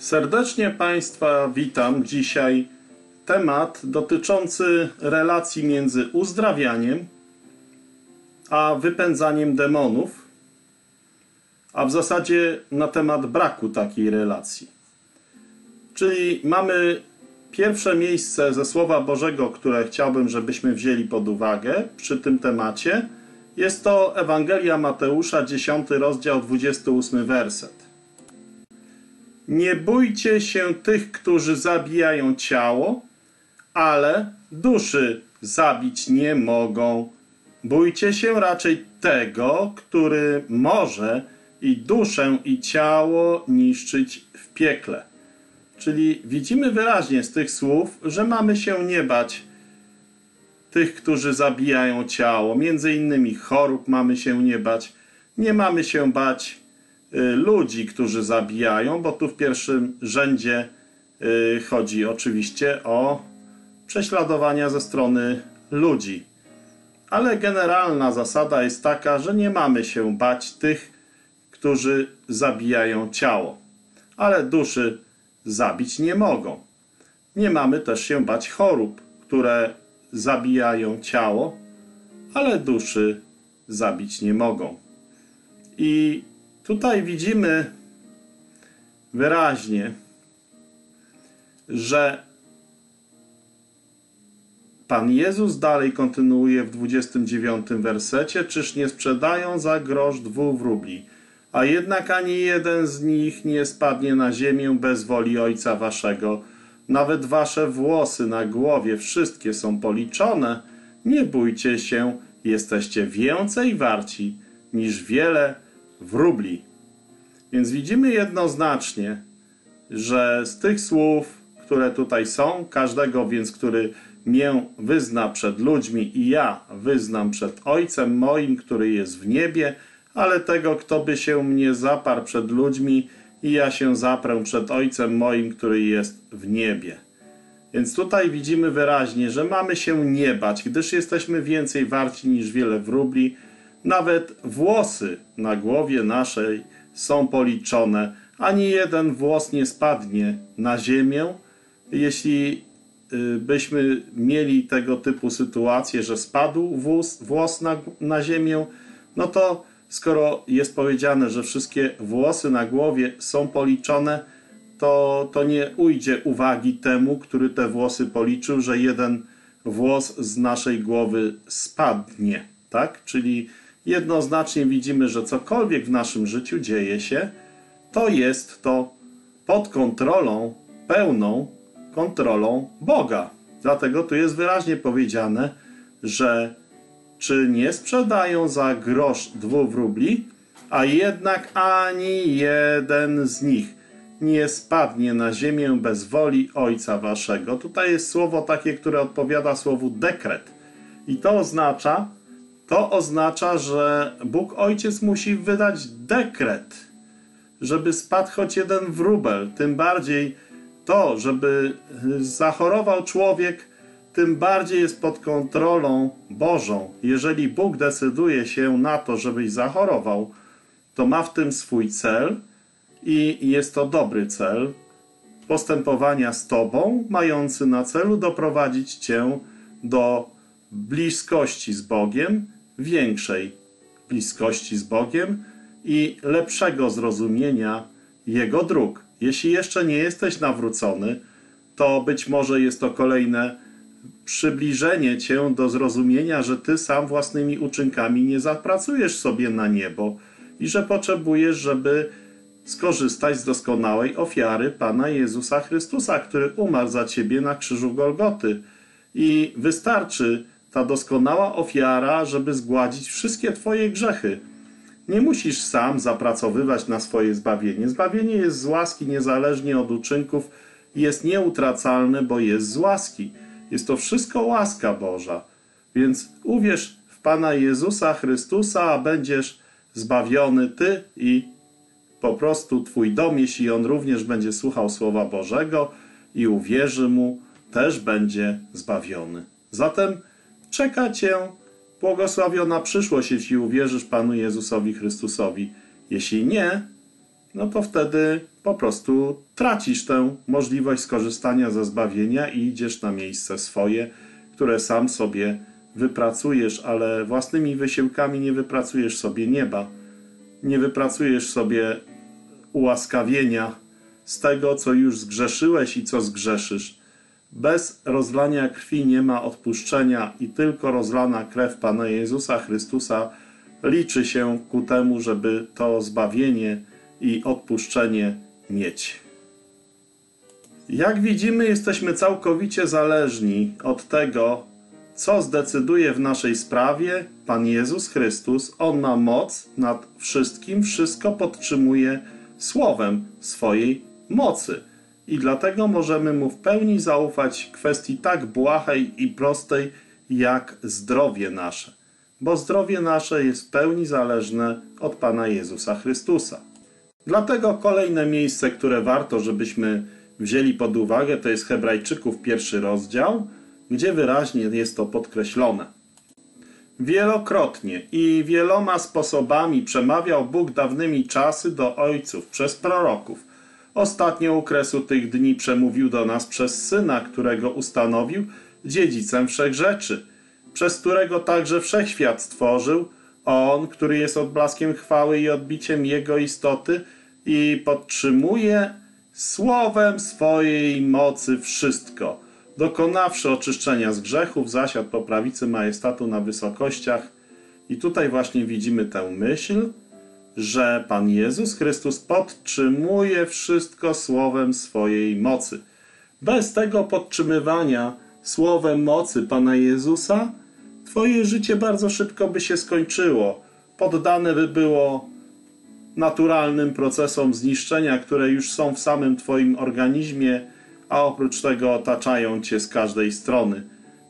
Serdecznie Państwa witam. Dzisiaj temat dotyczący relacji między uzdrawianiem a wypędzaniem demonów, a w zasadzie na temat braku takiej relacji. Czyli mamy pierwsze miejsce ze Słowa Bożego, które chciałbym, żebyśmy wzięli pod uwagę przy tym temacie. Jest to Ewangelia Mateusza, 10 rozdział, 28 werset. Nie bójcie się tych, którzy zabijają ciało, ale duszy zabić nie mogą. Bójcie się raczej tego, który może i duszę, i ciało niszczyć w piekle. Czyli widzimy wyraźnie z tych słów, że mamy się nie bać tych, którzy zabijają ciało. Między innymi chorób mamy się nie bać. Nie mamy się bać ludzi, którzy zabijają, bo tu w pierwszym rzędzie y, chodzi oczywiście o prześladowania ze strony ludzi. Ale generalna zasada jest taka, że nie mamy się bać tych, którzy zabijają ciało, ale duszy zabić nie mogą. Nie mamy też się bać chorób, które zabijają ciało, ale duszy zabić nie mogą. I tutaj widzimy wyraźnie, że Pan Jezus dalej kontynuuje w 29 wersecie, czyż nie sprzedają za grosz dwóch rubli, a jednak ani jeden z nich nie spadnie na ziemię bez woli Ojca Waszego. Nawet Wasze włosy na głowie wszystkie są policzone. Nie bójcie się, jesteście więcej warci niż wiele wróbli. Więc widzimy jednoznacznie, że z tych słów, które tutaj są, każdego więc, który mię wyzna przed ludźmi i ja wyznam przed Ojcem moim, który jest w niebie, ale tego, kto by się mnie zaparł przed ludźmi i ja się zaprę przed Ojcem moim, który jest w niebie. Więc tutaj widzimy wyraźnie, że mamy się nie bać, gdyż jesteśmy więcej warci niż wiele wróbli. Nawet włosy na głowie naszej są policzone. Ani jeden włos nie spadnie na ziemię. Jeśli y, byśmy mieli tego typu sytuację, że spadł włos, włos na, na ziemię, no to skoro jest powiedziane, że wszystkie włosy na głowie są policzone, to, to nie ujdzie uwagi temu, który te włosy policzył, że jeden włos z naszej głowy spadnie. Tak? Czyli jednoznacznie widzimy, że cokolwiek w naszym życiu dzieje się, to jest to pod kontrolą, pełną kontrolą Boga. Dlatego tu jest wyraźnie powiedziane, że czy nie sprzedają za grosz dwóch rubli, a jednak ani jeden z nich nie spadnie na ziemię bez woli Ojca Waszego. Tutaj jest słowo takie, które odpowiada słowu dekret. I to oznacza, to oznacza, że Bóg Ojciec musi wydać dekret, żeby spadł choć jeden wróbel. Tym bardziej to, żeby zachorował człowiek, tym bardziej jest pod kontrolą Bożą. Jeżeli Bóg decyduje się na to, żebyś zachorował, to ma w tym swój cel i jest to dobry cel postępowania z Tobą, mający na celu doprowadzić Cię do bliskości z Bogiem, większej bliskości z Bogiem i lepszego zrozumienia Jego dróg. Jeśli jeszcze nie jesteś nawrócony, to być może jest to kolejne przybliżenie cię do zrozumienia, że ty sam własnymi uczynkami nie zapracujesz sobie na niebo i że potrzebujesz, żeby skorzystać z doskonałej ofiary Pana Jezusa Chrystusa, który umarł za ciebie na krzyżu Golgoty. I wystarczy ta doskonała ofiara, żeby zgładzić wszystkie twoje grzechy. Nie musisz sam zapracowywać na swoje zbawienie. Zbawienie jest z łaski niezależnie od uczynków i jest nieutracalne, bo jest z łaski. Jest to wszystko łaska Boża. Więc uwierz w Pana Jezusa Chrystusa, a będziesz zbawiony Ty i po prostu Twój dom, jeśli on również będzie słuchał Słowa Bożego i uwierzy Mu, też będzie zbawiony. Zatem czeka Cię błogosławiona przyszłość, jeśli uwierzysz Panu Jezusowi Chrystusowi. Jeśli nie, no to wtedy po prostu tracisz tę możliwość skorzystania ze zbawienia i idziesz na miejsce swoje, które sam sobie wypracujesz, ale własnymi wysiłkami nie wypracujesz sobie nieba, nie wypracujesz sobie ułaskawienia z tego, co już zgrzeszyłeś i co zgrzeszysz. Bez rozlania krwi nie ma odpuszczenia i tylko rozlana krew Pana Jezusa Chrystusa liczy się ku temu, żeby to zbawienie i odpuszczenie mieć. Jak widzimy, jesteśmy całkowicie zależni od tego, co zdecyduje w naszej sprawie Pan Jezus Chrystus. On ma moc nad wszystkim, wszystko podtrzymuje słowem swojej mocy. I dlatego możemy mu w pełni zaufać kwestii tak błahej i prostej jak zdrowie nasze. Bo zdrowie nasze jest w pełni zależne od Pana Jezusa Chrystusa. Dlatego kolejne miejsce, które warto, żebyśmy wzięli pod uwagę, to jest Hebrajczyków pierwszy rozdział, gdzie wyraźnie jest to podkreślone. Wielokrotnie i wieloma sposobami przemawiał Bóg dawnymi czasy do ojców przez proroków. Ostatnio u kresu tych dni przemówił do nas przez Syna, którego ustanowił dziedzicem wszech rzeczy, przez którego także wszechświat stworzył, On, który jest odblaskiem chwały i odbiciem Jego istoty i podtrzymuje słowem swojej mocy wszystko – dokonawszy oczyszczenia z grzechów, zasiadł po prawicy majestatu na wysokościach. I tutaj właśnie widzimy tę myśl, że Pan Jezus Chrystus podtrzymuje wszystko słowem swojej mocy. Bez tego podtrzymywania słowem mocy Pana Jezusa, Twoje życie bardzo szybko by się skończyło. Poddane by było naturalnym procesom zniszczenia, które już są w samym Twoim organizmie, a oprócz tego otaczają cię z każdej strony,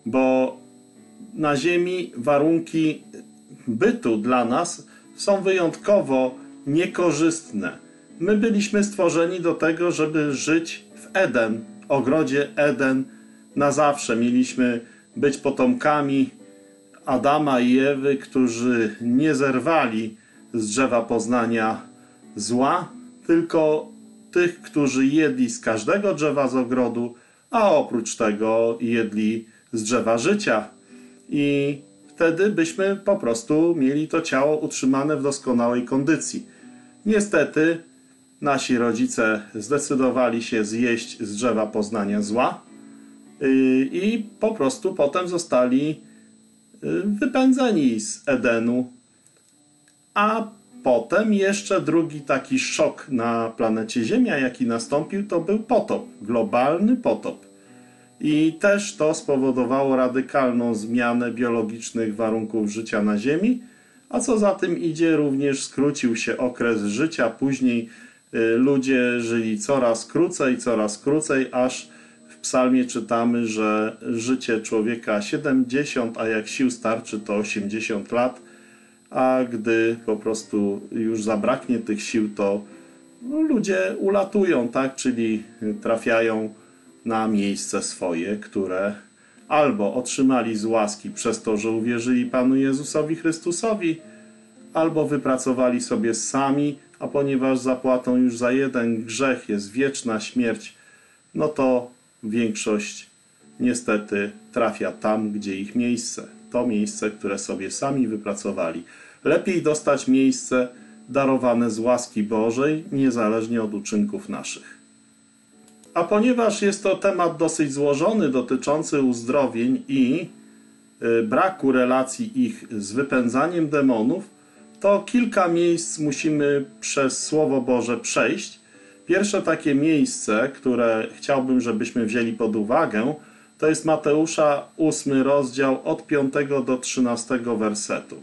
bo na Ziemi warunki bytu dla nas są wyjątkowo niekorzystne. My byliśmy stworzeni do tego, żeby żyć w Eden, ogrodzie Eden na zawsze. Mieliśmy być potomkami Adama i Ewy, którzy nie zerwali z drzewa poznania zła, tylko tych, którzy jedli z każdego drzewa z ogrodu, a oprócz tego jedli z drzewa życia. I wtedy byśmy po prostu mieli to ciało utrzymane w doskonałej kondycji. Niestety nasi rodzice zdecydowali się zjeść z drzewa poznania zła y, i po prostu potem zostali y, wypędzeni z Edenu, a Potem jeszcze drugi taki szok na planecie Ziemia, jaki nastąpił, to był potop, globalny potop. I też to spowodowało radykalną zmianę biologicznych warunków życia na Ziemi, a co za tym idzie, również skrócił się okres życia. Później y, ludzie żyli coraz krócej, coraz krócej, aż w psalmie czytamy, że życie człowieka 70, a jak sił starczy to 80 lat a gdy po prostu już zabraknie tych sił, to no, ludzie ulatują, tak? Czyli trafiają na miejsce swoje, które albo otrzymali z łaski przez to, że uwierzyli Panu Jezusowi Chrystusowi, albo wypracowali sobie sami, a ponieważ zapłatą już za jeden grzech jest wieczna śmierć, no to większość niestety trafia tam, gdzie ich miejsce to miejsce, które sobie sami wypracowali. Lepiej dostać miejsce darowane z łaski Bożej, niezależnie od uczynków naszych. A ponieważ jest to temat dosyć złożony, dotyczący uzdrowień i y, braku relacji ich z wypędzaniem demonów, to kilka miejsc musimy przez Słowo Boże przejść. Pierwsze takie miejsce, które chciałbym, żebyśmy wzięli pod uwagę, to jest Mateusza 8 rozdział od 5 do 13 wersetu.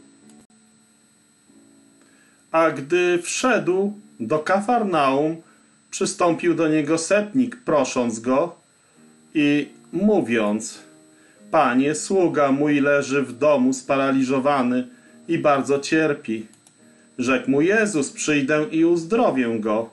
A gdy wszedł do Kafarnaum, przystąpił do niego setnik, prosząc go i mówiąc: Panie, sługa mój leży w domu sparaliżowany i bardzo cierpi. Rzekł mu Jezus: Przyjdę i uzdrowię go.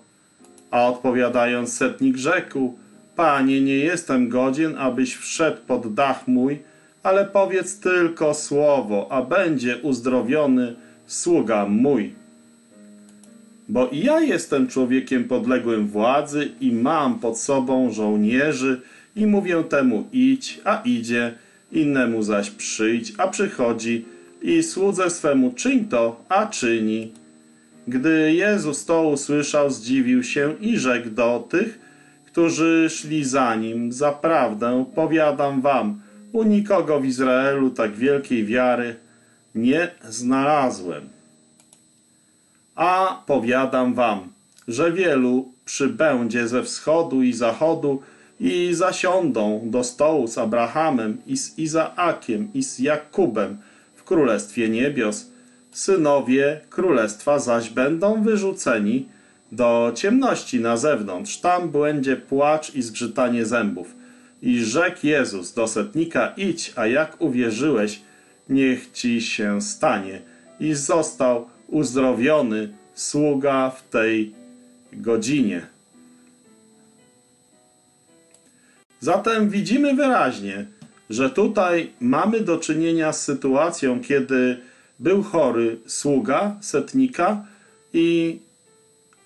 A odpowiadając, setnik rzekł: Panie, nie jestem godzien, abyś wszedł pod dach mój, ale powiedz tylko słowo, a będzie uzdrowiony sługa mój. Bo i ja jestem człowiekiem podległym władzy i mam pod sobą żołnierzy i mówię temu idź, a idzie, innemu zaś przyjdź, a przychodzi i słudze swemu czyń to, a czyni. Gdy Jezus to usłyszał, zdziwił się i rzekł do tych, którzy szli za nim, zaprawdę powiadam wam, u nikogo w Izraelu tak wielkiej wiary nie znalazłem. A powiadam wam, że wielu przybędzie ze wschodu i zachodu i zasiądą do stołu z Abrahamem i z Izaakiem i z Jakubem w Królestwie Niebios. Synowie Królestwa zaś będą wyrzuceni do ciemności na zewnątrz. Tam będzie płacz i zgrzytanie zębów. I rzekł Jezus do setnika, idź, a jak uwierzyłeś, niech ci się stanie. I został uzdrowiony sługa w tej godzinie. Zatem widzimy wyraźnie, że tutaj mamy do czynienia z sytuacją, kiedy był chory sługa setnika i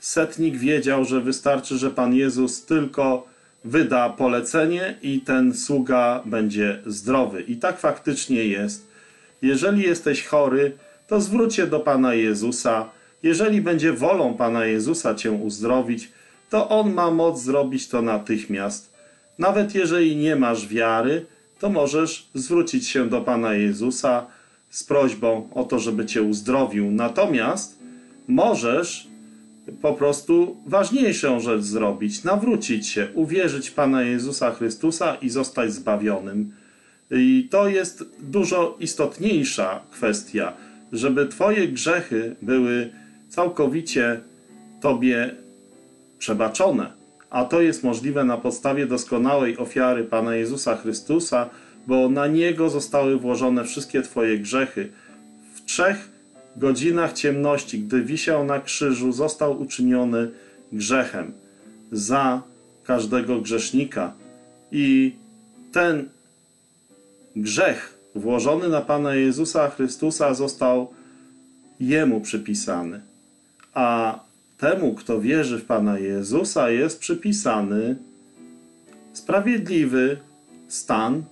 setnik wiedział, że wystarczy, że Pan Jezus tylko wyda polecenie i ten sługa będzie zdrowy. I tak faktycznie jest. Jeżeli jesteś chory, to zwróć się do Pana Jezusa. Jeżeli będzie wolą Pana Jezusa Cię uzdrowić, to On ma moc zrobić to natychmiast. Nawet jeżeli nie masz wiary, to możesz zwrócić się do Pana Jezusa z prośbą o to, żeby Cię uzdrowił. Natomiast możesz po prostu ważniejszą rzecz zrobić, nawrócić się, uwierzyć Pana Jezusa Chrystusa i zostać zbawionym. I to jest dużo istotniejsza kwestia, żeby Twoje grzechy były całkowicie Tobie przebaczone. A to jest możliwe na podstawie doskonałej ofiary Pana Jezusa Chrystusa, bo na Niego zostały włożone wszystkie Twoje grzechy. W trzech godzinach ciemności, gdy wisiał na krzyżu, został uczyniony grzechem za każdego grzesznika. I ten grzech włożony na Pana Jezusa Chrystusa został Jemu przypisany. A temu, kto wierzy w Pana Jezusa, jest przypisany sprawiedliwy stan,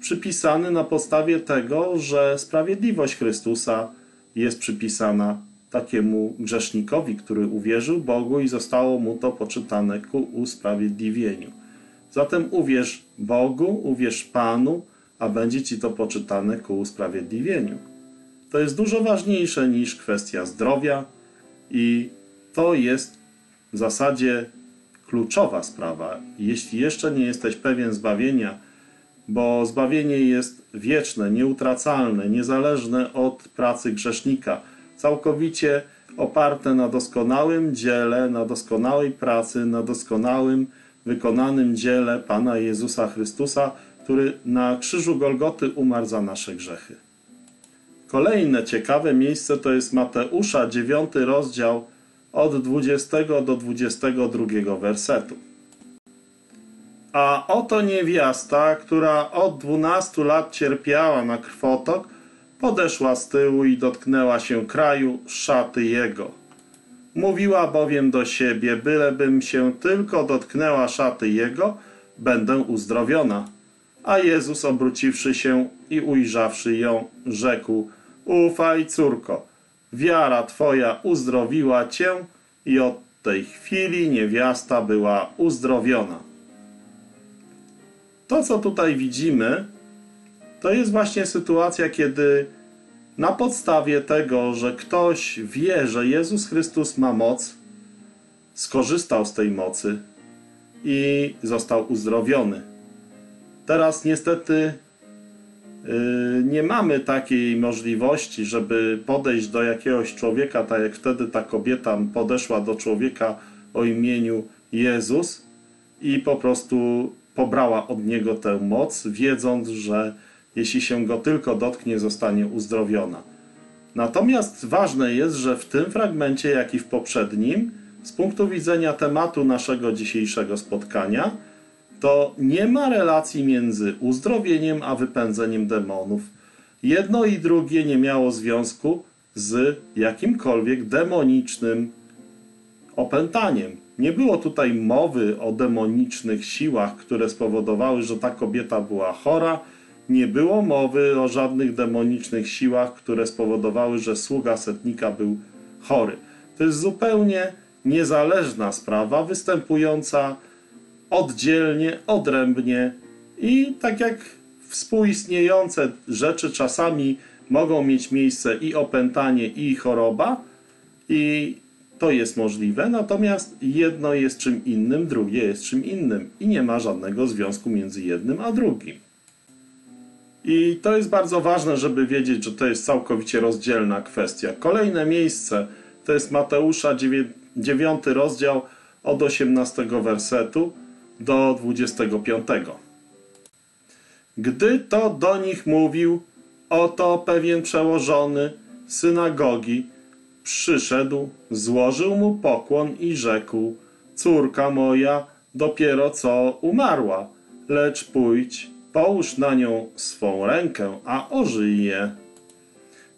przypisany na podstawie tego, że sprawiedliwość Chrystusa jest przypisana takiemu grzesznikowi, który uwierzył Bogu i zostało mu to poczytane ku usprawiedliwieniu. Zatem uwierz Bogu, uwierz Panu, a będzie ci to poczytane ku usprawiedliwieniu. To jest dużo ważniejsze niż kwestia zdrowia i to jest w zasadzie kluczowa sprawa. Jeśli jeszcze nie jesteś pewien zbawienia, bo zbawienie jest wieczne, nieutracalne, niezależne od pracy grzesznika, całkowicie oparte na doskonałym dziele, na doskonałej pracy, na doskonałym wykonanym dziele Pana Jezusa Chrystusa, który na krzyżu Golgoty umarł za nasze grzechy. Kolejne ciekawe miejsce to jest Mateusza, 9 rozdział, od 20 do 22 wersetu. A oto niewiasta, która od 12 lat cierpiała na krwotok, podeszła z tyłu i dotknęła się kraju szaty jego. Mówiła bowiem do siebie, bylebym się tylko dotknęła szaty jego, będę uzdrowiona. A Jezus obróciwszy się i ujrzawszy ją, rzekł, ufaj córko, wiara twoja uzdrowiła cię i od tej chwili niewiasta była uzdrowiona. To, co tutaj widzimy, to jest właśnie sytuacja, kiedy na podstawie tego, że ktoś wie, że Jezus Chrystus ma moc, skorzystał z tej mocy i został uzdrowiony. Teraz niestety yy, nie mamy takiej możliwości, żeby podejść do jakiegoś człowieka, tak jak wtedy ta kobieta podeszła do człowieka o imieniu Jezus i po prostu pobrała od niego tę moc, wiedząc, że jeśli się go tylko dotknie, zostanie uzdrowiona. Natomiast ważne jest, że w tym fragmencie, jak i w poprzednim, z punktu widzenia tematu naszego dzisiejszego spotkania, to nie ma relacji między uzdrowieniem a wypędzeniem demonów. Jedno i drugie nie miało związku z jakimkolwiek demonicznym opętaniem. Nie było tutaj mowy o demonicznych siłach, które spowodowały, że ta kobieta była chora. Nie było mowy o żadnych demonicznych siłach, które spowodowały, że sługa setnika był chory. To jest zupełnie niezależna sprawa, występująca oddzielnie, odrębnie i tak jak współistniejące rzeczy czasami mogą mieć miejsce i opętanie, i choroba, i to jest możliwe, natomiast jedno jest czym innym, drugie jest czym innym i nie ma żadnego związku między jednym a drugim. I to jest bardzo ważne, żeby wiedzieć, że to jest całkowicie rozdzielna kwestia. Kolejne miejsce to jest Mateusza 9 rozdział od 18 wersetu do 25. Gdy to do nich mówił, oto pewien przełożony synagogi przyszedł, złożył mu pokłon i rzekł: Córka moja dopiero co umarła, lecz pójdź, połóż na nią swą rękę, a ożyje.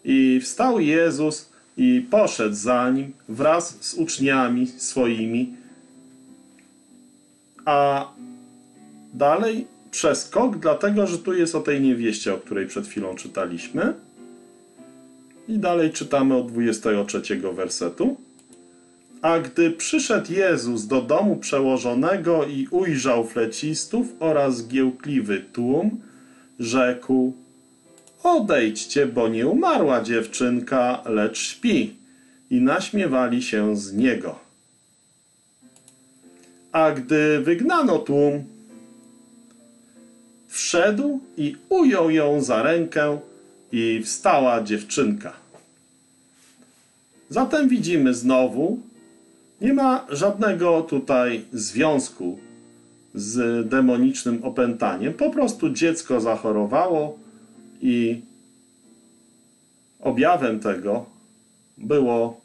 I wstał Jezus i poszedł za nim wraz z uczniami swoimi. A dalej przeskok, dlatego że tu jest o tej niewieście, o której przed chwilą czytaliśmy. I dalej czytamy od 23 wersetu. A gdy przyszedł Jezus do domu przełożonego i ujrzał flecistów oraz giełkliwy tłum, rzekł: Odejdźcie, bo nie umarła dziewczynka, lecz śpi. I naśmiewali się z niego. A gdy wygnano tłum, wszedł i ujął ją za rękę i wstała dziewczynka. Zatem widzimy znowu, nie ma żadnego tutaj związku z demonicznym opętaniem. Po prostu dziecko zachorowało i objawem tego było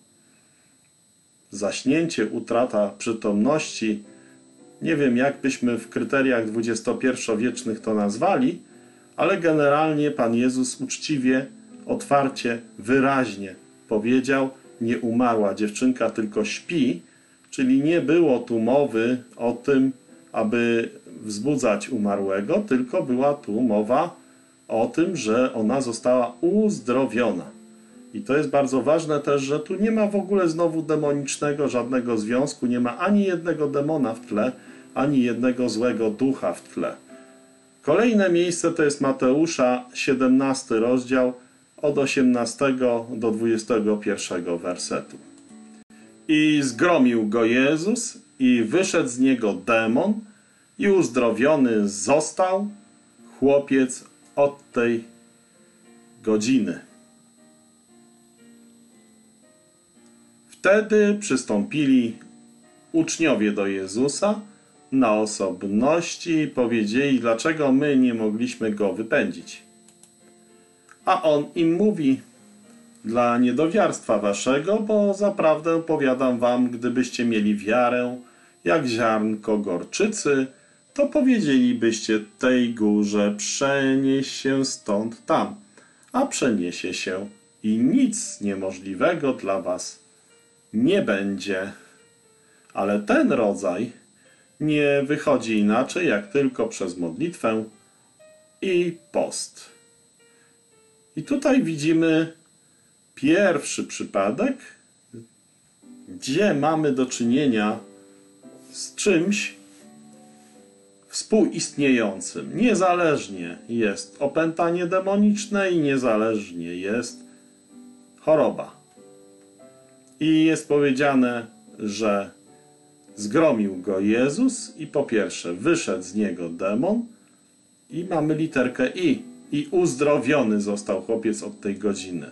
zaśnięcie, utrata przytomności. Nie wiem, jak byśmy w kryteriach XXI-wiecznych to nazwali, ale generalnie Pan Jezus uczciwie, otwarcie, wyraźnie powiedział: Nie umarła dziewczynka, tylko śpi, czyli nie było tu mowy o tym, aby wzbudzać umarłego, tylko była tu mowa o tym, że ona została uzdrowiona. I to jest bardzo ważne też, że tu nie ma w ogóle znowu demonicznego żadnego związku, nie ma ani jednego demona w tle, ani jednego złego ducha w tle. Kolejne miejsce to jest Mateusza, 17 rozdział, od 18 do 21 wersetu. I zgromił go Jezus, i wyszedł z niego demon, i uzdrowiony został chłopiec od tej godziny. Wtedy przystąpili uczniowie do Jezusa na osobności powiedzieli, dlaczego my nie mogliśmy go wypędzić. A on im mówi, dla niedowiarstwa waszego, bo zaprawdę powiadam wam, gdybyście mieli wiarę, jak ziarnko gorczycy, to powiedzielibyście tej górze, przenieś się stąd tam, a przeniesie się i nic niemożliwego dla was nie będzie. Ale ten rodzaj nie wychodzi inaczej, jak tylko przez modlitwę i post. I tutaj widzimy pierwszy przypadek, gdzie mamy do czynienia z czymś współistniejącym. Niezależnie jest opętanie demoniczne i niezależnie jest choroba. I jest powiedziane, że zgromił go Jezus i po pierwsze wyszedł z niego demon i mamy literkę i. I uzdrowiony został chłopiec od tej godziny.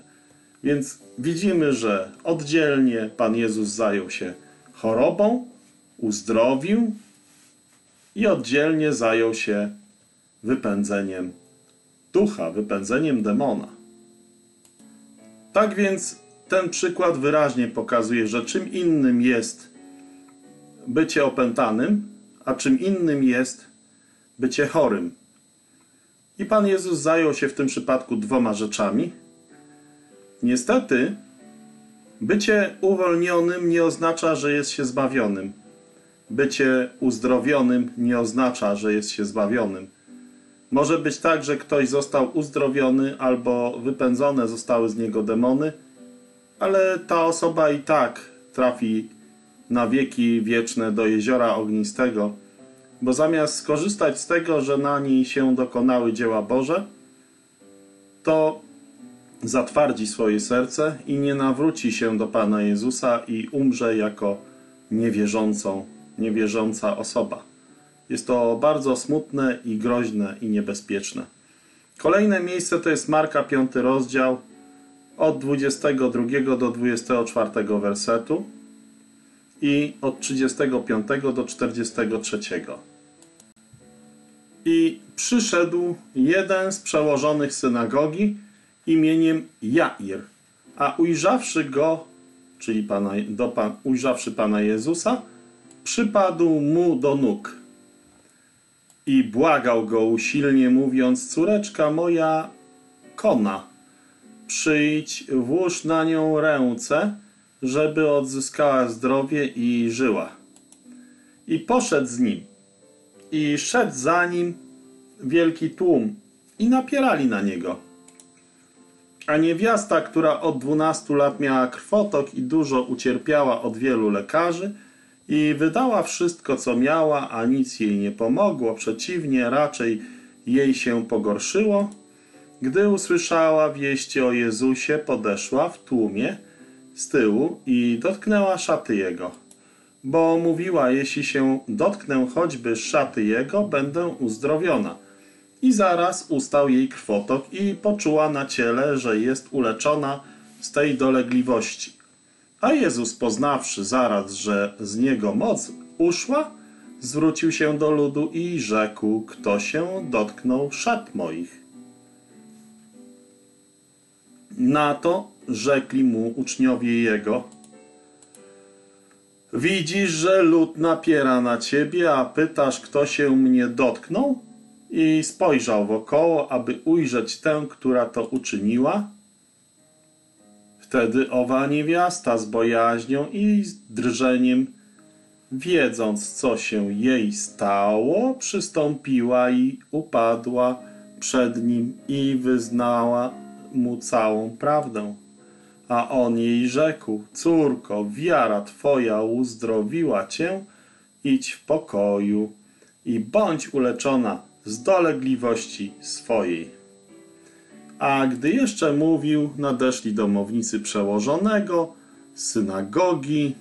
Więc widzimy, że oddzielnie Pan Jezus zajął się chorobą, uzdrowił i oddzielnie zajął się wypędzeniem ducha, wypędzeniem demona. Tak więc ten przykład wyraźnie pokazuje, że czym innym jest bycie opętanym, a czym innym jest bycie chorym. I Pan Jezus zajął się w tym przypadku dwoma rzeczami. Niestety, Bycie uwolnionym nie oznacza, że jest się zbawionym. Bycie uzdrowionym nie oznacza, że jest się zbawionym. Może być tak, że ktoś został uzdrowiony albo wypędzone zostały z niego demony, ale ta osoba i tak trafi na wieki wieczne do jeziora ognistego, bo zamiast skorzystać z tego, że na niej się dokonały dzieła Boże, to zatwardzi swoje serce i nie nawróci się do Pana Jezusa i umrze jako niewierzącą, niewierząca osoba. Jest to bardzo smutne i groźne i niebezpieczne. Kolejne miejsce to jest Marka 5 rozdział od 22 do 24 wersetu i od 35 do 43. I przyszedł jeden z przełożonych synagogi imieniem Jair, a ujrzawszy go, czyli pana, do pan, ujrzawszy Pana Jezusa, przypadł mu do nóg i błagał go usilnie, mówiąc: Córeczka moja kona, przyjdź, włóż na nią ręce, żeby odzyskała zdrowie i żyła. I poszedł z nim. I szedł za nim wielki tłum i napierali na niego. A niewiasta, która od dwunastu lat miała krwotok i dużo ucierpiała od wielu lekarzy i wydała wszystko, co miała, a nic jej nie pomogło, przeciwnie, raczej jej się pogorszyło, gdy usłyszała wieści o Jezusie, podeszła w tłumie z tyłu i dotknęła szaty Jego. Bo mówiła, jeśli się dotknę choćby szaty Jego, będę uzdrowiona. I zaraz ustał jej krwotok i poczuła na ciele, że jest uleczona z tej dolegliwości. A Jezus, poznawszy zaraz, że z niego moc uszła, zwrócił się do ludu i rzekł, kto się dotknął szat moich. Na to rzekli mu uczniowie jego, widzisz, że lud napiera na ciebie, a pytasz, kto się mnie dotknął? I spojrzał wokoło, aby ujrzeć tę, która to uczyniła. Wtedy owa niewiasta z bojaźnią i z drżeniem, wiedząc, co się jej stało, przystąpiła i upadła przed nim i wyznała mu całą prawdę. A on jej rzekł, córko, wiara twoja uzdrowiła cię, idź w pokoju i bądź uleczona z dolegliwości swojej. A gdy jeszcze mówił, nadeszli domownicy przełożonego, synagogi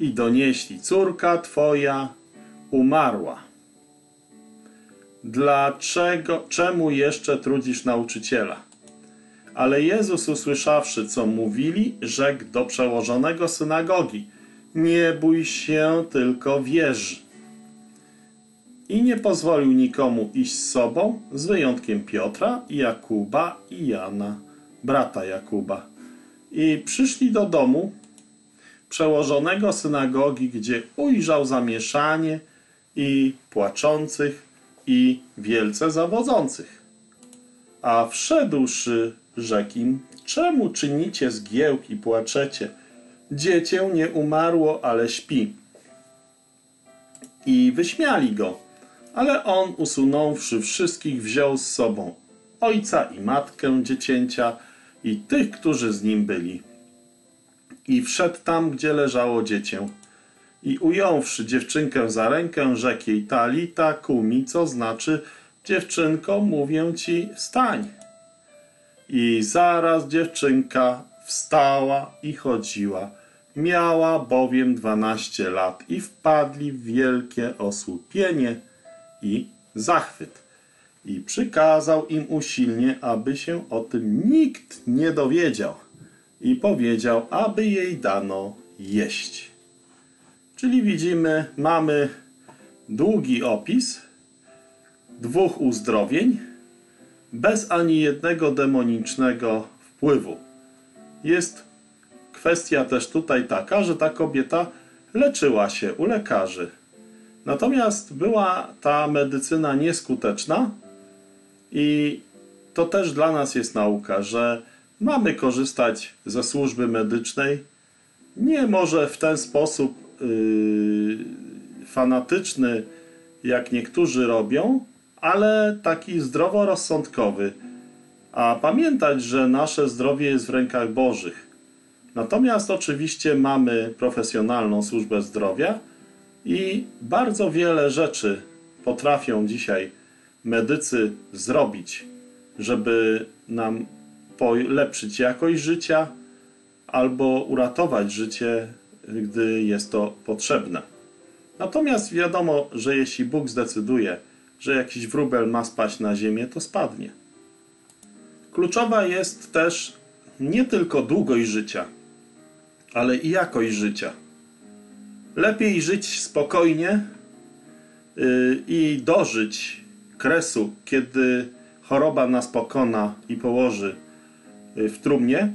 i donieśli, córka twoja umarła. Dlaczego, czemu jeszcze trudzisz nauczyciela? Ale Jezus usłyszawszy, co mówili, rzekł do przełożonego synagogi, nie bój się, tylko wierz. I nie pozwolił nikomu iść z sobą, z wyjątkiem Piotra, Jakuba i Jana, brata Jakuba. I przyszli do domu przełożonego synagogi, gdzie ujrzał zamieszanie i płaczących i wielce zawodzących. A wszedłszy, rzekł im, czemu czynicie zgiełk i płaczecie? Dziecię nie umarło, ale śpi. I wyśmiali go, ale on usunąwszy wszystkich wziął z sobą ojca i matkę dziecięcia i tych, którzy z nim byli. I wszedł tam, gdzie leżało dziecię i ująwszy dziewczynkę za rękę, rzekł jej Talita kumi, co znaczy dziewczynko, mówię ci, wstań. I zaraz dziewczynka wstała i chodziła. Miała bowiem dwanaście lat i wpadli w wielkie osłupienie i zachwyt. I przykazał im usilnie, aby się o tym nikt nie dowiedział. I powiedział, aby jej dano jeść. Czyli widzimy, mamy długi opis dwóch uzdrowień bez ani jednego demonicznego wpływu. Jest kwestia też tutaj taka, że ta kobieta leczyła się u lekarzy. Natomiast była ta medycyna nieskuteczna i to też dla nas jest nauka, że mamy korzystać ze służby medycznej. Nie może w ten sposób yy, fanatyczny, jak niektórzy robią, ale taki zdroworozsądkowy. A pamiętać, że nasze zdrowie jest w rękach Bożych. Natomiast oczywiście mamy profesjonalną służbę zdrowia i bardzo wiele rzeczy potrafią dzisiaj medycy zrobić, żeby nam polepszyć jakość życia albo uratować życie, gdy jest to potrzebne. Natomiast wiadomo, że jeśli Bóg zdecyduje, że jakiś wróbel ma spaść na ziemię, to spadnie. Kluczowa jest też nie tylko długość życia, ale i jakość życia. Lepiej żyć spokojnie yy, i dożyć kresu, kiedy choroba nas pokona i położy yy, w trumnie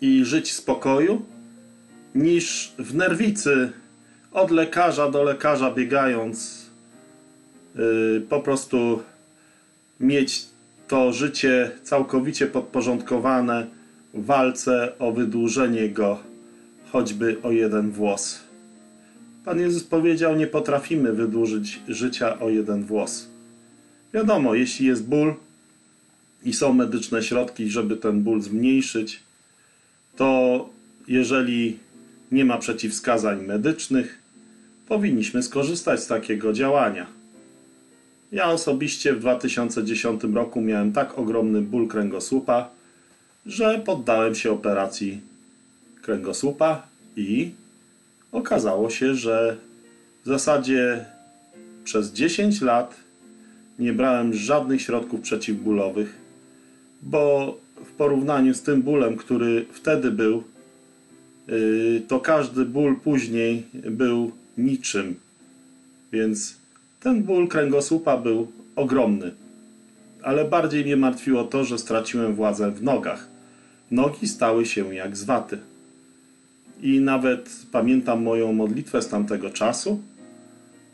i żyć w spokoju, niż w nerwicy od lekarza do lekarza biegając, po prostu mieć to życie całkowicie podporządkowane walce o wydłużenie go choćby o jeden włos. Pan Jezus powiedział: Nie potrafimy wydłużyć życia o jeden włos. Wiadomo, jeśli jest ból i są medyczne środki, żeby ten ból zmniejszyć, to jeżeli nie ma przeciwwskazań medycznych, powinniśmy skorzystać z takiego działania. Ja osobiście w 2010 roku miałem tak ogromny ból kręgosłupa, że poddałem się operacji kręgosłupa i okazało się, że w zasadzie przez 10 lat nie brałem żadnych środków przeciwbólowych, bo w porównaniu z tym bólem, który wtedy był, yy, to każdy ból później był niczym. Więc ten ból kręgosłupa był ogromny. Ale bardziej mnie martwiło to, że straciłem władzę w nogach. Nogi stały się jak z waty. I nawet pamiętam moją modlitwę z tamtego czasu,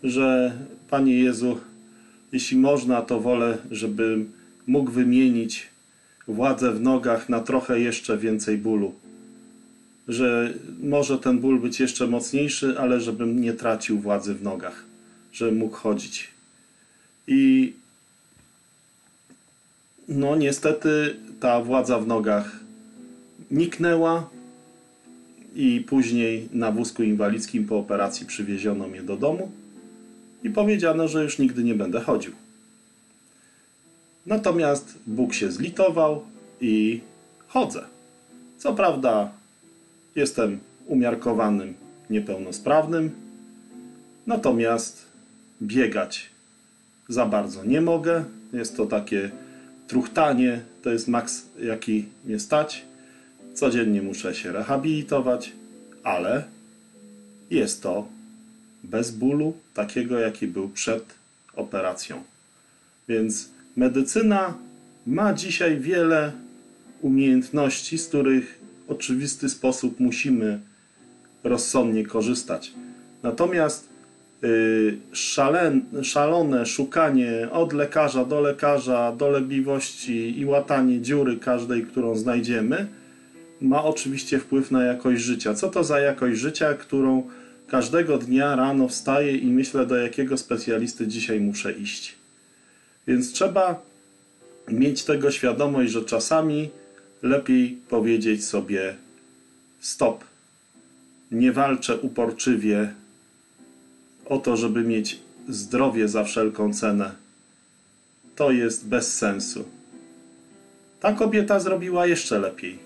że Panie Jezu, jeśli można, to wolę, żebym mógł wymienić władzę w nogach na trochę jeszcze więcej bólu. Że może ten ból być jeszcze mocniejszy, ale żebym nie tracił władzy w nogach, żebym mógł chodzić. I no niestety ta władza w nogach niknęła i później na wózku inwalidzkim po operacji przywieziono mnie do domu i powiedziano, że już nigdy nie będę chodził. Natomiast Bóg się zlitował i chodzę. Co prawda jestem umiarkowanym niepełnosprawnym, natomiast biegać za bardzo nie mogę. Jest to takie truchtanie, to jest maks jaki mnie stać. Codziennie muszę się rehabilitować, ale jest to bez bólu, takiego jaki był przed operacją. Więc medycyna ma dzisiaj wiele umiejętności, z których w oczywisty sposób musimy rozsądnie korzystać. Natomiast szalen, szalone szukanie od lekarza do lekarza, dolegliwości i łatanie dziury każdej, którą znajdziemy, ma oczywiście wpływ na jakość życia. Co to za jakość życia, którą każdego dnia rano wstaję i myślę, do jakiego specjalisty dzisiaj muszę iść. Więc trzeba mieć tego świadomość, że czasami lepiej powiedzieć sobie stop. Nie walczę uporczywie o to, żeby mieć zdrowie za wszelką cenę. To jest bez sensu. Ta kobieta zrobiła jeszcze lepiej.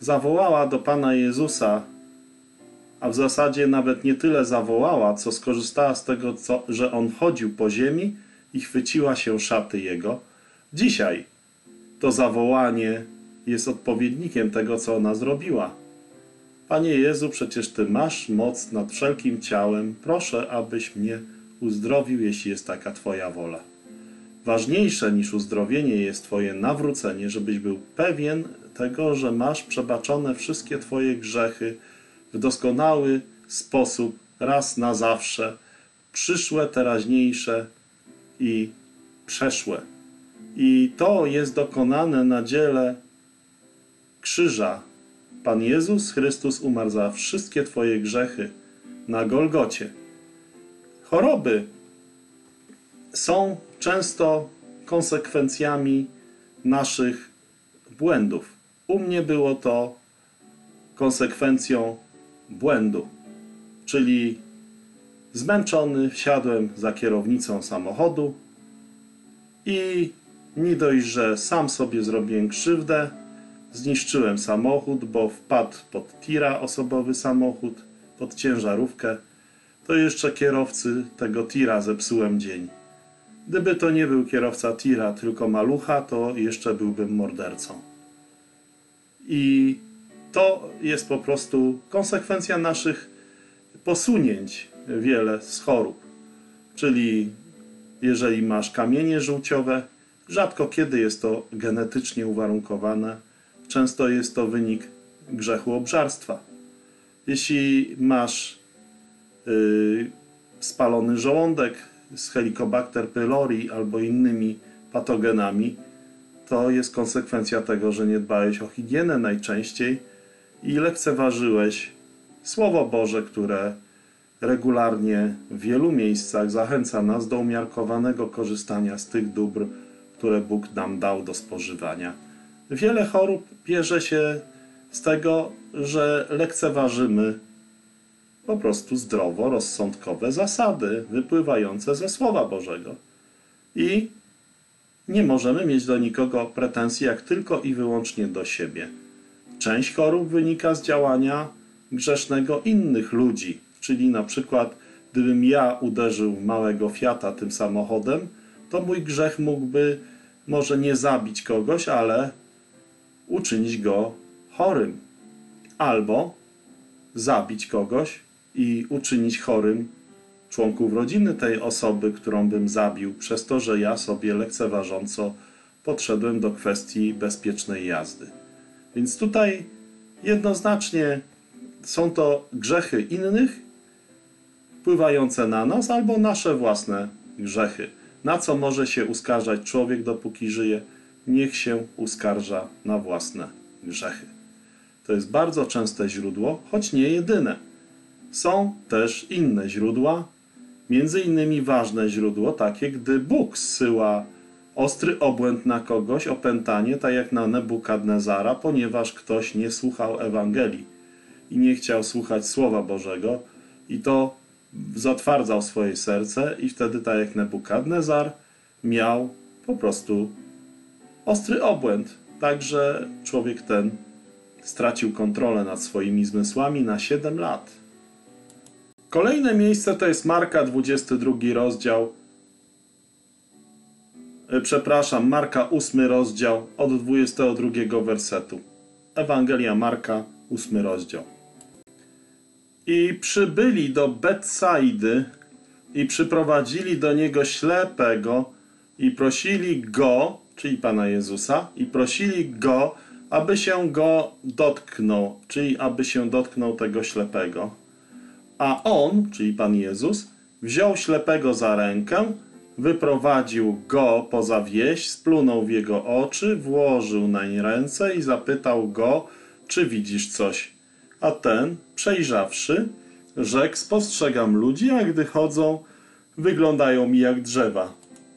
Zawołała do Pana Jezusa, a w zasadzie nawet nie tyle zawołała, co skorzystała z tego, co, że On chodził po ziemi i chwyciła się szaty Jego. Dzisiaj to zawołanie jest odpowiednikiem tego, co ona zrobiła. Panie Jezu, przecież Ty masz moc nad wszelkim ciałem. Proszę, abyś mnie uzdrowił, jeśli jest taka Twoja wola. Ważniejsze niż uzdrowienie jest Twoje nawrócenie, żebyś był pewien tego, że masz przebaczone wszystkie Twoje grzechy w doskonały sposób, raz na zawsze, przyszłe, teraźniejsze i przeszłe. I to jest dokonane na dziele krzyża. Pan Jezus Chrystus umarł za wszystkie Twoje grzechy na Golgocie. Choroby są często konsekwencjami naszych błędów. U mnie było to konsekwencją błędu, czyli zmęczony wsiadłem za kierownicą samochodu i nie dość, że sam sobie zrobiłem krzywdę, zniszczyłem samochód, bo wpadł pod tira osobowy samochód, pod ciężarówkę, to jeszcze kierowcy tego tira zepsułem dzień. Gdyby to nie był kierowca tira, tylko malucha, to jeszcze byłbym mordercą. I to jest po prostu konsekwencja naszych posunięć wiele z chorób. Czyli jeżeli masz kamienie żółciowe, rzadko kiedy jest to genetycznie uwarunkowane, często jest to wynik grzechu obżarstwa. Jeśli masz yy, spalony żołądek z Helicobacter pylori albo innymi patogenami, to jest konsekwencja tego, że nie dbałeś o higienę najczęściej i lekceważyłeś Słowo Boże, które regularnie w wielu miejscach zachęca nas do umiarkowanego korzystania z tych dóbr, które Bóg nam dał do spożywania. Wiele chorób bierze się z tego, że lekceważymy po prostu zdrowo rozsądkowe zasady wypływające ze Słowa Bożego. I nie możemy mieć do nikogo pretensji, jak tylko i wyłącznie do siebie. Część chorób wynika z działania grzesznego innych ludzi, czyli na przykład gdybym ja uderzył małego Fiata tym samochodem, to mój grzech mógłby może nie zabić kogoś, ale uczynić go chorym. Albo zabić kogoś i uczynić chorym członków rodziny tej osoby, którą bym zabił, przez to, że ja sobie lekceważąco podszedłem do kwestii bezpiecznej jazdy. Więc tutaj jednoznacznie są to grzechy innych wpływające na nas albo nasze własne grzechy. Na co może się uskarżać człowiek, dopóki żyje? Niech się uskarża na własne grzechy. To jest bardzo częste źródło, choć nie jedyne. Są też inne źródła, między innymi ważne źródło, takie gdy Bóg zsyła ostry obłęd na kogoś, opętanie, tak jak na Nebukadnezara, ponieważ ktoś nie słuchał Ewangelii i nie chciał słuchać Słowa Bożego i to zatwardzał swoje serce i wtedy, tak jak Nebukadnezar, miał po prostu ostry obłęd. Także człowiek ten stracił kontrolę nad swoimi zmysłami na 7 lat. Kolejne miejsce to jest Marka 22 rozdział. E, przepraszam, Marka 8 rozdział od 22 wersetu. Ewangelia Marka 8 rozdział. I przybyli do Betsaidy i przyprowadzili do niego ślepego i prosili go, czyli Pana Jezusa, i prosili go, aby się go dotknął, czyli aby się dotknął tego ślepego. A on, czyli Pan Jezus, wziął ślepego za rękę, wyprowadził go poza wieś, splunął w jego oczy, włożył nań ręce i zapytał go, czy widzisz coś. A ten, przejrzawszy, rzekł, spostrzegam ludzi, a gdy chodzą, wyglądają mi jak drzewa.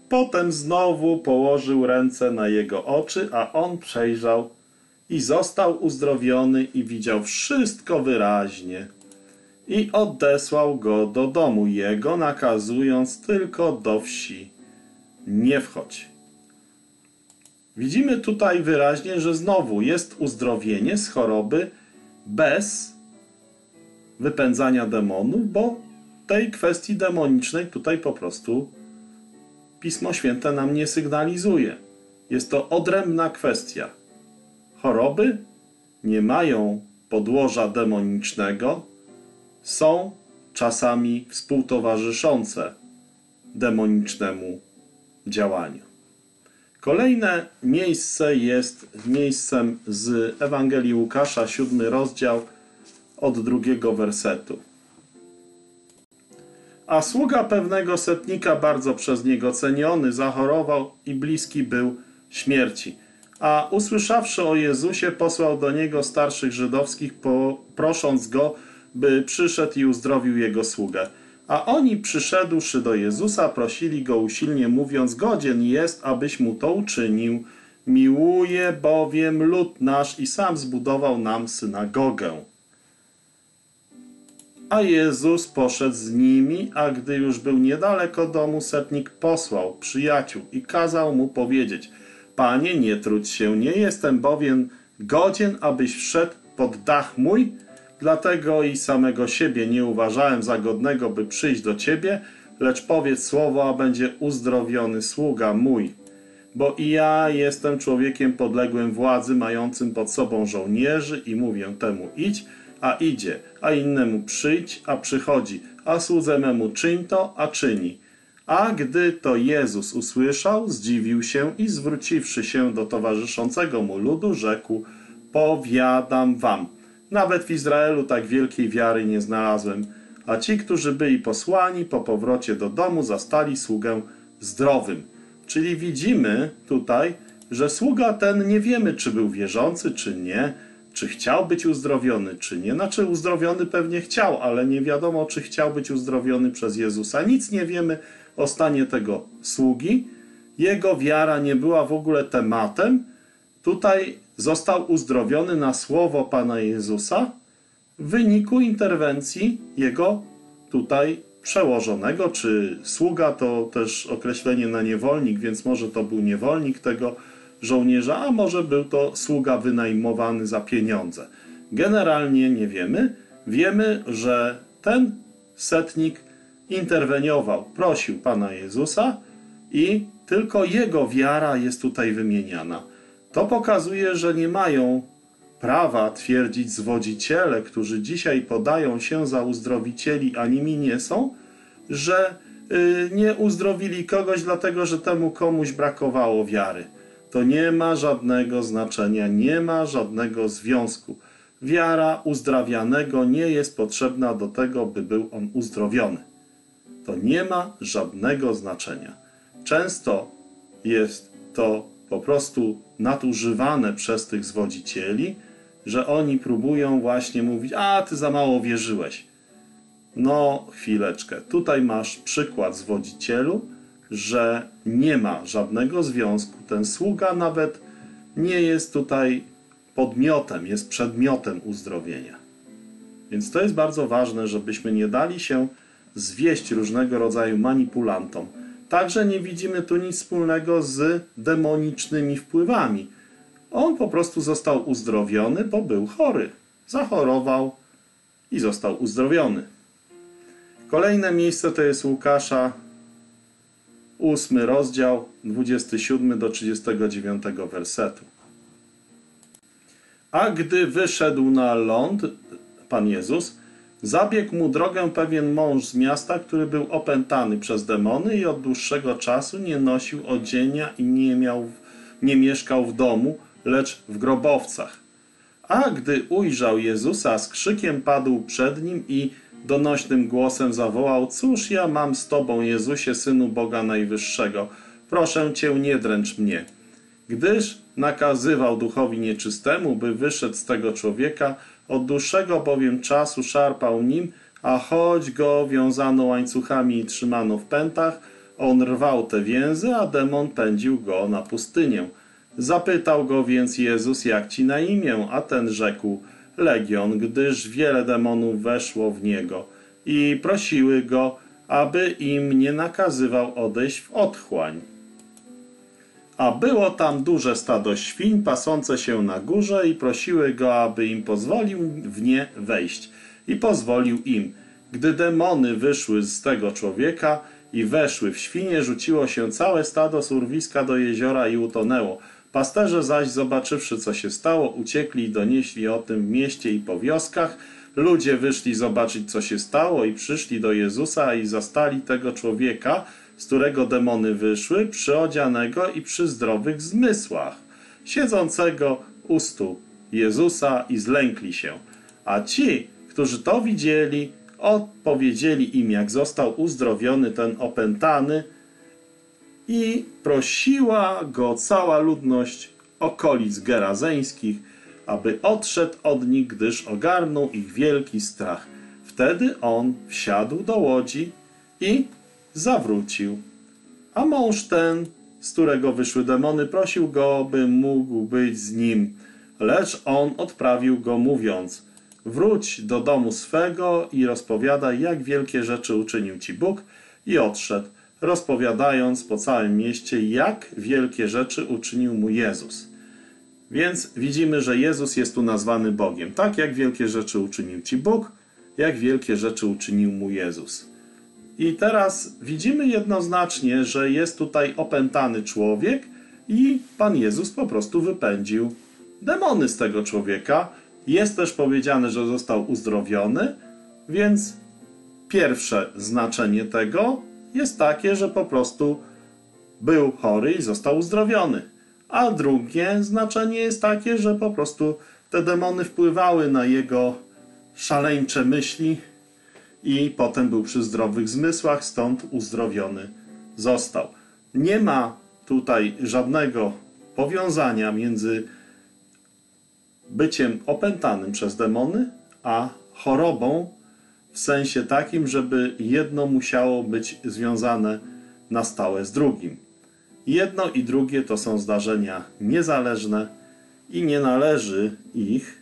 Potem znowu położył ręce na jego oczy, a on przejrzał i został uzdrowiony i widział wszystko wyraźnie. I odesłał go do domu jego, nakazując tylko do wsi. Nie wchodź. Widzimy tutaj wyraźnie, że znowu jest uzdrowienie z choroby bez wypędzania demonów, bo tej kwestii demonicznej tutaj po prostu Pismo Święte nam nie sygnalizuje. Jest to odrębna kwestia. Choroby nie mają podłoża demonicznego, są czasami współtowarzyszące demonicznemu działaniu. Kolejne miejsce jest miejscem z Ewangelii Łukasza, siódmy rozdział, od drugiego wersetu. A sługa pewnego setnika, bardzo przez niego ceniony, zachorował i bliski był śmierci. A usłyszawszy o Jezusie, posłał do niego starszych żydowskich, prosząc go, by przyszedł i uzdrowił jego sługę. A oni przyszedłszy do Jezusa, prosili go usilnie, mówiąc: Godzien jest, abyś mu to uczynił. Miłuje bowiem lud nasz i sam zbudował nam synagogę. A Jezus poszedł z nimi, a gdy już był niedaleko domu, setnik posłał przyjaciół i kazał mu powiedzieć: Panie, nie trudź się, nie jestem bowiem godzien, abyś wszedł pod dach mój, dlatego i samego siebie nie uważałem za godnego, by przyjść do ciebie, lecz powiedz słowo, a będzie uzdrowiony sługa mój. Bo i ja jestem człowiekiem podległym władzy, mającym pod sobą żołnierzy i mówię temu idź, a idzie, a innemu przyjdź, a przychodzi, a słudze memu czyń to, a czyni. A gdy to Jezus usłyszał, zdziwił się i zwróciwszy się do towarzyszącego mu ludu, rzekł: Powiadam wam, nawet w Izraelu tak wielkiej wiary nie znalazłem. A ci, którzy byli posłani po powrocie do domu, zastali sługę zdrowym. Czyli widzimy tutaj, że sługa ten nie wiemy, czy był wierzący, czy nie czy chciał być uzdrowiony, czy nie. Znaczy, uzdrowiony pewnie chciał, ale nie wiadomo, czy chciał być uzdrowiony przez Jezusa. Nic nie wiemy o stanie tego sługi. Jego wiara nie była w ogóle tematem. Tutaj został uzdrowiony na słowo Pana Jezusa w wyniku interwencji jego tutaj przełożonego, czy sługa to też określenie na niewolnik, więc może to był niewolnik tego żołnierza, a może był to sługa wynajmowany za pieniądze. Generalnie nie wiemy. Wiemy, że ten setnik interweniował, prosił Pana Jezusa i tylko jego wiara jest tutaj wymieniana. To pokazuje, że nie mają prawa twierdzić zwodziciele, którzy dzisiaj podają się za uzdrowicieli, a nimi nie są, że y, nie uzdrowili kogoś dlatego, że temu komuś brakowało wiary to nie ma żadnego znaczenia, nie ma żadnego związku. Wiara uzdrawianego nie jest potrzebna do tego, by był on uzdrowiony. To nie ma żadnego znaczenia. Często jest to po prostu nadużywane przez tych zwodzicieli, że oni próbują właśnie mówić: A, ty za mało wierzyłeś. No, chwileczkę. Tutaj masz przykład zwodzicielu, że nie ma żadnego związku. Ten sługa nawet nie jest tutaj podmiotem, jest przedmiotem uzdrowienia. Więc to jest bardzo ważne, żebyśmy nie dali się zwieść różnego rodzaju manipulantom. Także nie widzimy tu nic wspólnego z demonicznymi wpływami. On po prostu został uzdrowiony, bo był chory. Zachorował i został uzdrowiony. Kolejne miejsce to jest Łukasza ósmy rozdział, 27 do 39 wersetu. A gdy wyszedł na ląd, Pan Jezus, zabiegł mu drogę pewien mąż z miasta, który był opętany przez demony i od dłuższego czasu nie nosił odzienia i nie, miał, nie mieszkał w domu, lecz w grobowcach. A gdy ujrzał Jezusa, z krzykiem padł przed nim i donośnym głosem zawołał: Cóż ja mam z Tobą, Jezusie, synu Boga Najwyższego? Proszę Cię, nie dręcz mnie. Gdyż nakazywał duchowi nieczystemu, by wyszedł z tego człowieka, od dłuższego bowiem czasu szarpał nim, a choć go wiązano łańcuchami i trzymano w pętach, on rwał te więzy, a demon pędził go na pustynię. Zapytał go więc Jezus, jak ci na imię, a ten rzekł – legion, gdyż wiele demonów weszło w niego i prosiły go, aby im nie nakazywał odejść w otchłań. A było tam duże stado świń pasące się na górze i prosiły go, aby im pozwolił w nie wejść. I pozwolił im. Gdy demony wyszły z tego człowieka i weszły w świnie, rzuciło się całe stado z urwiska do jeziora i utonęło – Pasterze zaś, zobaczywszy, co się stało, uciekli i donieśli o tym w mieście i po wioskach. Ludzie wyszli zobaczyć, co się stało i przyszli do Jezusa i zastali tego człowieka, z którego demony wyszły, przyodzianego i przy zdrowych zmysłach, siedzącego u stóp Jezusa i zlękli się. A ci, którzy to widzieli, odpowiedzieli im, jak został uzdrowiony ten opętany, i prosiła go cała ludność okolic gerazeńskich, aby odszedł od nich, gdyż ogarnął ich wielki strach. Wtedy on wsiadł do łodzi i zawrócił. A mąż ten, z którego wyszły demony, prosił go, by mógł być z nim. Lecz on odprawił go, mówiąc: Wróć do domu swego i rozpowiadaj, jak wielkie rzeczy uczynił ci Bóg. I odszedł, rozpowiadając po całym mieście, jak wielkie rzeczy uczynił mu Jezus. Więc widzimy, że Jezus jest tu nazwany Bogiem. Tak jak wielkie rzeczy uczynił ci Bóg, jak wielkie rzeczy uczynił mu Jezus. I teraz widzimy jednoznacznie, że jest tutaj opętany człowiek i Pan Jezus po prostu wypędził demony z tego człowieka. Jest też powiedziane, że został uzdrowiony, więc pierwsze znaczenie tego jest takie, że po prostu był chory i został uzdrowiony. A drugie znaczenie jest takie, że po prostu te demony wpływały na jego szaleńcze myśli i potem był przy zdrowych zmysłach, stąd uzdrowiony został. Nie ma tutaj żadnego powiązania między byciem opętanym przez demony, a chorobą w sensie takim, żeby jedno musiało być związane na stałe z drugim. Jedno i drugie to są zdarzenia niezależne i nie należy ich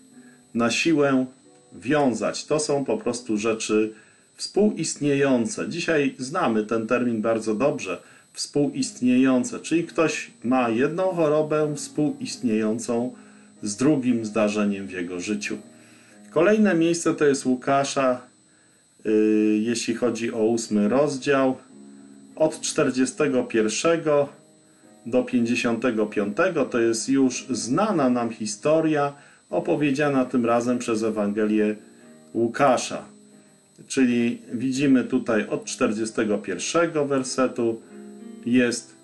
na siłę wiązać. To są po prostu rzeczy współistniejące. Dzisiaj znamy ten termin bardzo dobrze. Współistniejące, czyli ktoś ma jedną chorobę współistniejącą z drugim zdarzeniem w jego życiu. Kolejne miejsce to jest Łukasza, jeśli chodzi o ósmy rozdział, od 41 do 55. To jest już znana nam historia, opowiedziana tym razem przez Ewangelię Łukasza. Czyli widzimy tutaj od 41 wersetu jest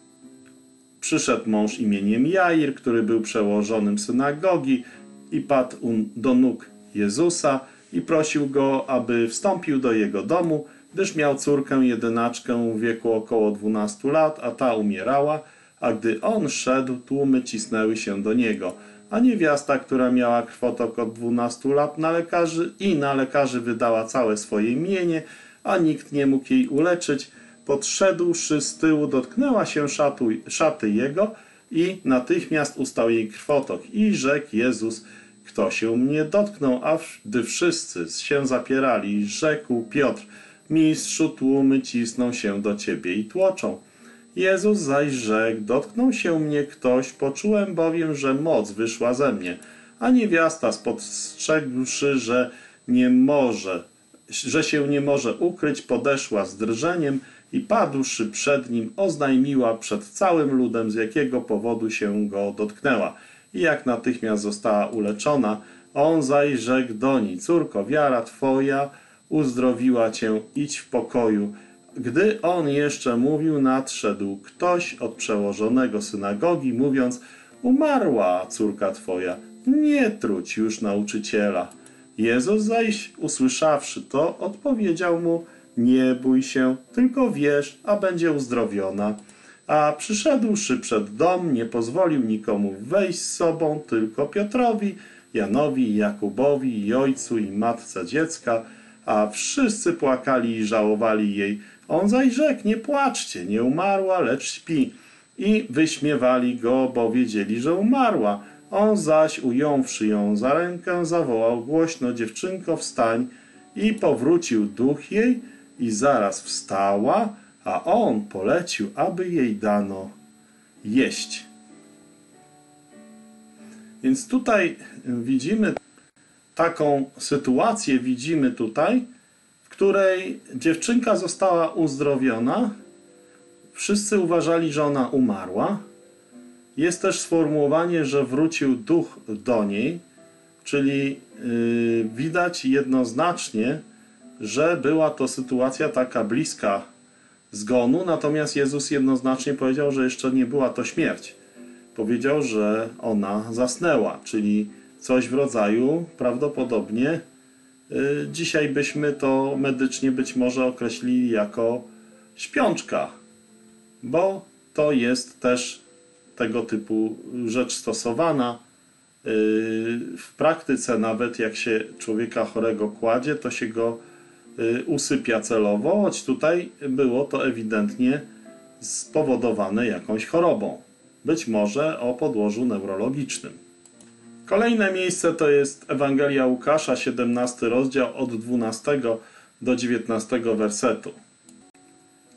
przyszedł mąż imieniem Jair, który był przełożonym synagogi i padł do nóg Jezusa i prosił go, aby wstąpił do jego domu, gdyż miał córkę jedynaczkę w wieku około 12 lat, a ta umierała, a gdy on szedł, tłumy cisnęły się do niego. A niewiasta, która miała krwotok od 12 lat na lekarzy i na lekarzy wydała całe swoje mienie, a nikt nie mógł jej uleczyć, podszedłszy z tyłu, dotknęła się szatu, szaty jego i natychmiast ustał jej krwotok. I rzekł Jezus, kto się mnie dotknął, a gdy wszyscy się zapierali, rzekł Piotr, mistrzu tłumy cisną się do ciebie i tłoczą. Jezus zaś rzekł, dotknął się mnie ktoś, poczułem bowiem, że moc wyszła ze mnie. A niewiasta spostrzegłszy, że nie może, że się nie może ukryć, podeszła z drżeniem i padłszy przed nim, oznajmiła przed całym ludem, z jakiego powodu się go dotknęła. I jak natychmiast została uleczona, on zaś rzekł do niej, córko, wiara twoja uzdrowiła cię, idź w pokoju. Gdy on jeszcze mówił, nadszedł ktoś od przełożonego synagogi, mówiąc, umarła córka twoja, nie truć już nauczyciela. Jezus zaś, usłyszawszy to, odpowiedział mu, nie bój się, tylko wierz, a będzie uzdrowiona. A przyszedłszy przed dom, nie pozwolił nikomu wejść z sobą, tylko Piotrowi, Janowi, Jakubowi i ojcu i matce dziecka, a wszyscy płakali i żałowali jej. On zaś rzekł, nie płaczcie, nie umarła, lecz śpi. I wyśmiewali go, bo wiedzieli, że umarła. On zaś, ująwszy ją za rękę, zawołał głośno, dziewczynko, wstań. I powrócił duch jej i zaraz wstała, a on polecił, aby jej dano jeść. Więc tutaj widzimy taką sytuację, widzimy tutaj, w której dziewczynka została uzdrowiona. Wszyscy uważali, że ona umarła. Jest też sformułowanie, że wrócił duch do niej, czyli yy, widać jednoznacznie, że była to sytuacja taka bliska zgonu, natomiast Jezus jednoznacznie powiedział, że jeszcze nie była to śmierć. Powiedział, że ona zasnęła, czyli coś w rodzaju prawdopodobnie y, dzisiaj byśmy to medycznie być może określili jako śpiączka, bo to jest też tego typu rzecz stosowana. Yy, W praktyce, nawet jak się człowieka chorego kładzie, to się go usypia celowo, choć tutaj było to ewidentnie spowodowane jakąś chorobą. Być może o podłożu neurologicznym. Kolejne miejsce to jest Ewangelia Łukasza, 17 rozdział od 12 do 19 wersetu.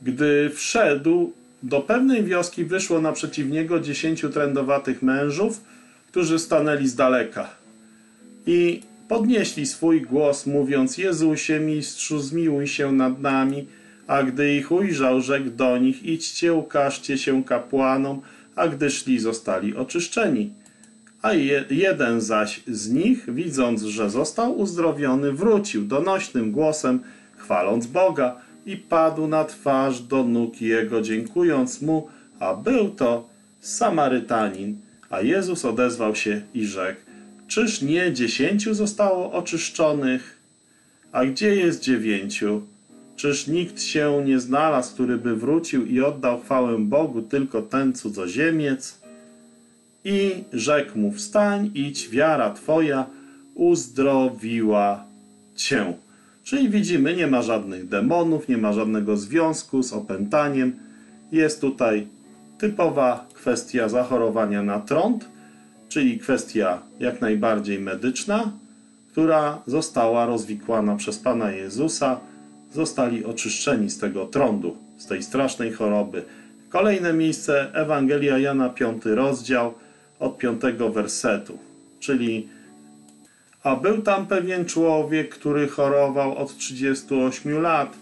Gdy wszedł do pewnej wioski, wyszło naprzeciw niego dziesięciu trędowatych mężów, którzy stanęli z daleka. I podnieśli swój głos, mówiąc: Jezusie, mistrzu, zmiłuj się nad nami. A gdy ich ujrzał, rzekł do nich: Idźcie, ukażcie się kapłanom, a gdy szli, zostali oczyszczeni. A je, jeden zaś z nich, widząc, że został uzdrowiony, wrócił donośnym głosem, chwaląc Boga i padł na twarz do nóg Jego, dziękując Mu, a był to Samarytanin. A Jezus odezwał się i rzekł, czyż nie dziesięciu zostało oczyszczonych? A gdzie jest dziewięciu? Czyż nikt się nie znalazł, który by wrócił i oddał chwałę Bogu, tylko ten cudzoziemiec? I rzekł mu, wstań, idź, wiara twoja uzdrowiła cię. Czyli widzimy, nie ma żadnych demonów, nie ma żadnego związku z opętaniem. Jest tutaj typowa kwestia zachorowania na trąd, czyli kwestia jak najbardziej medyczna, która została rozwikłana przez Pana Jezusa. Zostali oczyszczeni z tego trądu, z tej strasznej choroby. Kolejne miejsce, Ewangelia Jana, 5 rozdział, od 5 wersetu, czyli a był tam pewien człowiek, który chorował od 38 lat.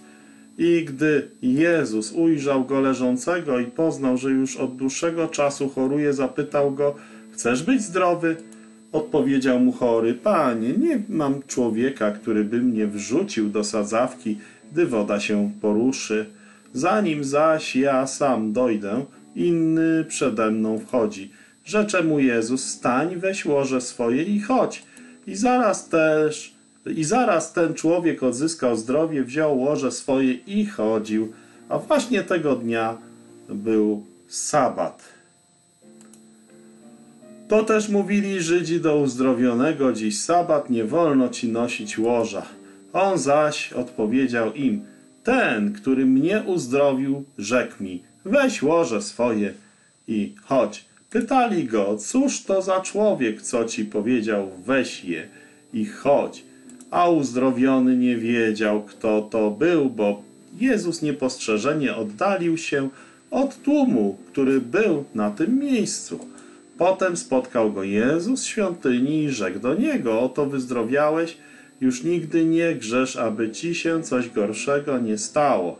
I gdy Jezus ujrzał go leżącego i poznał, że już od dłuższego czasu choruje, zapytał go: Chcesz być zdrowy? Odpowiedział mu chory: Panie, nie mam człowieka, który by mnie wrzucił do sadzawki, gdy woda się poruszy. Zanim zaś ja sam dojdę, inny przede mną wchodzi. Rzecze mu Jezus: Stań, weź łoże swoje i chodź. I zaraz też, i zaraz ten człowiek odzyskał zdrowie, wziął łoże swoje i chodził. A właśnie tego dnia był sabat. To też mówili Żydzi do uzdrowionego dziś sabat, nie wolno ci nosić łoża. On zaś odpowiedział im, ten, który mnie uzdrowił, rzekł mi, weź łoże swoje i chodź. Pytali go, cóż to za człowiek, co ci powiedział, weź je i chodź. A uzdrowiony nie wiedział, kto to był, bo Jezus niepostrzeżenie oddalił się od tłumu, który był na tym miejscu. Potem spotkał go Jezus w świątyni i rzekł do niego, oto wyzdrowiałeś, już nigdy nie grzesz, aby ci się coś gorszego nie stało.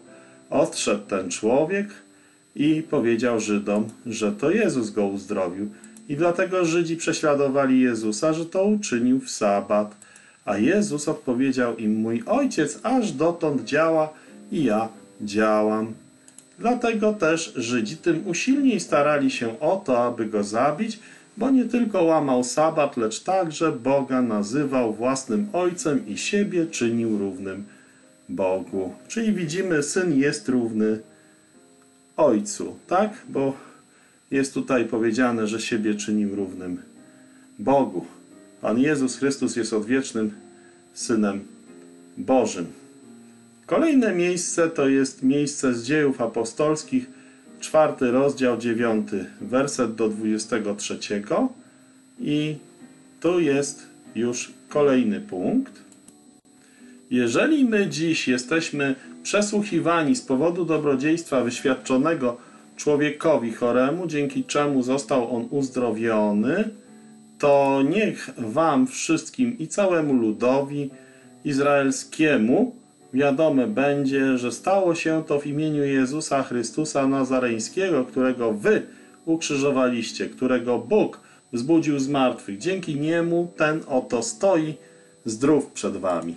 Odszedł ten człowiek, i powiedział Żydom, że to Jezus go uzdrowił. I dlatego Żydzi prześladowali Jezusa, że to uczynił w sabat. A Jezus odpowiedział im, mój ojciec aż dotąd działa i ja działam. Dlatego też Żydzi tym usilniej starali się o to, aby go zabić, bo nie tylko łamał sabat, lecz także Boga nazywał własnym ojcem i siebie czynił równym Bogu. Czyli widzimy, syn jest równy Ojcu, tak? Bo jest tutaj powiedziane, że siebie czynił równym Bogu. Pan Jezus Chrystus jest odwiecznym Synem Bożym. Kolejne miejsce to jest miejsce z dziejów apostolskich, czwarty rozdział, dziewiąty werset do 23. I tu jest już kolejny punkt. Jeżeli my dziś jesteśmy przesłuchiwani z powodu dobrodziejstwa wyświadczonego człowiekowi choremu, dzięki czemu został on uzdrowiony, to niech wam wszystkim i całemu ludowi izraelskiemu wiadome będzie, że stało się to w imieniu Jezusa Chrystusa Nazareńskiego, którego wy ukrzyżowaliście, którego Bóg wzbudził z martwych. Dzięki niemu ten oto stoi zdrów przed wami.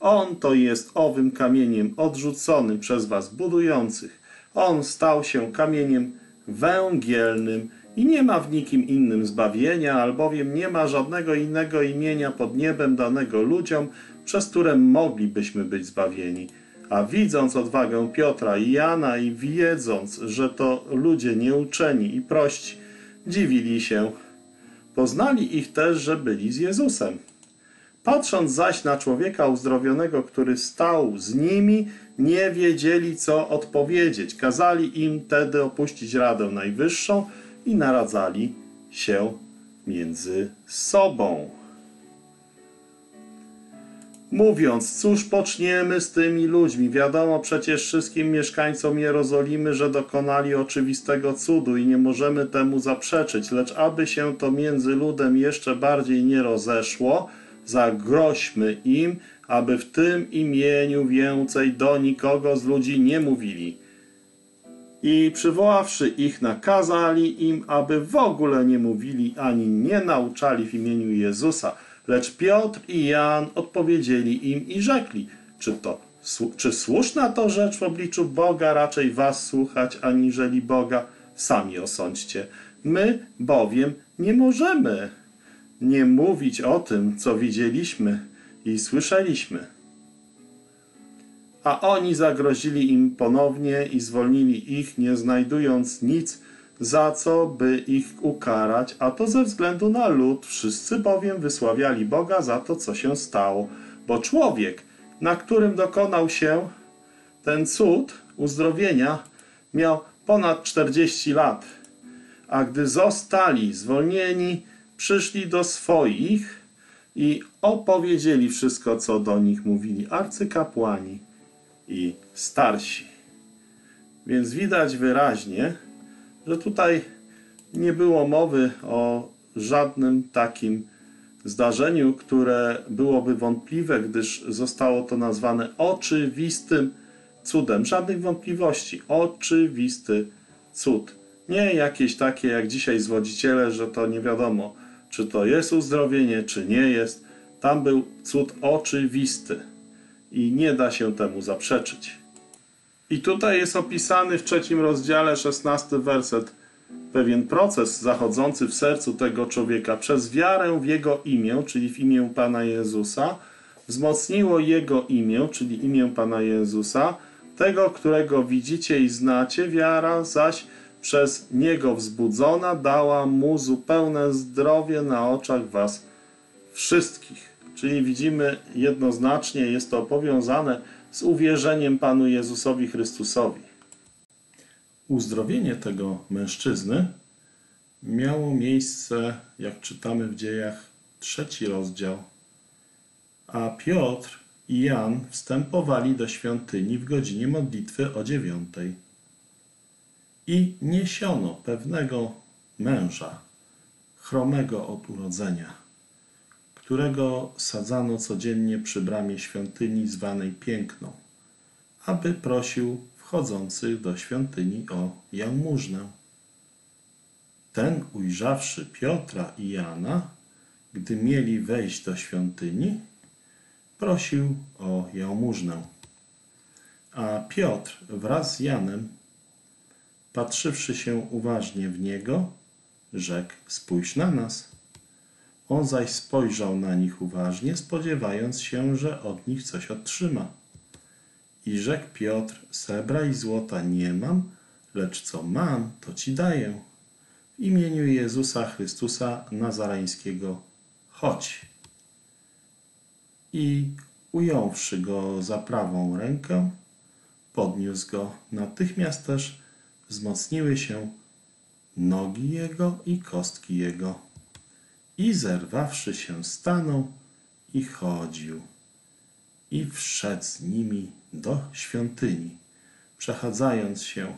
On to jest owym kamieniem odrzuconym przez was budujących. On stał się kamieniem węgielnym i nie ma w nikim innym zbawienia, albowiem nie ma żadnego innego imienia pod niebem danego ludziom, przez które moglibyśmy być zbawieni. A widząc odwagę Piotra i Jana i wiedząc, że to ludzie nieuczeni i prości, dziwili się. Poznali ich też, że byli z Jezusem. Patrząc zaś na człowieka uzdrowionego, który stał z nimi, nie wiedzieli, co odpowiedzieć. Kazali im tedy opuścić Radę Najwyższą i naradzali się między sobą. Mówiąc, cóż poczniemy z tymi ludźmi? Wiadomo przecież wszystkim mieszkańcom Jerozolimy, że dokonali oczywistego cudu i nie możemy temu zaprzeczyć, lecz aby się to między ludem jeszcze bardziej nie rozeszło, zagroźmy im, aby w tym imieniu więcej do nikogo z ludzi nie mówili. I przywoławszy ich, nakazali im, aby w ogóle nie mówili ani nie nauczali w imieniu Jezusa. Lecz Piotr i Jan odpowiedzieli im i rzekli, czy to czy słuszna to rzecz w obliczu Boga raczej was słuchać, aniżeli Boga? Sami osądźcie. My bowiem nie możemy nie mówić o tym, co widzieliśmy i słyszeliśmy. A oni zagrozili im ponownie i zwolnili ich, nie znajdując nic, za co by ich ukarać, a to ze względu na lud. Wszyscy bowiem wysławiali Boga za to, co się stało. Bo człowiek, na którym dokonał się ten cud uzdrowienia, miał ponad 40 lat. A gdy zostali zwolnieni, przyszli do swoich i opowiedzieli wszystko, co do nich mówili arcykapłani i starsi. Więc widać wyraźnie, że tutaj nie było mowy o żadnym takim zdarzeniu, które byłoby wątpliwe, gdyż zostało to nazwane oczywistym cudem. Żadnych wątpliwości. Oczywisty cud. Nie jakieś takie jak dzisiaj zwodziciele, że to nie wiadomo, czy to jest uzdrowienie, czy nie jest. Tam był cud oczywisty i nie da się temu zaprzeczyć. I tutaj jest opisany w trzecim rozdziale, szesnasty werset, pewien proces zachodzący w sercu tego człowieka przez wiarę w Jego imię, czyli w imię Pana Jezusa, wzmocniło Jego imię, czyli imię Pana Jezusa, tego, którego widzicie i znacie, wiara zaś przez Niego wzbudzona dała Mu zupełne zdrowie na oczach Was wszystkich. Czyli widzimy jednoznacznie, jest to powiązane z uwierzeniem Panu Jezusowi Chrystusowi. Uzdrowienie tego mężczyzny miało miejsce, jak czytamy w dziejach, trzeci rozdział, a Piotr i Jan wstępowali do świątyni w godzinie modlitwy o dziewiątej. I niesiono pewnego męża, chromego od urodzenia którego sadzano codziennie przy bramie świątyni zwanej Piękną, aby prosił wchodzących do świątyni o jałmużnę. Ten ujrzawszy Piotra i Jana, gdy mieli wejść do świątyni, prosił o jałmużnę. A Piotr wraz z Janem, patrzywszy się uważnie w niego, rzekł: Spójrz na nas. On zaś spojrzał na nich uważnie, spodziewając się, że od nich coś otrzyma. I rzekł Piotr, srebra i złota nie mam, lecz co mam, to ci daję. W imieniu Jezusa Chrystusa Nazareńskiego chodź. I ująwszy go za prawą rękę, podniósł go. Natychmiast też wzmocniły się nogi jego i kostki jego i zerwawszy się stanął i chodził. I wszedł z nimi do świątyni, przechadzając się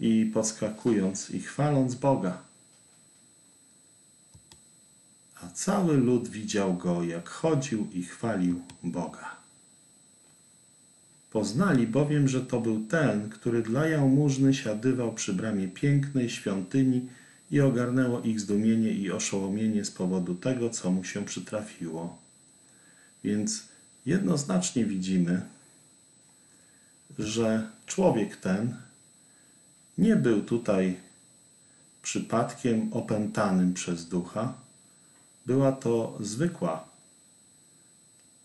i podskakując i chwaląc Boga. A cały lud widział go, jak chodził i chwalił Boga. Poznali bowiem, że to był ten, który dla jałmużny siadywał przy bramie pięknej świątyni i ogarnęło ich zdumienie i oszołomienie z powodu tego, co mu się przytrafiło. Więc jednoznacznie widzimy, że człowiek ten nie był tutaj przypadkiem opętanym przez ducha. Była to zwykła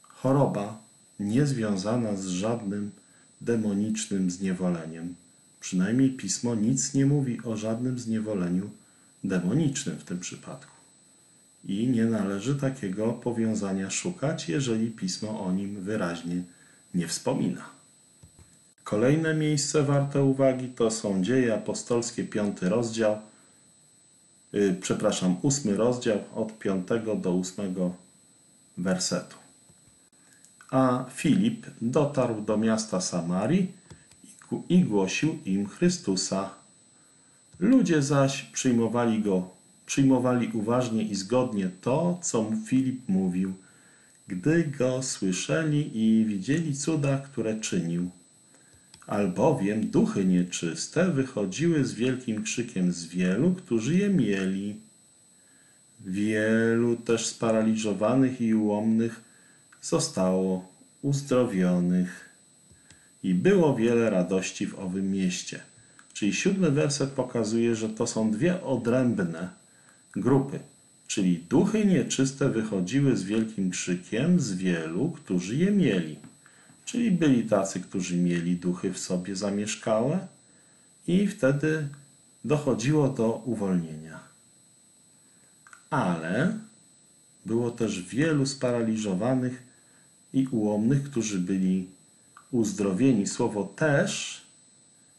choroba, niezwiązana z żadnym demonicznym zniewoleniem. Przynajmniej pismo nic nie mówi o żadnym zniewoleniu demonicznym w tym przypadku. I nie należy takiego powiązania szukać, jeżeli pismo o nim wyraźnie nie wspomina. Kolejne miejsce warte uwagi to są Dzieje Apostolskie, piąty rozdział, yy, przepraszam, ósmy rozdział od piątego do ósmego wersetu. A Filip dotarł do miasta Samarii i głosił im Chrystusa. Ludzie zaś przyjmowali go, przyjmowali uważnie i zgodnie to, co Filip mówił, gdy go słyszeli i widzieli cuda, które czynił. Albowiem duchy nieczyste wychodziły z wielkim krzykiem z wielu, którzy je mieli. Wielu też sparaliżowanych i ułomnych zostało uzdrowionych. I było wiele radości w owym mieście. Czyli siódmy werset pokazuje, że to są dwie odrębne grupy. Czyli duchy nieczyste wychodziły z wielkim krzykiem z wielu, którzy je mieli. Czyli byli tacy, którzy mieli duchy w sobie zamieszkałe i wtedy dochodziło do uwolnienia. Ale było też wielu sparaliżowanych i ułomnych, którzy byli uzdrowieni. Słowo też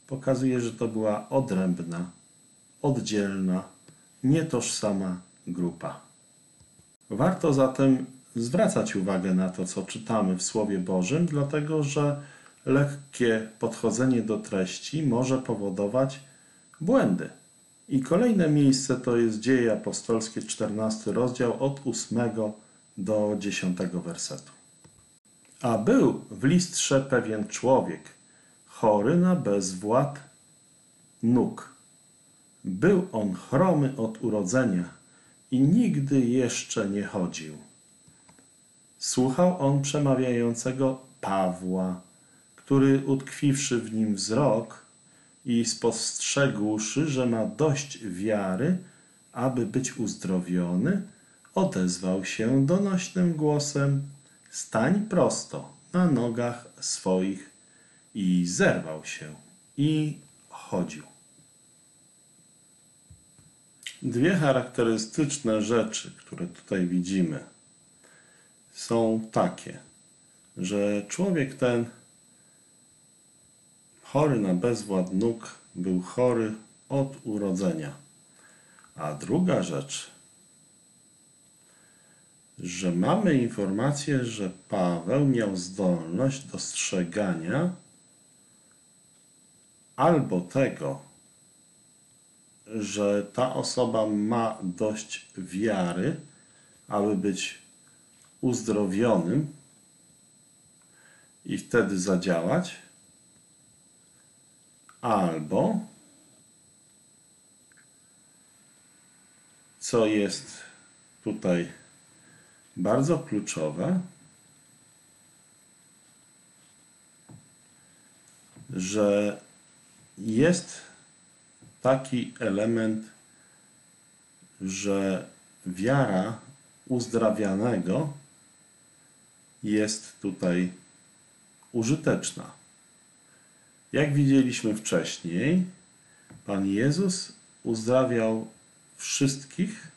pokazuje, że to była odrębna, oddzielna, nietożsama grupa. Warto zatem zwracać uwagę na to, co czytamy w Słowie Bożym, dlatego że lekkie podchodzenie do treści może powodować błędy. I kolejne miejsce to jest Dzieje Apostolskie, 14 rozdział od 8 do 10 wersetu. A był w listrze pewien człowiek, chory na bezwład nóg. Był on chromy od urodzenia i nigdy jeszcze nie chodził. Słuchał on przemawiającego Pawła, który utkwiwszy w nim wzrok i spostrzegłszy, że ma dość wiary, aby być uzdrowiony, odezwał się donośnym głosem: Stań prosto na nogach swoich i zerwał się i chodził. Dwie charakterystyczne rzeczy, które tutaj widzimy, są takie, że człowiek ten chory na bezwład nóg był chory od urodzenia. A druga rzecz, że mamy informację, że Paweł miał zdolność dostrzegania albo tego, że ta osoba ma dość wiary, aby być uzdrowionym i wtedy zadziałać, albo co jest tutaj bardzo kluczowe, że jest taki element, że wiara uzdrawianego jest tutaj użyteczna. Jak widzieliśmy wcześniej, Pan Jezus uzdrawiał wszystkich,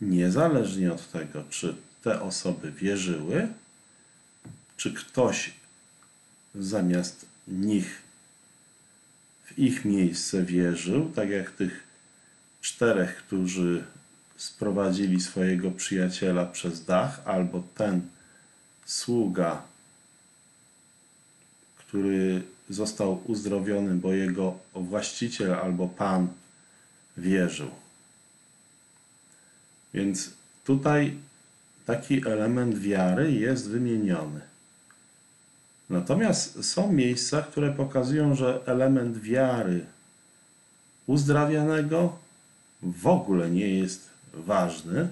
niezależnie od tego, czy te osoby wierzyły, czy ktoś zamiast nich w ich miejsce wierzył, tak jak tych czterech, którzy sprowadzili swojego przyjaciela przez dach, albo ten sługa, który został uzdrowiony, bo jego właściciel albo pan wierzył. Więc tutaj taki element wiary jest wymieniony. Natomiast są miejsca, które pokazują, że element wiary uzdrawianego w ogóle nie jest ważny.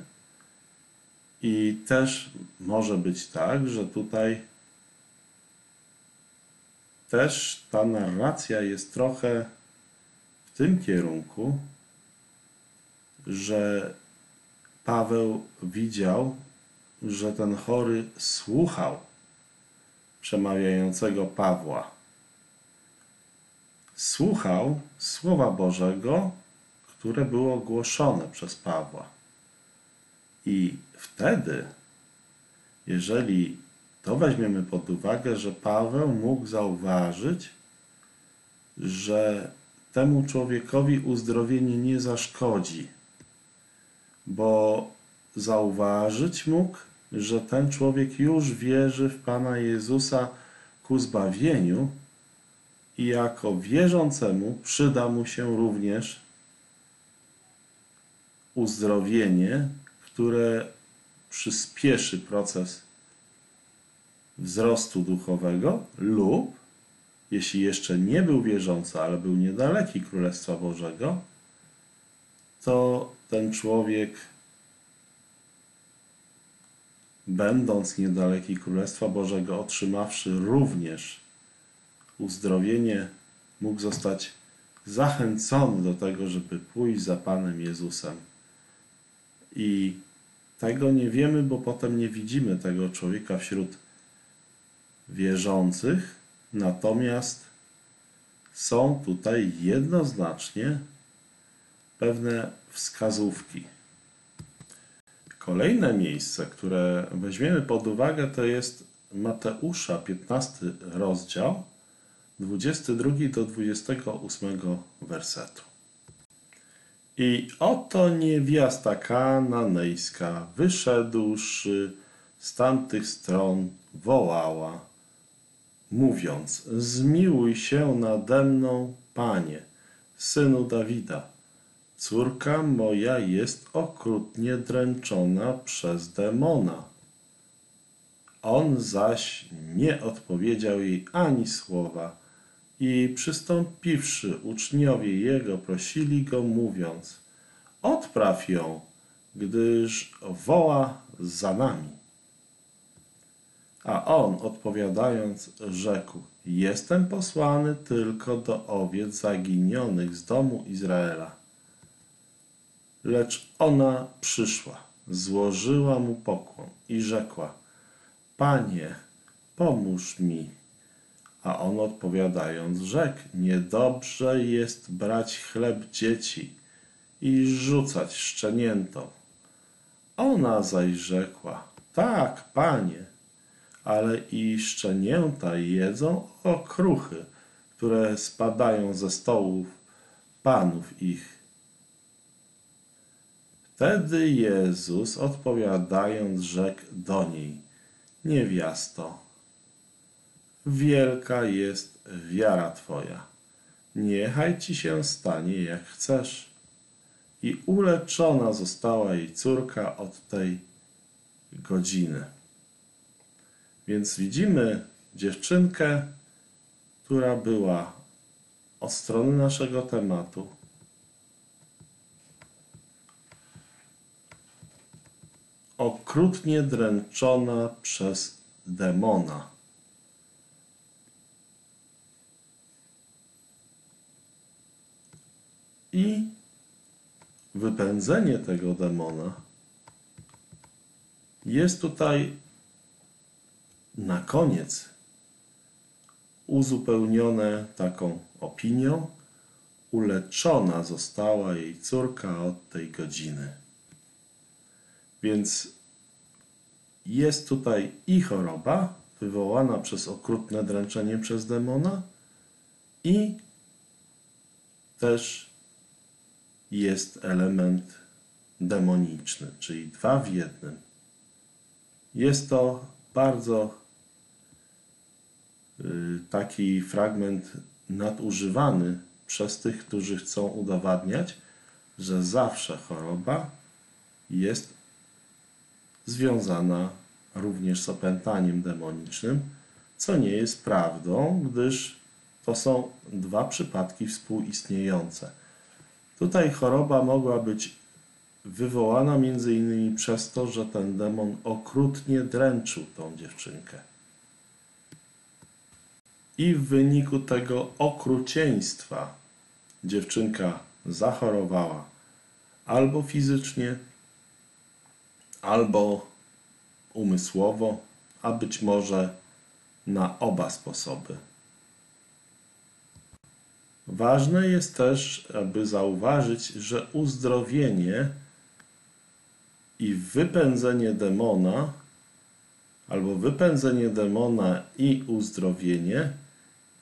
I też może być tak, że tutaj też ta narracja jest trochę w tym kierunku, że Paweł widział, że ten chory słuchał przemawiającego Pawła. Słuchał Słowa Bożego, które było głoszone przez Pawła. I wtedy, jeżeli to weźmiemy pod uwagę, że Paweł mógł zauważyć, że temu człowiekowi uzdrowienie nie zaszkodzi, bo zauważyć mógł, że ten człowiek już wierzy w Pana Jezusa ku zbawieniu i jako wierzącemu przyda mu się również uzdrowienie, które przyspieszy proces wzrostu duchowego lub jeśli jeszcze nie był wierzący, ale był niedaleki Królestwa Bożego, to ten człowiek, będąc niedaleki Królestwa Bożego, otrzymawszy również uzdrowienie, mógł zostać zachęcony do tego, żeby pójść za Panem Jezusem. I tego nie wiemy, bo potem nie widzimy tego człowieka wśród wierzących, natomiast są tutaj jednoznacznie pewne wskazówki. Kolejne miejsce, które weźmiemy pod uwagę, to jest Mateusza, 15 rozdział, 22 do 28 wersetu. I oto niewiasta kananejska, wyszedłszy z tamtych stron, wołała, mówiąc: Zmiłuj się nade mną, panie, synu Dawida. Córka moja jest okrutnie dręczona przez demona. On zaś nie odpowiedział jej ani słowa i przystąpiwszy uczniowie jego prosili go, mówiąc: Odpraw ją, gdyż woła za nami. A on odpowiadając, rzekł: Jestem posłany tylko do owiec zaginionych z domu Izraela. Lecz ona przyszła, złożyła mu pokłon i rzekła: Panie, pomóż mi. A on odpowiadając, rzekł: Niedobrze jest brać chleb dzieci i rzucać szczeniętom. Ona zaś rzekła: Tak, panie, ale i szczenięta jedzą okruchy, które spadają ze stołów panów ich. Wtedy Jezus odpowiadając rzekł do niej: Niewiasto, wielka jest wiara Twoja. Niechaj Ci się stanie jak chcesz. I uleczona została jej córka od tej godziny. Więc widzimy dziewczynkę, która była od strony naszego tematu. Okrutnie dręczona przez demona. I wypędzenie tego demona jest tutaj na koniec uzupełnione taką opinią, uleczona została jej córka od tej godziny. Więc jest tutaj i choroba wywołana przez okrutne dręczenie przez demona i też jest element demoniczny, czyli dwa w jednym. Jest to bardzo Y, taki fragment nadużywany przez tych, którzy chcą udowadniać, że zawsze choroba jest związana również z opętaniem demonicznym, co nie jest prawdą, gdyż to są dwa przypadki współistniejące. Tutaj choroba mogła być wywołana innymi przez to, że ten demon okrutnie dręczył tą dziewczynkę i w wyniku tego okrucieństwa dziewczynka zachorowała albo fizycznie, albo umysłowo, a być może na oba sposoby. Ważne jest też, aby zauważyć, że uzdrowienie i wypędzenie demona, albo wypędzenie demona i uzdrowienie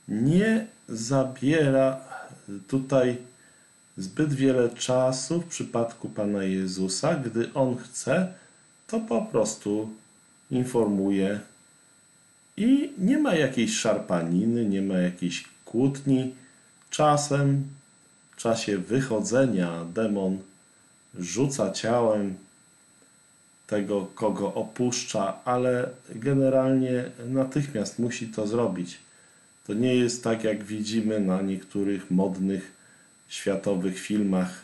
nie zabiera tutaj zbyt wiele czasu w przypadku Pana Jezusa. Gdy On chce, to po prostu informuje i nie ma jakiejś szarpaniny, nie ma jakiejś kłótni. Czasem, w czasie wychodzenia, demon rzuca ciałem tego, kogo opuszcza, ale generalnie natychmiast musi to zrobić. To nie jest tak, jak widzimy na niektórych modnych światowych filmach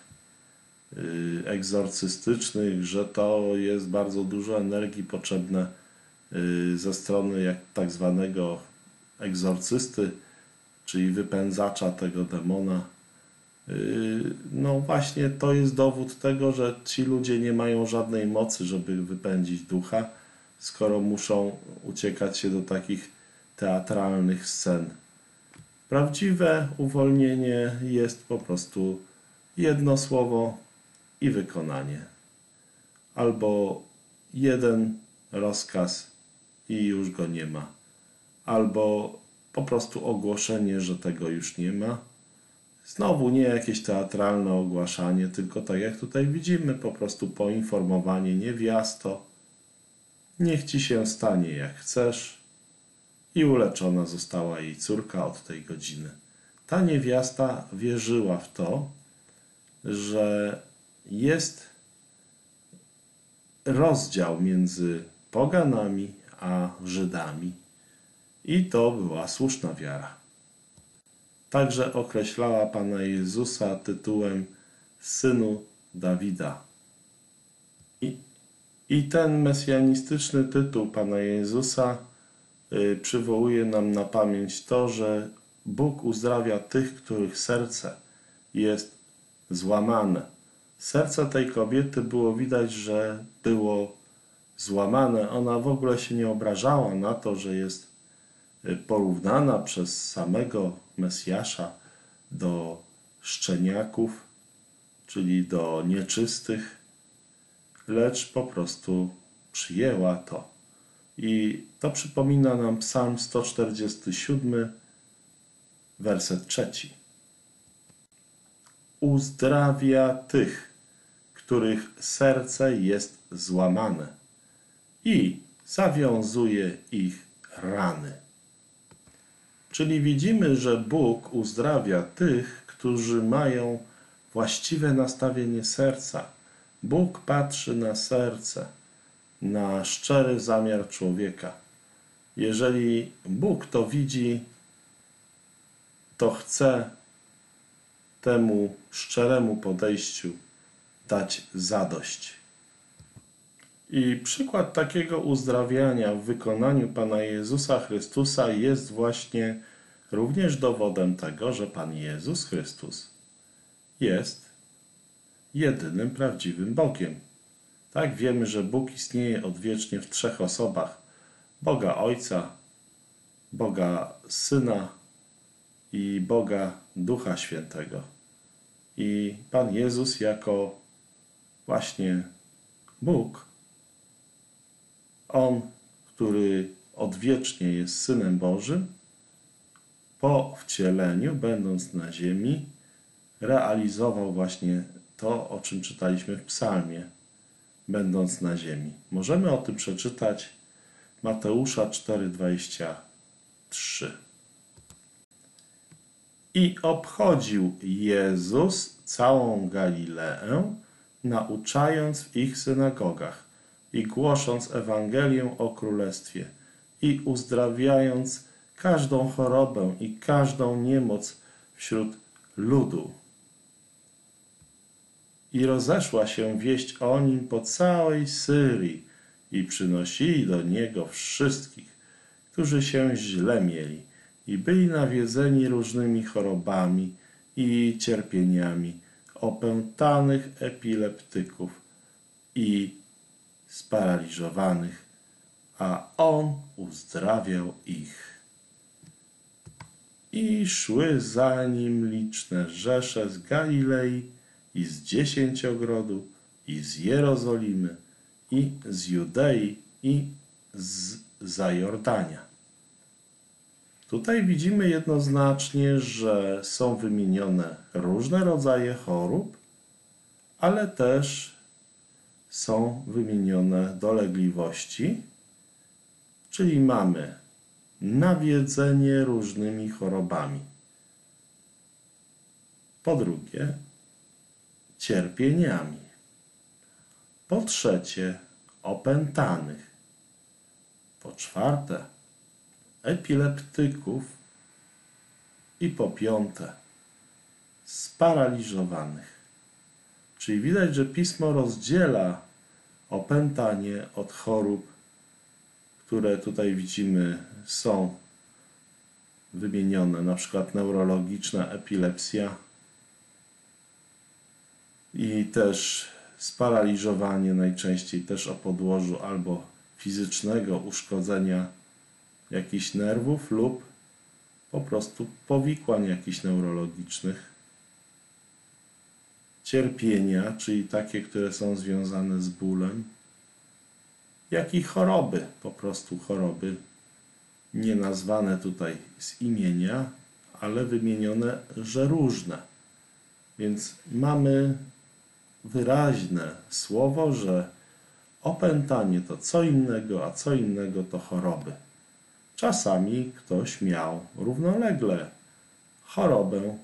egzorcystycznych, że to jest bardzo dużo energii potrzebne yy, ze strony jak tak zwanego egzorcysty, czyli wypędzacza tego demona. Yy, no właśnie to jest dowód tego, że ci ludzie nie mają żadnej mocy, żeby wypędzić ducha, skoro muszą uciekać się do takich teatralnych scen. Prawdziwe uwolnienie jest po prostu jedno słowo i wykonanie. Albo jeden rozkaz i już go nie ma. Albo po prostu ogłoszenie, że tego już nie ma. Znowu nie jakieś teatralne ogłaszanie, tylko tak jak tutaj widzimy, po prostu poinformowanie niewiasto. Niech ci się stanie jak chcesz i uleczona została jej córka od tej godziny. Ta niewiasta wierzyła w to, że jest rozdział między poganami a Żydami. I to była słuszna wiara. Także określała Pana Jezusa tytułem Synu Dawida. I, i ten mesjanistyczny tytuł Pana Jezusa Y, przywołuje nam na pamięć to, że Bóg uzdrawia tych, których serce jest złamane. Serce tej kobiety było widać, że było złamane. Ona w ogóle się nie obrażała na to, że jest y, porównana przez samego Mesjasza do szczeniaków, czyli do nieczystych, lecz po prostu przyjęła to. I to przypomina nam Psalm 147, werset trzeci. Uzdrawia tych, których serce jest złamane i zawiązuje ich rany. Czyli widzimy, że Bóg uzdrawia tych, którzy mają właściwe nastawienie serca. Bóg patrzy na serce na szczery zamiar człowieka. Jeżeli Bóg to widzi, to chce temu szczeremu podejściu dać zadość. I przykład takiego uzdrawiania w wykonaniu Pana Jezusa Chrystusa jest właśnie również dowodem tego, że Pan Jezus Chrystus jest jedynym prawdziwym Bogiem. Tak wiemy, że Bóg istnieje odwiecznie w trzech osobach: Boga Ojca, Boga Syna i Boga Ducha Świętego. I Pan Jezus jako właśnie Bóg, On, który odwiecznie jest Synem Bożym, po wcieleniu, będąc na ziemi, realizował właśnie to, o czym czytaliśmy w Psalmie będąc na ziemi. Możemy o tym przeczytać Mateusza 4:23. I obchodził Jezus całą Galileę, nauczając w ich synagogach i głosząc Ewangelię o Królestwie i uzdrawiając każdą chorobę i każdą niemoc wśród ludu. I rozeszła się wieść o nim po całej Syrii i przynosili do niego wszystkich, którzy się źle mieli i byli nawiedzeni różnymi chorobami i cierpieniami, opętanych epileptyków i sparaliżowanych, a On uzdrawiał ich. I szły za nim liczne rzesze z Galilei i z Dziesięciogrodu i z Jerozolimy i z Judei i z Zajordania. Tutaj widzimy jednoznacznie, że są wymienione różne rodzaje chorób, ale też są wymienione dolegliwości, czyli mamy nawiedzenie różnymi chorobami. Po drugie, cierpieniami. Po trzecie, opętanych. Po czwarte, epileptyków. I po piąte, sparaliżowanych. Czyli widać, że pismo rozdziela opętanie od chorób, które tutaj widzimy są wymienione, na przykład neurologiczna epilepsja i też sparaliżowanie najczęściej też o podłożu albo fizycznego uszkodzenia jakichś nerwów lub po prostu powikłań jakichś neurologicznych. Cierpienia, czyli takie, które są związane z bólem, jak i choroby, po prostu choroby, nie nazwane tutaj z imienia, ale wymienione, że różne. Więc mamy wyraźne słowo, że opętanie to co innego, a co innego to choroby. Czasami ktoś miał równolegle chorobę,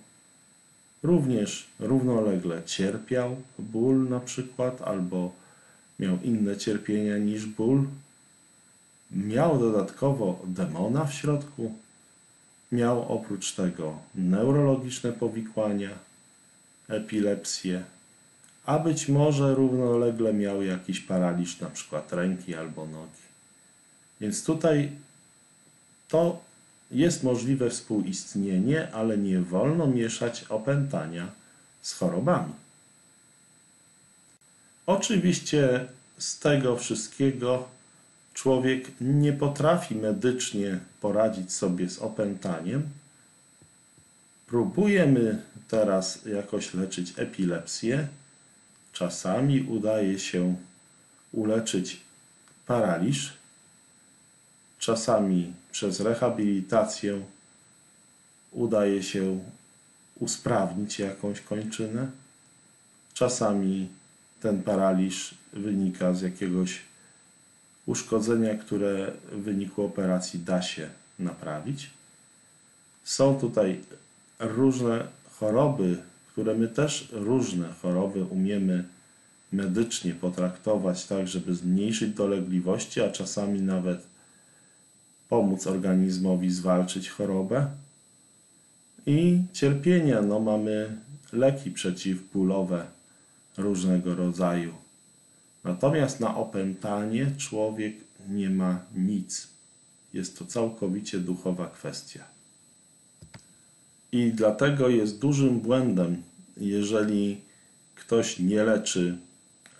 również równolegle cierpiał ból na przykład, albo miał inne cierpienia niż ból, miał dodatkowo demona w środku, miał oprócz tego neurologiczne powikłania, epilepsję, a być może równolegle miał jakiś paraliż, na przykład ręki albo nogi. Więc tutaj to jest możliwe współistnienie, ale nie wolno mieszać opętania z chorobami. Oczywiście z tego wszystkiego człowiek nie potrafi medycznie poradzić sobie z opętaniem. Próbujemy teraz jakoś leczyć epilepsję. Czasami udaje się uleczyć paraliż. Czasami przez rehabilitację udaje się usprawnić jakąś kończynę. Czasami ten paraliż wynika z jakiegoś uszkodzenia, które w wyniku operacji da się naprawić. Są tutaj różne choroby, które my też różne choroby umiemy medycznie potraktować tak, żeby zmniejszyć dolegliwości, a czasami nawet pomóc organizmowi zwalczyć chorobę. I cierpienia, no mamy leki przeciwbólowe różnego rodzaju. Natomiast na opętanie człowiek nie ma nic. Jest to całkowicie duchowa kwestia. I dlatego jest dużym błędem, jeżeli ktoś nie leczy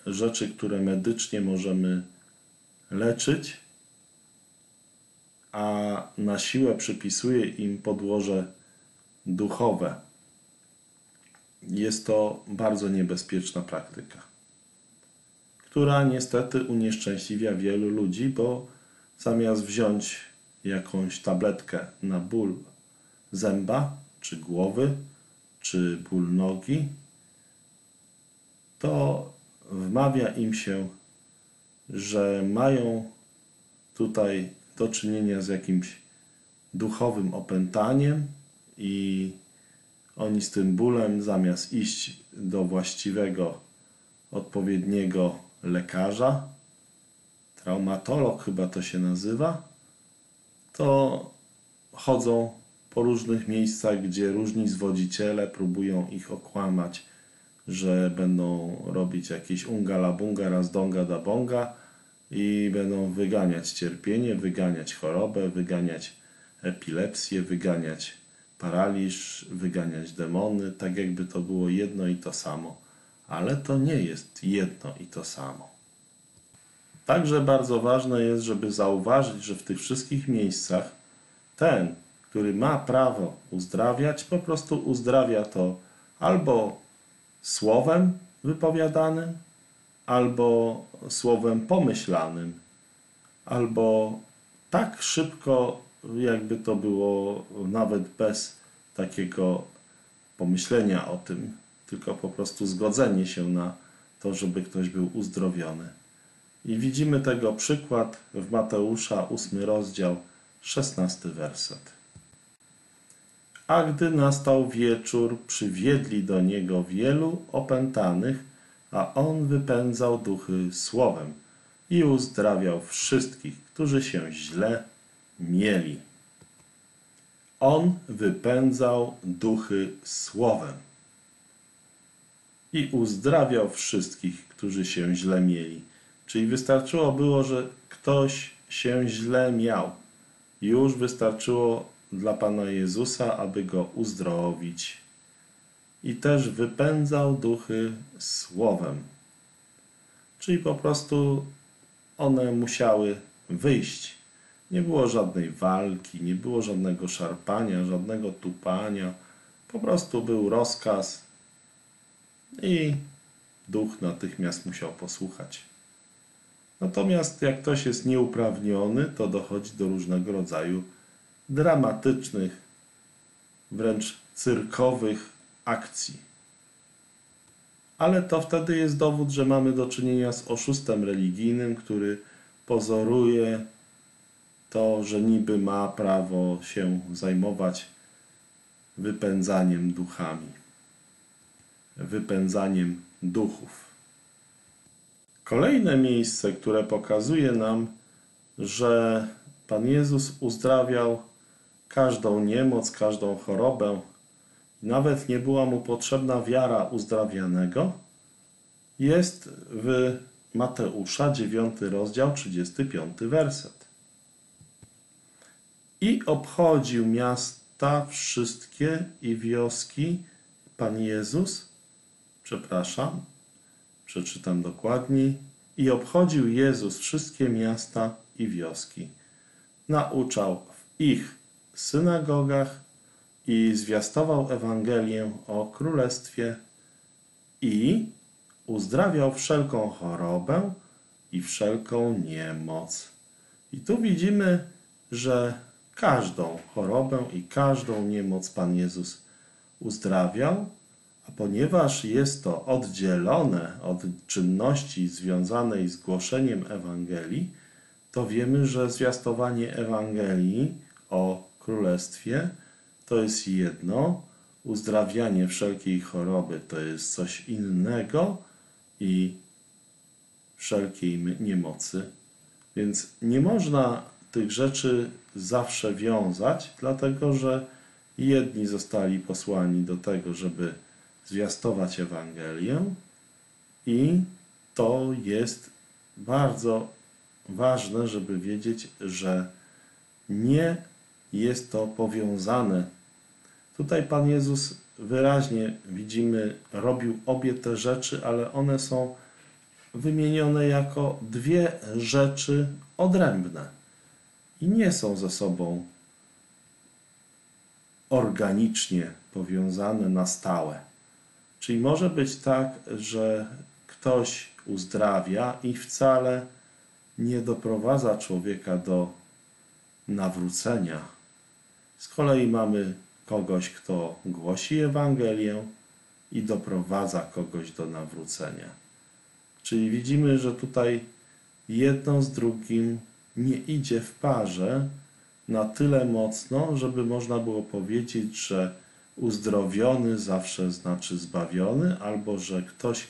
rzeczy, które medycznie możemy leczyć, a na siłę przypisuje im podłoże duchowe. Jest to bardzo niebezpieczna praktyka która niestety unieszczęśliwia wielu ludzi, bo zamiast wziąć jakąś tabletkę na ból zęba, czy głowy, czy ból nogi, to wmawia im się, że mają tutaj do czynienia z jakimś duchowym opętaniem i oni z tym bólem zamiast iść do właściwego, odpowiedniego lekarza, traumatolog chyba to się nazywa, to chodzą po różnych miejscach, gdzie różni zwodziciele próbują ich okłamać, że będą robić jakieś ungala bunga raz donga da bonga i będą wyganiać cierpienie, wyganiać chorobę, wyganiać epilepsję, wyganiać paraliż, wyganiać demony, tak jakby to było jedno i to samo ale to nie jest jedno i to samo. Także bardzo ważne jest, żeby zauważyć, że w tych wszystkich miejscach ten, który ma prawo uzdrawiać, po prostu uzdrawia to albo słowem wypowiadanym, albo słowem pomyślanym, albo tak szybko, jakby to było nawet bez takiego pomyślenia o tym, tylko po prostu zgodzenie się na to, żeby ktoś był uzdrowiony. I widzimy tego przykład w Mateusza, 8 rozdział, 16 werset. A gdy nastał wieczór, przywiedli do niego wielu opętanych, a on wypędzał duchy słowem i uzdrawiał wszystkich, którzy się źle mieli. On wypędzał duchy słowem i uzdrawiał wszystkich, którzy się źle mieli. Czyli wystarczyło było, że ktoś się źle miał. Już wystarczyło dla Pana Jezusa, aby go uzdrowić. I też wypędzał duchy słowem. Czyli po prostu one musiały wyjść. Nie było żadnej walki, nie było żadnego szarpania, żadnego tupania. Po prostu był rozkaz i duch natychmiast musiał posłuchać. Natomiast jak ktoś jest nieuprawniony, to dochodzi do różnego rodzaju dramatycznych, wręcz cyrkowych akcji. Ale to wtedy jest dowód, że mamy do czynienia z oszustem religijnym, który pozoruje to, że niby ma prawo się zajmować wypędzaniem duchami, wypędzaniem duchów. Kolejne miejsce, które pokazuje nam, że Pan Jezus uzdrawiał każdą niemoc, każdą chorobę, nawet nie była mu potrzebna wiara uzdrawianego, jest w Mateusza 9 rozdział 35 werset. I obchodził miasta wszystkie i wioski Pan Jezus, przepraszam, przeczytam dokładniej, i obchodził Jezus wszystkie miasta i wioski. Nauczał w ich synagogach i zwiastował Ewangelię o Królestwie i uzdrawiał wszelką chorobę i wszelką niemoc. I tu widzimy, że każdą chorobę i każdą niemoc Pan Jezus uzdrawiał, a ponieważ jest to oddzielone od czynności związanej z głoszeniem Ewangelii, to wiemy, że zwiastowanie Ewangelii o Królestwie to jest jedno, uzdrawianie wszelkiej choroby to jest coś innego i wszelkiej niemocy. Więc nie można tych rzeczy zawsze wiązać, dlatego że jedni zostali posłani do tego, żeby zwiastować Ewangelię i to jest bardzo ważne, żeby wiedzieć, że nie jest to powiązane. Tutaj Pan Jezus wyraźnie widzimy, robił obie te rzeczy, ale one są wymienione jako dwie rzeczy odrębne i nie są ze sobą organicznie powiązane na stałe. Czyli może być tak, że ktoś uzdrawia i wcale nie doprowadza człowieka do nawrócenia. Z kolei mamy kogoś, kto głosi Ewangelię i doprowadza kogoś do nawrócenia. Czyli widzimy, że tutaj jedno z drugim nie idzie w parze na tyle mocno, żeby można było powiedzieć, że uzdrowiony zawsze znaczy zbawiony, albo że ktoś,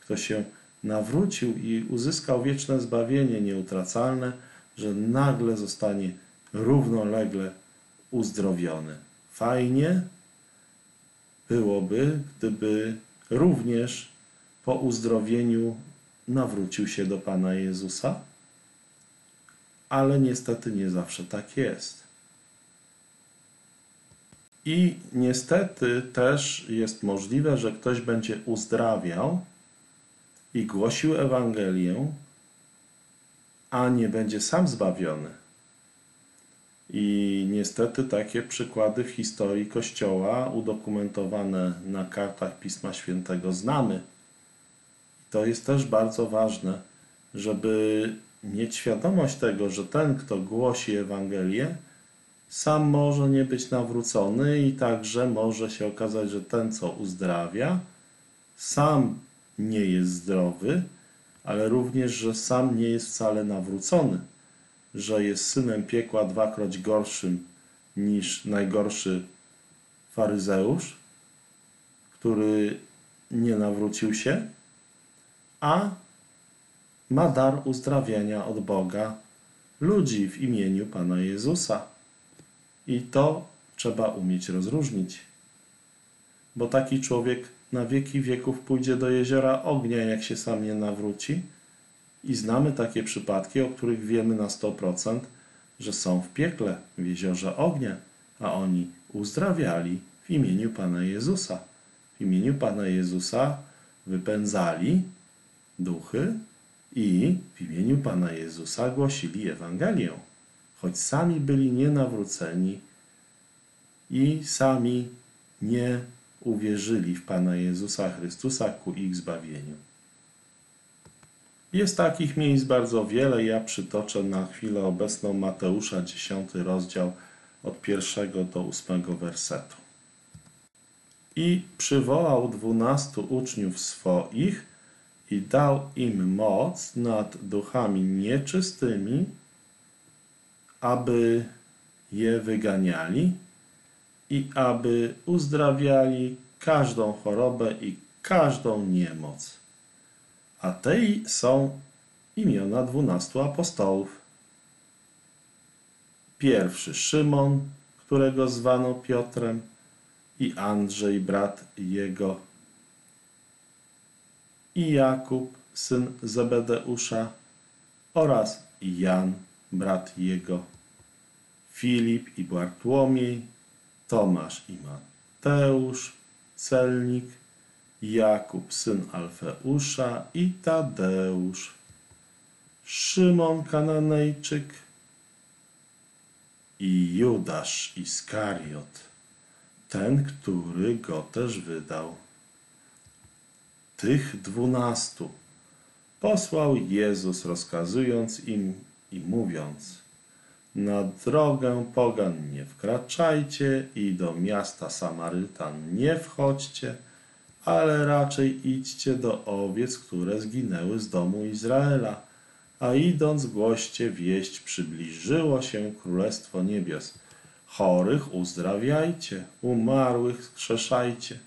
kto się nawrócił i uzyskał wieczne zbawienie nieutracalne, że nagle zostanie równolegle uzdrowiony. Fajnie byłoby, gdyby również po uzdrowieniu nawrócił się do Pana Jezusa, ale niestety nie zawsze tak jest. I niestety też jest możliwe, że ktoś będzie uzdrawiał i głosił Ewangelię, a nie będzie sam zbawiony. I niestety takie przykłady w historii Kościoła, udokumentowane na kartach Pisma Świętego, znamy. To jest też bardzo ważne, żeby mieć świadomość tego, że ten, kto głosi Ewangelię, sam może nie być nawrócony i także może się okazać, że ten, co uzdrawia, sam nie jest zdrowy, ale również, że sam nie jest wcale nawrócony, że jest synem piekła dwakroć gorszym niż najgorszy faryzeusz, który nie nawrócił się, a ma dar uzdrawiania od Boga ludzi w imieniu Pana Jezusa. I to trzeba umieć rozróżnić. Bo taki człowiek na wieki wieków pójdzie do jeziora ognia, jak się sam nie nawróci. I znamy takie przypadki, o których wiemy na 100%, że są w piekle, w jeziorze ognia, a oni uzdrawiali w imieniu Pana Jezusa. W imieniu Pana Jezusa wypędzali duchy i w imieniu Pana Jezusa głosili Ewangelię, choć sami byli nienawróceni i sami nie uwierzyli w Pana Jezusa Chrystusa ku ich zbawieniu. Jest takich miejsc bardzo wiele. Ja przytoczę na chwilę obecną Mateusza, 10 rozdział od pierwszego do ósmego wersetu. I przywołał dwunastu uczniów swoich i dał im moc nad duchami nieczystymi, aby je wyganiali i aby uzdrawiali każdą chorobę i każdą niemoc. A tej są imiona dwunastu apostołów. Pierwszy Szymon, którego zwano Piotrem, i Andrzej, brat jego, i Jakub, syn Zebedeusza, oraz Jan, brat jego, Filip i Bartłomiej, Tomasz i Mateusz, celnik, Jakub, syn Alfeusza i Tadeusz, Szymon Kananejczyk i Judasz Iskariot, ten, który go też wydał. Tych dwunastu posłał Jezus, rozkazując im i mówiąc: Na drogę pogan nie wkraczajcie i do miasta Samarytan nie wchodźcie, ale raczej idźcie do owiec, które zginęły z domu Izraela. A idąc głoście wieść, przybliżyło się Królestwo Niebios. Chorych uzdrawiajcie, umarłych skrzeszajcie,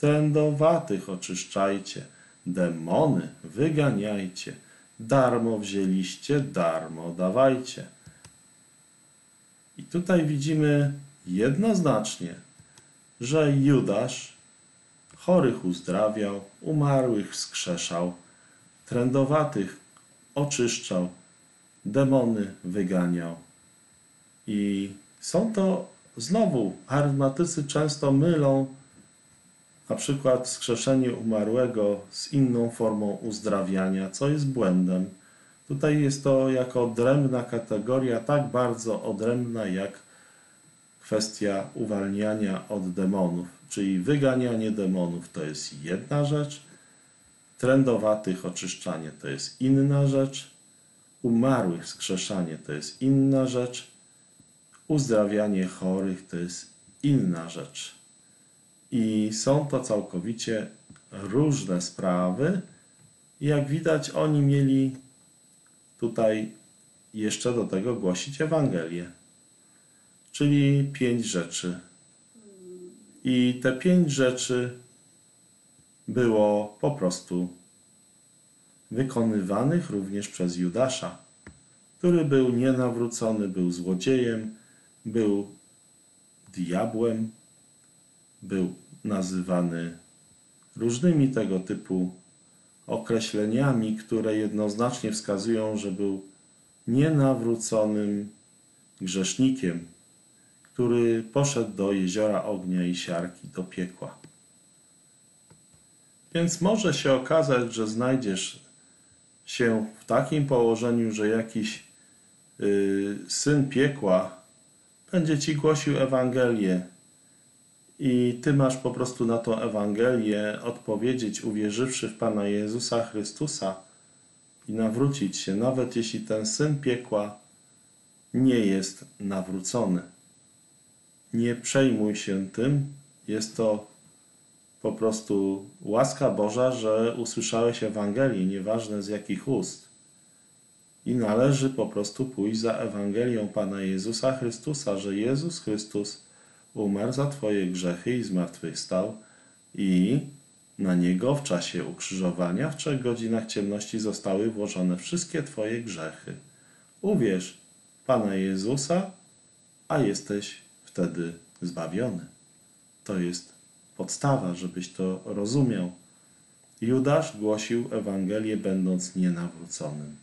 tędowatych oczyszczajcie, demony wyganiajcie, darmo wzięliście, darmo dawajcie. I tutaj widzimy jednoznacznie, że Judasz chorych uzdrawiał, umarłych wskrzeszał, trędowatych oczyszczał, demony wyganiał. I są to znowu, charyzmatycy często mylą na przykład wskrzeszenie umarłego z inną formą uzdrawiania, co jest błędem. Tutaj jest to jako odrębna kategoria, tak bardzo odrębna jak kwestia uwalniania od demonów, czyli wyganianie demonów to jest jedna rzecz, trędowatych oczyszczanie to jest inna rzecz, umarłych wskrzeszanie to jest inna rzecz, uzdrawianie chorych to jest inna rzecz. I są to całkowicie różne sprawy. Jak widać, oni mieli tutaj jeszcze do tego głosić Ewangelię, czyli pięć rzeczy. I te pięć rzeczy było po prostu wykonywanych również przez Judasza, który był nienawrócony, był złodziejem, był diabłem, był nazywany różnymi tego typu określeniami, które jednoznacznie wskazują, że był nienawróconym grzesznikiem, który poszedł do jeziora ognia i siarki, do piekła. Więc może się okazać, że znajdziesz się w takim położeniu, że jakiś yy, syn piekła będzie ci głosił Ewangelię i ty masz po prostu na tą Ewangelię odpowiedzieć, uwierzywszy w Pana Jezusa Chrystusa i nawrócić się, nawet jeśli ten syn piekła nie jest nawrócony. Nie przejmuj się tym, jest to po prostu łaska Boża, że usłyszałeś Ewangelię, nieważne z jakich ust. I należy po prostu pójść za Ewangelią Pana Jezusa Chrystusa, że Jezus Chrystus umarł za Twoje grzechy i zmartwychwstał i na Niego w czasie ukrzyżowania w trzech godzinach ciemności zostały włożone wszystkie Twoje grzechy. Uwierz Pana Jezusa, a jesteś wtedy zbawiony. To jest podstawa, żebyś to rozumiał. Judasz głosił Ewangelię, będąc nienawróconym.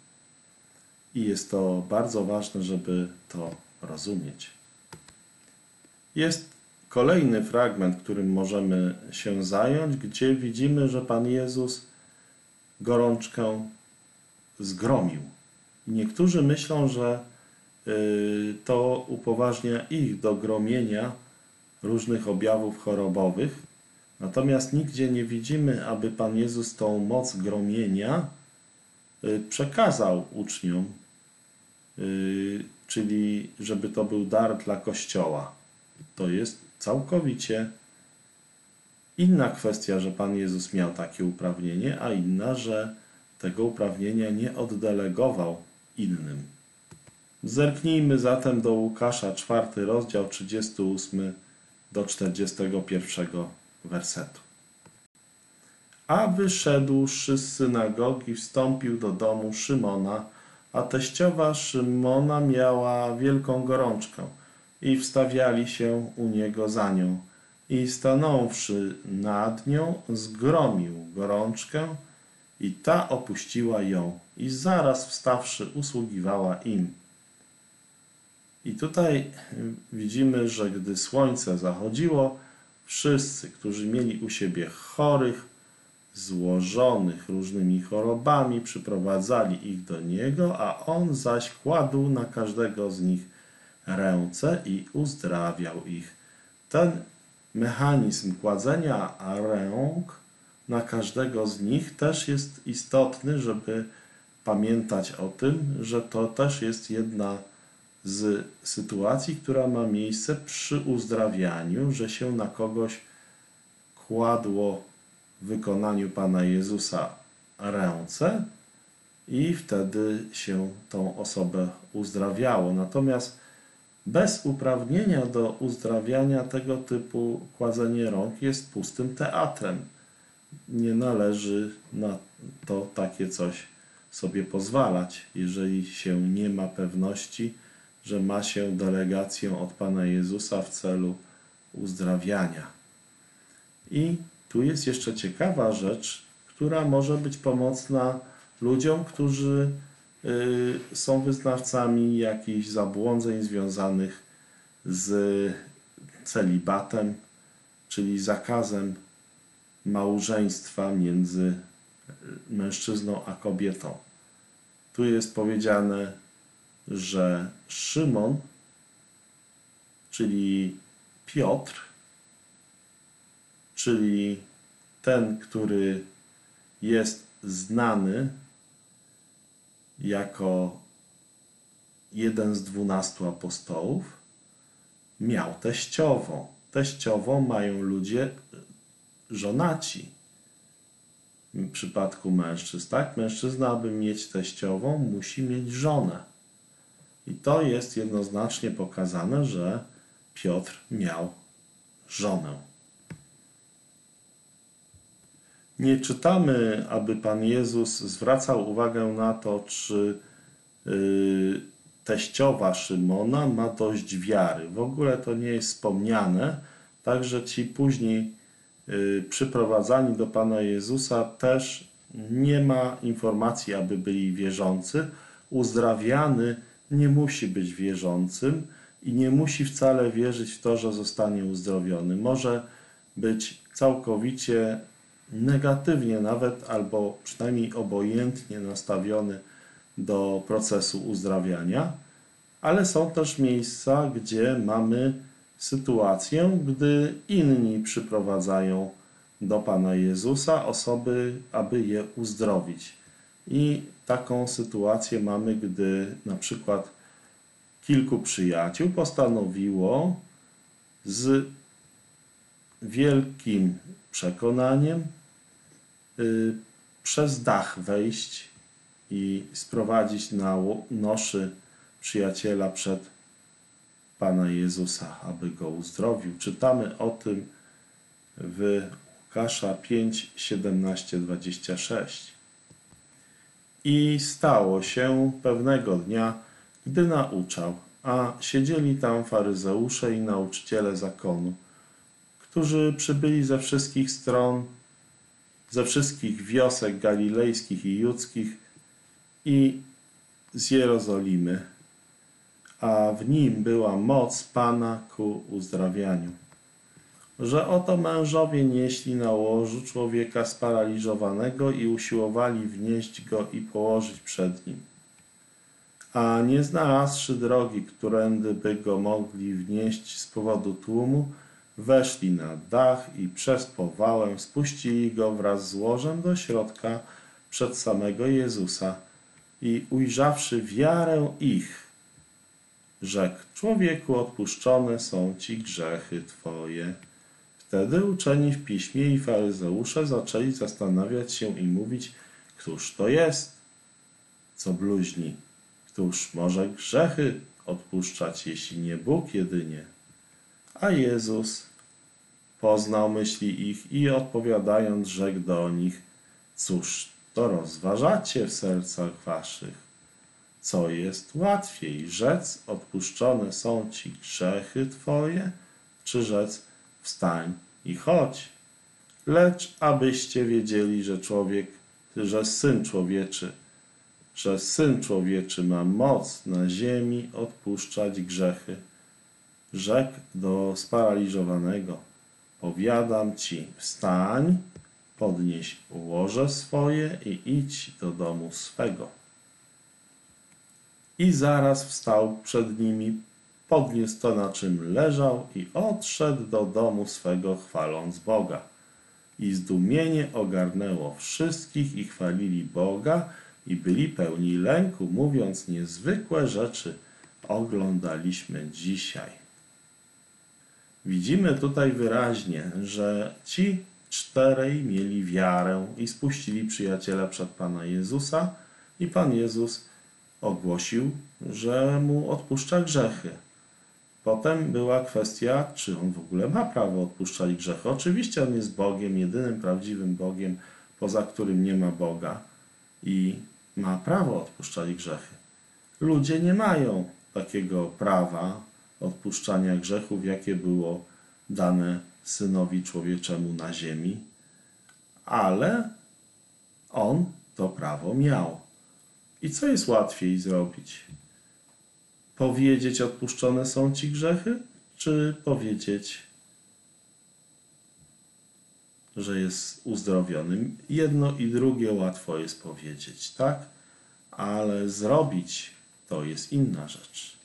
I jest to bardzo ważne, żeby to rozumieć. Jest kolejny fragment, którym możemy się zająć, gdzie widzimy, że Pan Jezus gorączkę zgromił. Niektórzy myślą, że to upoważnia ich do gromienia różnych objawów chorobowych, natomiast nigdzie nie widzimy, aby Pan Jezus tą moc gromienia y, przekazał uczniom, y, czyli żeby to był dar dla Kościoła. To jest całkowicie inna kwestia, że Pan Jezus miał takie uprawnienie, a inna, że tego uprawnienia nie oddelegował innym. Zerknijmy zatem do Łukasza, czwarty rozdział, 38 do 41 wersetu. A wyszedłszy z synagogi, wstąpił do domu Szymona, a teściowa Szymona miała wielką gorączkę i wstawiali się u niego za nią. I stanąwszy nad nią, zgromił gorączkę i ta opuściła ją i zaraz wstawszy usługiwała im. I tutaj widzimy, że gdy słońce zachodziło, wszyscy, którzy mieli u siebie chorych, złożonych różnymi chorobami, przyprowadzali ich do niego, a on zaś kładł na każdego z nich ręce i uzdrawiał ich. Ten mechanizm kładzenia rąk na każdego z nich też jest istotny, żeby pamiętać o tym, że to też jest jedna z sytuacji, która ma miejsce przy uzdrawianiu, że się na kogoś kładło w wykonaniu Pana Jezusa ręce i wtedy się tą osobę uzdrawiało. Natomiast bez uprawnienia do uzdrawiania tego typu kładzenie rąk jest pustym teatrem. Nie należy na to takie coś sobie pozwalać, jeżeli się nie ma pewności, że ma się delegację od Pana Jezusa w celu uzdrawiania. I tu jest jeszcze ciekawa rzecz, która może być pomocna ludziom, którzy y, są wyznawcami jakichś zabłądzeń związanych z celibatem, czyli zakazem małżeństwa między mężczyzną a kobietą. Tu jest powiedziane, że Szymon, czyli Piotr, czyli ten, który jest znany jako jeden z dwunastu apostołów, miał teściową. Teściową mają ludzie żonaci. W przypadku mężczyzn, tak? Mężczyzna, aby mieć teściową, musi mieć żonę. I to jest jednoznacznie pokazane, że Piotr miał żonę. Nie czytamy, aby Pan Jezus zwracał uwagę na to, czy yy, teściowa Szymona ma dość wiary. W ogóle to nie jest wspomniane, także ci później yy, przyprowadzani do Pana Jezusa też nie ma informacji, aby byli wierzący. Uzdrawiany nie musi być wierzącym i nie musi wcale wierzyć w to, że zostanie uzdrowiony. Może być całkowicie negatywnie nawet, albo przynajmniej obojętnie nastawiony do procesu uzdrawiania, Ale są też miejsca, gdzie mamy sytuację, gdy inni przyprowadzają do Pana Jezusa osoby, aby je uzdrowić. I taką sytuację mamy, gdy na przykład kilku przyjaciół postanowiło z wielkim przekonaniem y, przez dach wejść i sprowadzić na noszy przyjaciela przed Pana Jezusa, aby go uzdrowił. Czytamy o tym w Łukasza 5, 17, 26. I stało się pewnego dnia, gdy nauczał, a siedzieli tam faryzeusze i nauczyciele zakonu, którzy przybyli ze wszystkich stron, ze wszystkich wiosek galilejskich i judzkich i z Jerozolimy, a w nim była moc Pana ku uzdrawianiu. Że oto mężowie nieśli na łożu człowieka sparaliżowanego i usiłowali wnieść go i położyć przed nim. A nie znalazłszy drogi, którędy by go mogli wnieść z powodu tłumu, weszli na dach i przez powałę spuścili go wraz z łożem do środka przed samego Jezusa i ujrzawszy wiarę ich, rzekł, człowieku odpuszczone są ci grzechy twoje. Wtedy uczeni w piśmie i faryzeusze zaczęli zastanawiać się i mówić, któż to jest, co bluźni, któż może grzechy odpuszczać, jeśli nie Bóg jedynie. A Jezus poznał myśli ich i odpowiadając rzekł do nich, cóż to rozważacie w sercach waszych? Co jest łatwiej, rzec odpuszczone są ci grzechy twoje, czy rzec wstań i chodź? Lecz abyście wiedzieli, że człowiek, że Syn Człowieczy, że Syn Człowieczy ma moc na ziemi odpuszczać grzechy. Rzekł do sparaliżowanego, powiadam ci, wstań, podnieś łoże swoje i idź do domu swego. I zaraz wstał przed nimi, podniósł to, na czym leżał i odszedł do domu swego, chwaląc Boga. I zdumienie ogarnęło wszystkich i chwalili Boga i byli pełni lęku, mówiąc niezwykłe rzeczy oglądaliśmy dzisiaj. Widzimy tutaj wyraźnie, że ci czterej mieli wiarę i spuścili przyjaciela przed Pana Jezusa i Pan Jezus ogłosił, że mu odpuszcza grzechy. Potem była kwestia, czy on w ogóle ma prawo odpuszczać grzechy. Oczywiście on jest Bogiem, jedynym prawdziwym Bogiem, poza którym nie ma Boga i ma prawo odpuszczać grzechy. Ludzie nie mają takiego prawa odpuszczania grzechów, jakie było dane synowi człowieczemu na ziemi, ale on to prawo miał. I co jest łatwiej zrobić? Powiedzieć, odpuszczone są ci grzechy, czy powiedzieć, że jest uzdrowionym? Jedno i drugie łatwo jest powiedzieć, tak? Ale zrobić to jest inna rzecz.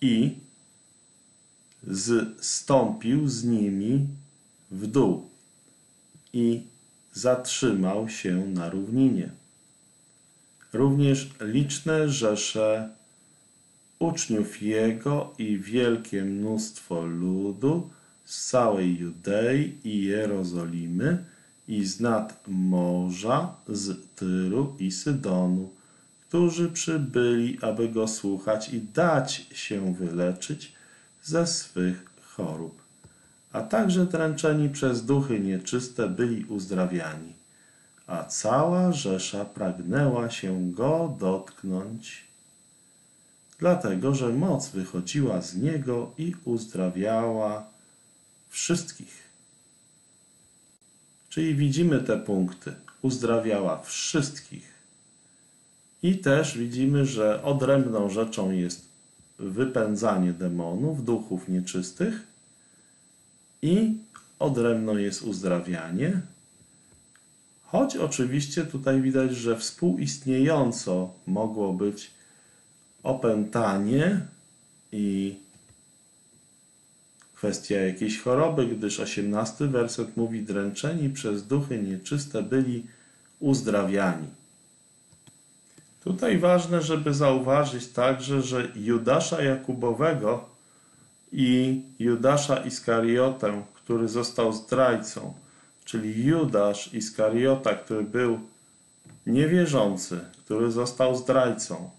i zstąpił z nimi w dół i zatrzymał się na równinie. Również liczne rzesze uczniów jego i wielkie mnóstwo ludu z całej Judei i Jerozolimy i z nad morza, z Tyru i Sydonu, którzy przybyli, aby go słuchać i dać się wyleczyć ze swych chorób. A także dręczeni przez duchy nieczyste byli uzdrawiani, a cała rzesza pragnęła się go dotknąć, dlatego że moc wychodziła z niego i uzdrawiała wszystkich. Czyli widzimy te punkty. Uzdrawiała wszystkich. I też widzimy, że odrębną rzeczą jest wypędzanie demonów, duchów nieczystych i odrębno jest uzdrawianie. Choć oczywiście tutaj widać, że współistniejąco mogło być opętanie i kwestia jakiejś choroby, gdyż osiemnasty werset mówi dręczeni przez duchy nieczyste byli uzdrawiani. Tutaj ważne, żeby zauważyć także, że Judasza Jakubowego i Judasza Iskariotę, który został zdrajcą, czyli Judasz Iskariota, który był niewierzący, który został zdrajcą,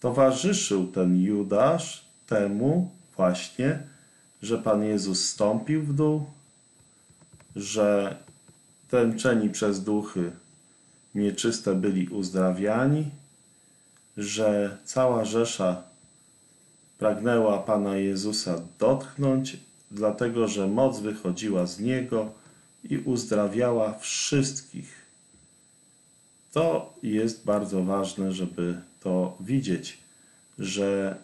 towarzyszył ten Judasz temu właśnie, że Pan Jezus stąpił w dół, że tęczeni przez duchy nieczyste byli uzdrawiani, że cała Rzesza pragnęła Pana Jezusa dotknąć, dlatego że moc wychodziła z Niego i uzdrawiała wszystkich. To jest bardzo ważne, żeby to widzieć, że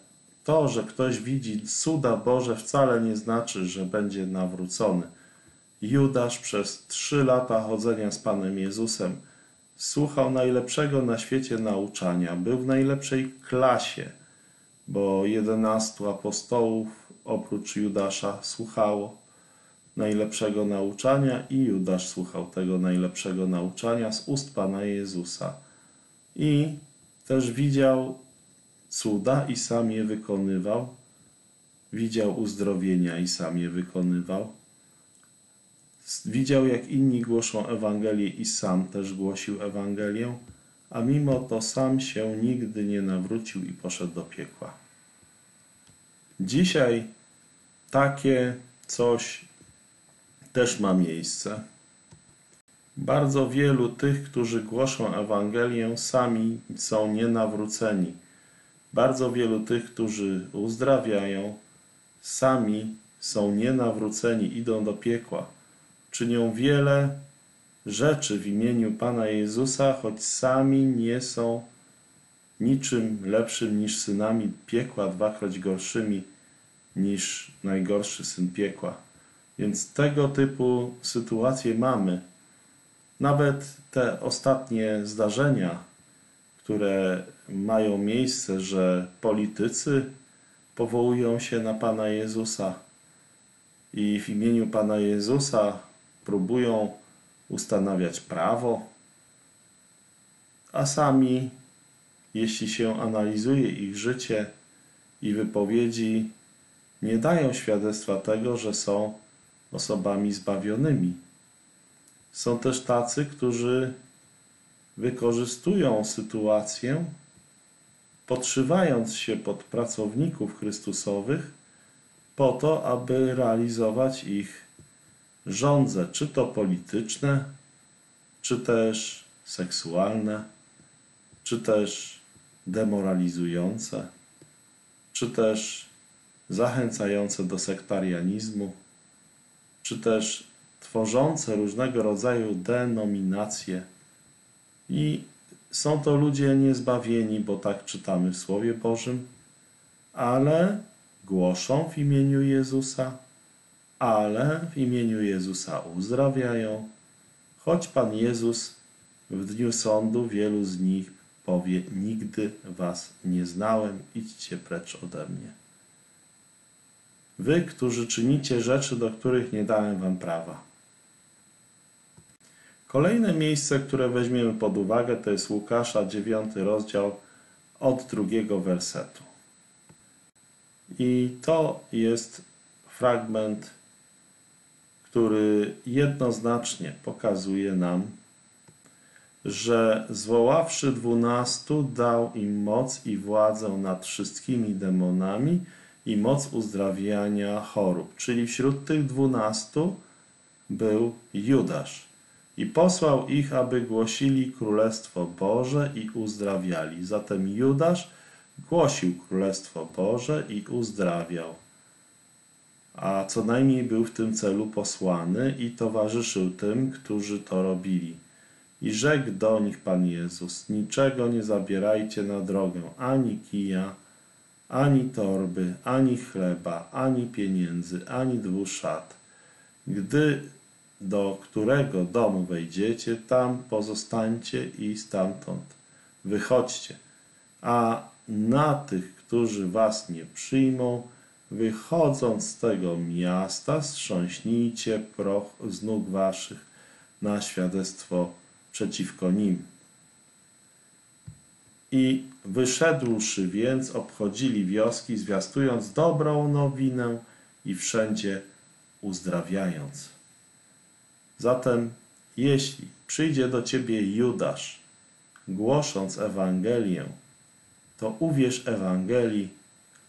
to, że ktoś widzi cuda Boże wcale nie znaczy, że będzie nawrócony. Judasz przez trzy lata chodzenia z Panem Jezusem słuchał najlepszego na świecie nauczania, był w najlepszej klasie, bo jedenastu apostołów oprócz Judasza słuchało najlepszego nauczania i Judasz słuchał tego najlepszego nauczania z ust Pana Jezusa. I też widział cuda i sam je wykonywał. Widział uzdrowienia i sam je wykonywał. Widział, jak inni głoszą Ewangelię i sam też głosił Ewangelię, a mimo to sam się nigdy nie nawrócił i poszedł do piekła. Dzisiaj takie coś też ma miejsce. Bardzo wielu tych, którzy głoszą Ewangelię, sami są nienawróceni. Bardzo wielu tych, którzy uzdrawiają, sami są nienawróceni, idą do piekła. Czynią wiele rzeczy w imieniu Pana Jezusa, choć sami nie są niczym lepszym niż synami piekła, dwakroć gorszymi niż najgorszy syn piekła. Więc tego typu sytuacje mamy. Nawet te ostatnie zdarzenia, które mają miejsce, że politycy powołują się na Pana Jezusa i w imieniu Pana Jezusa próbują ustanawiać prawo, a sami, jeśli się analizuje ich życie i wypowiedzi, nie dają świadectwa tego, że są osobami zbawionymi. Są też tacy, którzy wykorzystują sytuację, podszywając się pod pracowników Chrystusowych, po to, aby realizować ich żądze, czy to polityczne, czy też seksualne, czy też demoralizujące, czy też zachęcające do sektarianizmu, czy też tworzące różnego rodzaju denominacje. I są to ludzie niezbawieni, bo tak czytamy w Słowie Bożym, ale głoszą w imieniu Jezusa, ale w imieniu Jezusa uzdrawiają, choć Pan Jezus w dniu sądu wielu z nich powie: Nigdy was nie znałem, idźcie precz ode mnie. Wy, którzy czynicie rzeczy, do których nie dałem wam prawa. Kolejne miejsce, które weźmiemy pod uwagę, to jest Łukasza, 9 rozdział od drugiego wersetu. I to jest fragment, który jednoznacznie pokazuje nam, że zwoławszy dwunastu, dał im moc i władzę nad wszystkimi demonami i moc uzdrawiania chorób. Czyli wśród tych dwunastu był Judasz. I posłał ich, aby głosili Królestwo Boże i uzdrawiali. Zatem Judasz głosił Królestwo Boże i uzdrawiał. A co najmniej był w tym celu posłany i towarzyszył tym, którzy to robili. I rzekł do nich Pan Jezus: Niczego nie zabierajcie na drogę, ani kija, ani torby, ani chleba, ani pieniędzy, ani dwóch szat. Gdy do którego domu wejdziecie, tam pozostańcie i stamtąd wychodźcie. A na tych, którzy was nie przyjmą, wychodząc z tego miasta, strząśnijcie proch z nóg waszych na świadectwo przeciwko nim. I wyszedłszy więc, obchodzili wioski, zwiastując dobrą nowinę i wszędzie uzdrawiając. Zatem, jeśli przyjdzie do ciebie Judasz, głosząc Ewangelię, to uwierz Ewangelii,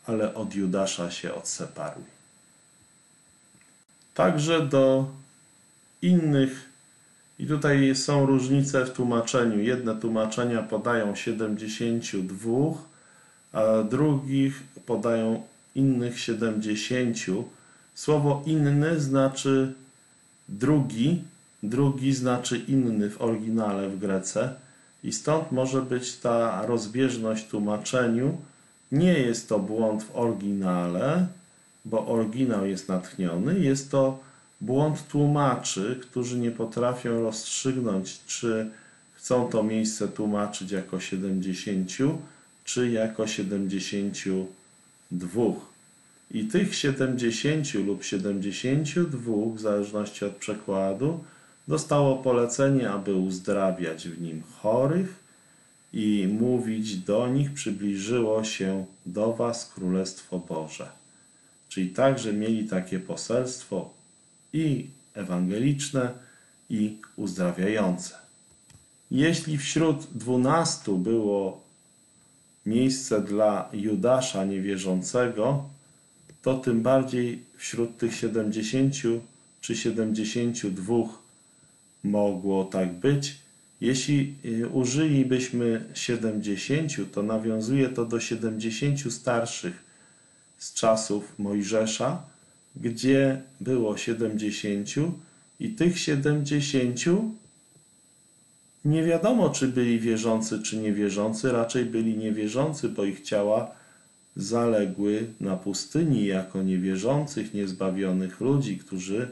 ale od Judasza się odseparuj. Także do innych, i tutaj są różnice w tłumaczeniu. Jedne tłumaczenia podają 72, a drugich podają innych 70. Słowo inny znaczy drugi, drugi znaczy inny w oryginale w Grece i stąd może być ta rozbieżność w tłumaczeniu. Nie jest to błąd w oryginale, bo oryginał jest natchniony, jest to błąd tłumaczy, którzy nie potrafią rozstrzygnąć, czy chcą to miejsce tłumaczyć jako 70, czy jako 72. I tych 70 lub 72, w zależności od przekładu, dostało polecenie, aby uzdrawiać w nim chorych i mówić do nich, przybliżyło się do Was Królestwo Boże. Czyli także mieli takie poselstwo i ewangeliczne, i uzdrawiające. Jeśli wśród dwunastu było miejsce dla Judasza niewierzącego, to tym bardziej wśród tych 70 czy 72 mogło tak być. Jeśli y, użylibyśmy 70, to nawiązuje to do 70 starszych z czasów Mojżesza, gdzie było 70 i tych 70 nie wiadomo, czy byli wierzący, czy niewierzący, raczej byli niewierzący, bo ich ciała zaległy na pustyni jako niewierzących, niezbawionych ludzi, którzy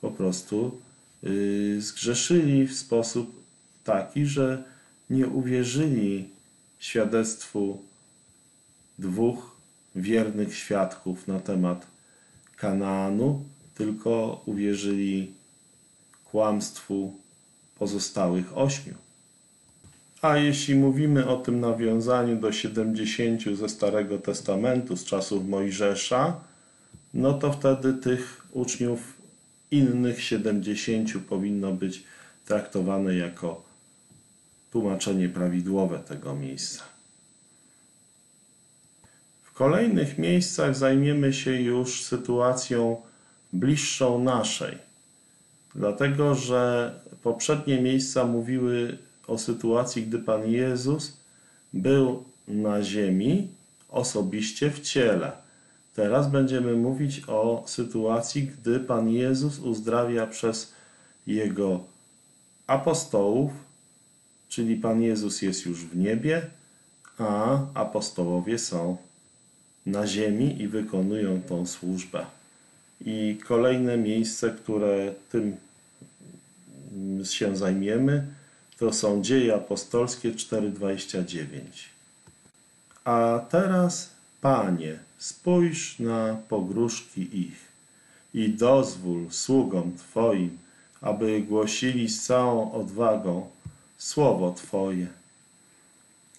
po prostu yy, zgrzeszyli w sposób taki, że nie uwierzyli świadectwu dwóch wiernych świadków na temat Kanaanu, tylko uwierzyli kłamstwu pozostałych ośmiu. A jeśli mówimy o tym nawiązaniu do 70 ze Starego Testamentu, z czasów Mojżesza, no to wtedy tych uczniów innych 70 powinno być traktowane jako tłumaczenie prawidłowe tego miejsca. W kolejnych miejscach zajmiemy się już sytuacją bliższą naszej, dlatego że poprzednie miejsca mówiły o sytuacji, gdy Pan Jezus był na ziemi osobiście w ciele. Teraz będziemy mówić o sytuacji, gdy Pan Jezus uzdrawia przez Jego apostołów, czyli Pan Jezus jest już w niebie, a apostołowie są na ziemi i wykonują tą służbę. I kolejne miejsce, które tym się zajmiemy, to są dzieje apostolskie 4,29. A teraz, Panie, spójrz na pogróżki ich i dozwól sługom Twoim, aby głosili z całą odwagą słowo Twoje.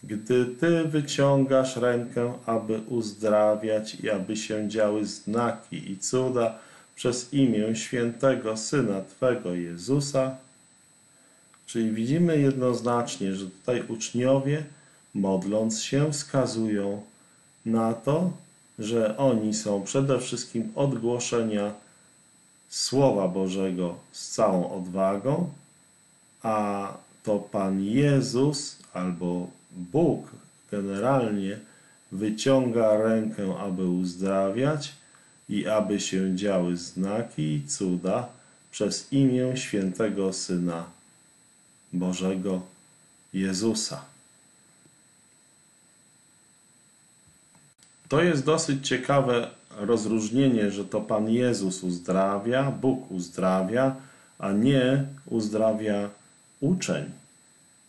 Gdy Ty wyciągasz rękę, aby uzdrawiać i aby się działy znaki i cuda przez imię świętego Syna Twego Jezusa, Czyli widzimy jednoznacznie, że tutaj uczniowie, modląc się, wskazują na to, że oni są przede wszystkim odgłoszenia Słowa Bożego z całą odwagą, a to Pan Jezus albo Bóg generalnie wyciąga rękę, aby uzdrawiać i aby się działy znaki i cuda przez imię świętego Syna Bożego Jezusa. To jest dosyć ciekawe rozróżnienie, że to Pan Jezus uzdrawia, Bóg uzdrawia, a nie uzdrawia uczeń.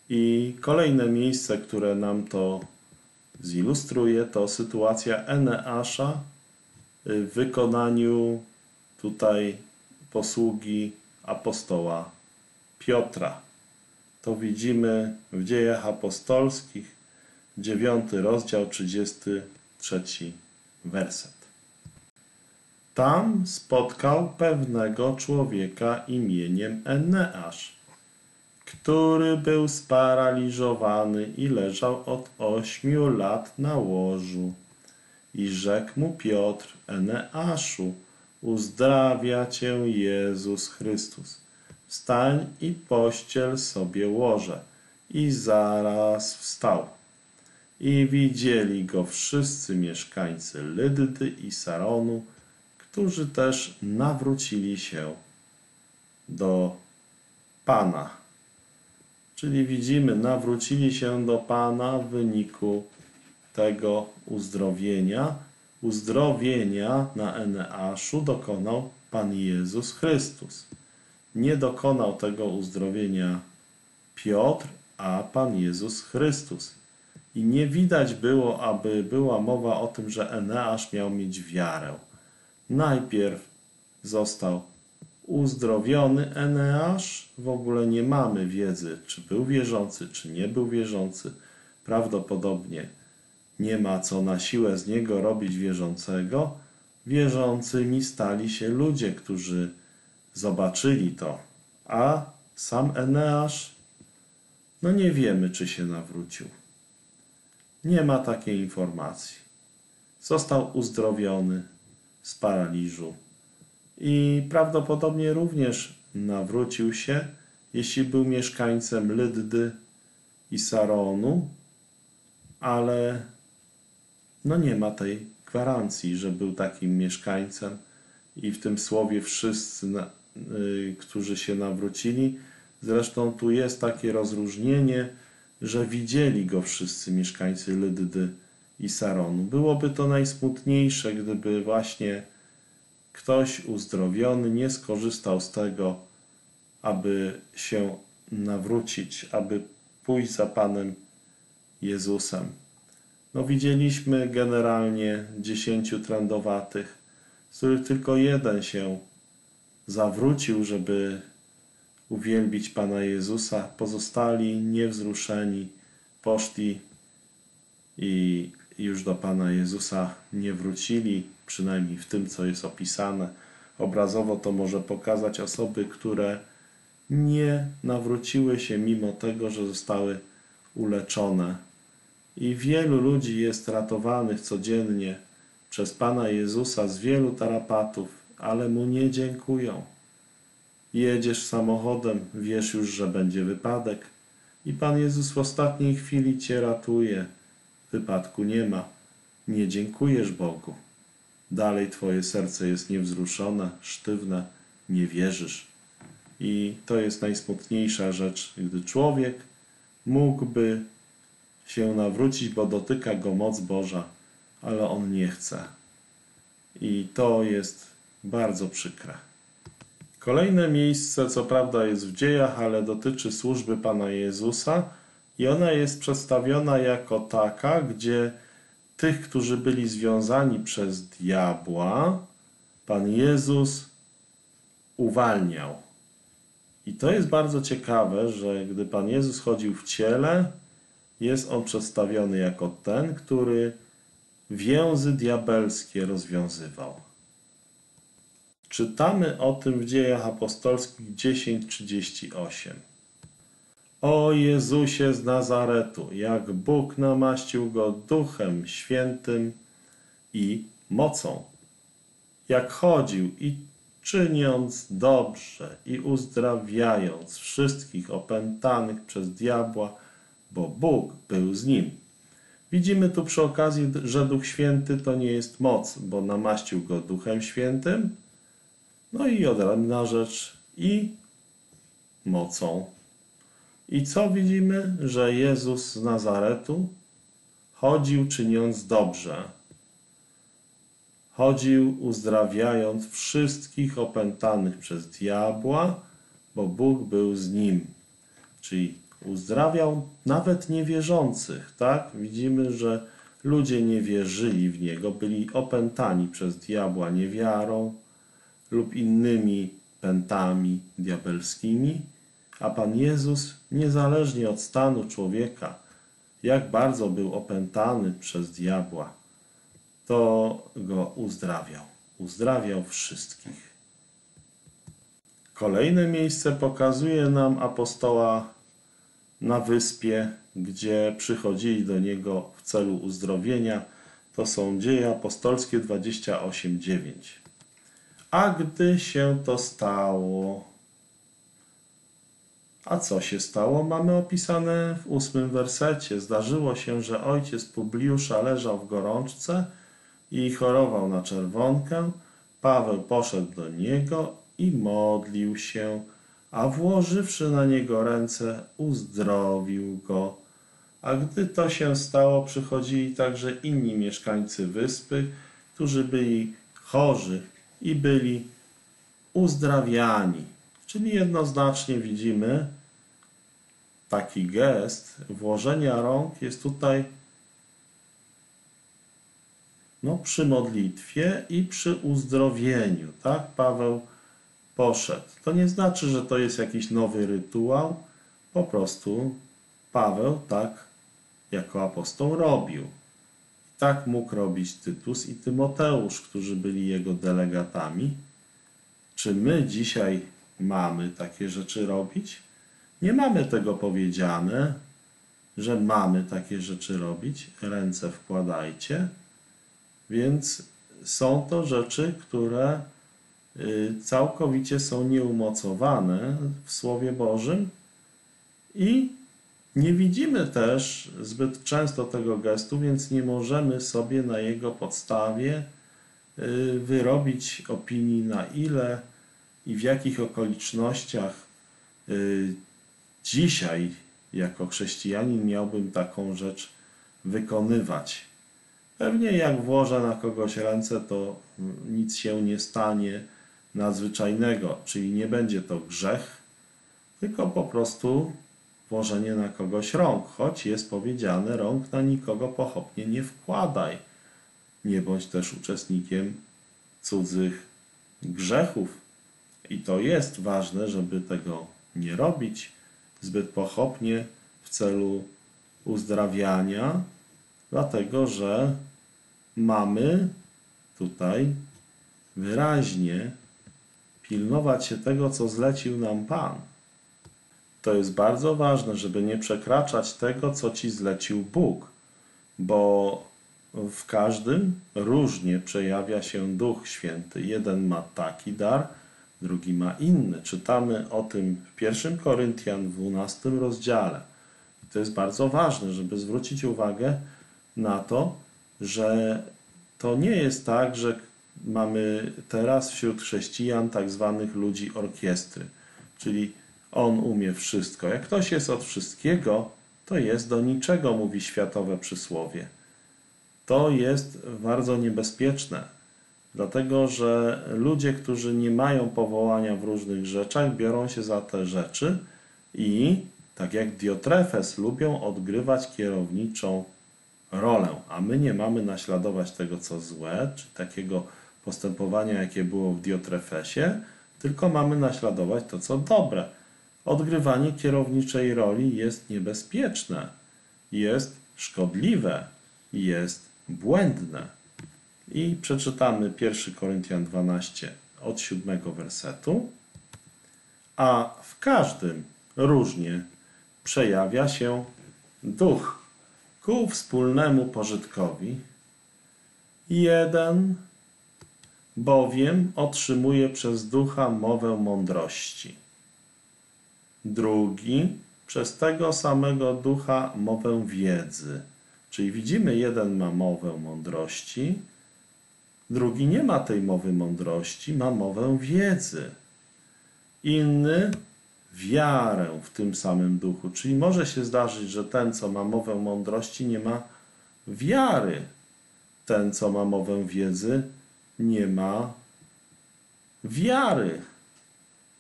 I kolejne miejsce, które nam to zilustruje, to sytuacja Eneasza w wykonaniu tutaj posługi apostoła Piotra. To widzimy w dziejach apostolskich, 9 rozdział, 33 werset. Tam spotkał pewnego człowieka imieniem Eneasz, który był sparaliżowany i leżał od ośmiu lat na łożu. I rzekł mu Piotr, Eneaszu, uzdrawia cię Jezus Chrystus. Wstań i pościel sobie łoże. I zaraz wstał. I widzieli go wszyscy mieszkańcy Lyddy i Saronu, którzy też nawrócili się do Pana. Czyli widzimy, nawrócili się do Pana w wyniku tego uzdrowienia. Uzdrowienia na Eneaszu dokonał Pan Jezus Chrystus. Nie dokonał tego uzdrowienia Piotr, a Pan Jezus Chrystus. I nie widać było, aby była mowa o tym, że Eneasz miał mieć wiarę. Najpierw został uzdrowiony Eneasz. W ogóle nie mamy wiedzy, czy był wierzący, czy nie był wierzący. Prawdopodobnie nie ma co na siłę z niego robić wierzącego. Wierzącymi stali się ludzie, którzy zobaczyli to. A sam Eneasz, no nie wiemy, czy się nawrócił. Nie ma takiej informacji. Został uzdrowiony z paraliżu i prawdopodobnie również nawrócił się, jeśli był mieszkańcem Lyddy i Saronu, ale no nie ma tej gwarancji, że był takim mieszkańcem i w tym słowie wszyscy, y, którzy się nawrócili. Zresztą tu jest takie rozróżnienie, że widzieli go wszyscy mieszkańcy Lyddy i Saronu. Byłoby to najsmutniejsze, gdyby właśnie ktoś uzdrowiony nie skorzystał z tego, aby się nawrócić, aby pójść za Panem Jezusem. No widzieliśmy generalnie dziesięciu trędowatych, z których tylko jeden się zawrócił, żeby uwielbić Pana Jezusa. Pozostali niewzruszeni poszli i już do Pana Jezusa nie wrócili, przynajmniej w tym, co jest opisane. Obrazowo to może pokazać osoby, które nie nawróciły się mimo tego, że zostały uleczone. I wielu ludzi jest ratowanych codziennie przez Pana Jezusa z wielu tarapatów, ale Mu nie dziękują. Jedziesz samochodem, wiesz już, że będzie wypadek i Pan Jezus w ostatniej chwili Cię ratuje. Wypadku nie ma. Nie dziękujesz Bogu. Dalej Twoje serce jest niewzruszone, sztywne, nie wierzysz. I to jest najsmutniejsza rzecz, gdy człowiek mógłby się nawrócić, bo dotyka go moc Boża, ale on nie chce. I to jest bardzo przykre. Kolejne miejsce, co prawda, jest w dziejach, ale dotyczy służby Pana Jezusa i ona jest przedstawiona jako taka, gdzie tych, którzy byli związani przez diabła, Pan Jezus uwalniał. I to jest bardzo ciekawe, że gdy Pan Jezus chodził w ciele, jest on przedstawiony jako ten, który więzy diabelskie rozwiązywał. Czytamy o tym w dziejach apostolskich 10:38. O Jezusie z Nazaretu, jak Bóg namaścił go duchem świętym i mocą, jak chodził i czyniąc dobrze i uzdrawiając wszystkich opętanych przez diabła, bo Bóg był z nim. Widzimy tu przy okazji, że Duch Święty to nie jest moc, bo namaścił go Duchem Świętym, no i od na rzecz i mocą. I co widzimy? Że Jezus z Nazaretu chodził czyniąc dobrze chodził uzdrawiając wszystkich opętanych przez diabła, bo Bóg był z nim. Czyli uzdrawiał nawet niewierzących, tak? Widzimy, że ludzie nie wierzyli w Niego, byli opętani przez diabła niewiarą lub innymi pętami diabelskimi, a Pan Jezus, niezależnie od stanu człowieka, jak bardzo był opętany przez diabła, to go uzdrawiał. Uzdrawiał wszystkich. Kolejne miejsce pokazuje nam apostoła na wyspie, gdzie przychodzili do niego w celu uzdrowienia. To są dzieje apostolskie 28:9. A gdy się to stało, a co się stało? Mamy opisane w ósmym wersecie. Zdarzyło się, że ojciec Publiusza leżał w gorączce i chorował na czerwonkę. Paweł poszedł do niego i modlił się, a włożywszy na niego ręce, uzdrowił go. A gdy to się stało, przychodzili także inni mieszkańcy wyspy, którzy byli chorzy i byli uzdrawiani. Czyli jednoznacznie widzimy taki gest włożenia rąk jest tutaj no, przy modlitwie i przy uzdrowieniu. Tak, Paweł poszedł. To nie znaczy, że to jest jakiś nowy rytuał. Po prostu Paweł tak jako apostoł robił. Tak mógł robić Tytus i Tymoteusz, którzy byli jego delegatami. Czy my dzisiaj mamy takie rzeczy robić? Nie mamy tego powiedziane, że mamy takie rzeczy robić. Ręce wkładajcie. Więc są to rzeczy, które y, całkowicie są nieumocowane w Słowie Bożym i nie widzimy też zbyt często tego gestu, więc nie możemy sobie na jego podstawie y, wyrobić opinii, na ile i w jakich okolicznościach y, dzisiaj, jako chrześcijanin, miałbym taką rzecz wykonywać. Pewnie jak włożę na kogoś ręce, to nic się nie stanie nadzwyczajnego, czyli nie będzie to grzech, tylko po prostu włożenie na kogoś rąk, choć jest powiedziane, rąk na nikogo pochopnie nie wkładaj. Nie bądź też uczestnikiem cudzych grzechów. I to jest ważne, żeby tego nie robić zbyt pochopnie w celu uzdrawiania, dlatego że mamy tutaj wyraźnie pilnować się tego, co zlecił nam Pan. To jest bardzo ważne, żeby nie przekraczać tego, co ci zlecił Bóg, bo w każdym różnie przejawia się Duch Święty. Jeden ma taki dar, drugi ma inny. Czytamy o tym w 1 Koryntian 12 rozdziale. To jest bardzo ważne, żeby zwrócić uwagę na to, że to nie jest tak, że mamy teraz wśród chrześcijan tak zwanych ludzi orkiestry, czyli on umie wszystko. Jak ktoś jest od wszystkiego, to jest do niczego, mówi światowe przysłowie. To jest bardzo niebezpieczne, dlatego że ludzie, którzy nie mają powołania w różnych rzeczach, biorą się za te rzeczy i, tak jak Diotrefes, lubią odgrywać kierowniczą rolę, a my nie mamy naśladować tego, co złe, czy takiego postępowania, jakie było w Diotrefesie, tylko mamy naśladować to, co dobre. Odgrywanie kierowniczej roli jest niebezpieczne, jest szkodliwe, jest błędne. I przeczytamy 1 Koryntian 12 od 7 wersetu. A w każdym różnie przejawia się duch ku wspólnemu pożytkowi. Jeden bowiem otrzymuje przez ducha mowę mądrości, drugi przez tego samego ducha mowę wiedzy. Czyli widzimy, jeden ma mowę mądrości, drugi nie ma tej mowy mądrości, ma mowę wiedzy. Inny wiarę w tym samym duchu. Czyli może się zdarzyć, że ten, co ma mowę mądrości, nie ma wiary. Ten, co ma mowę wiedzy, nie ma wiary.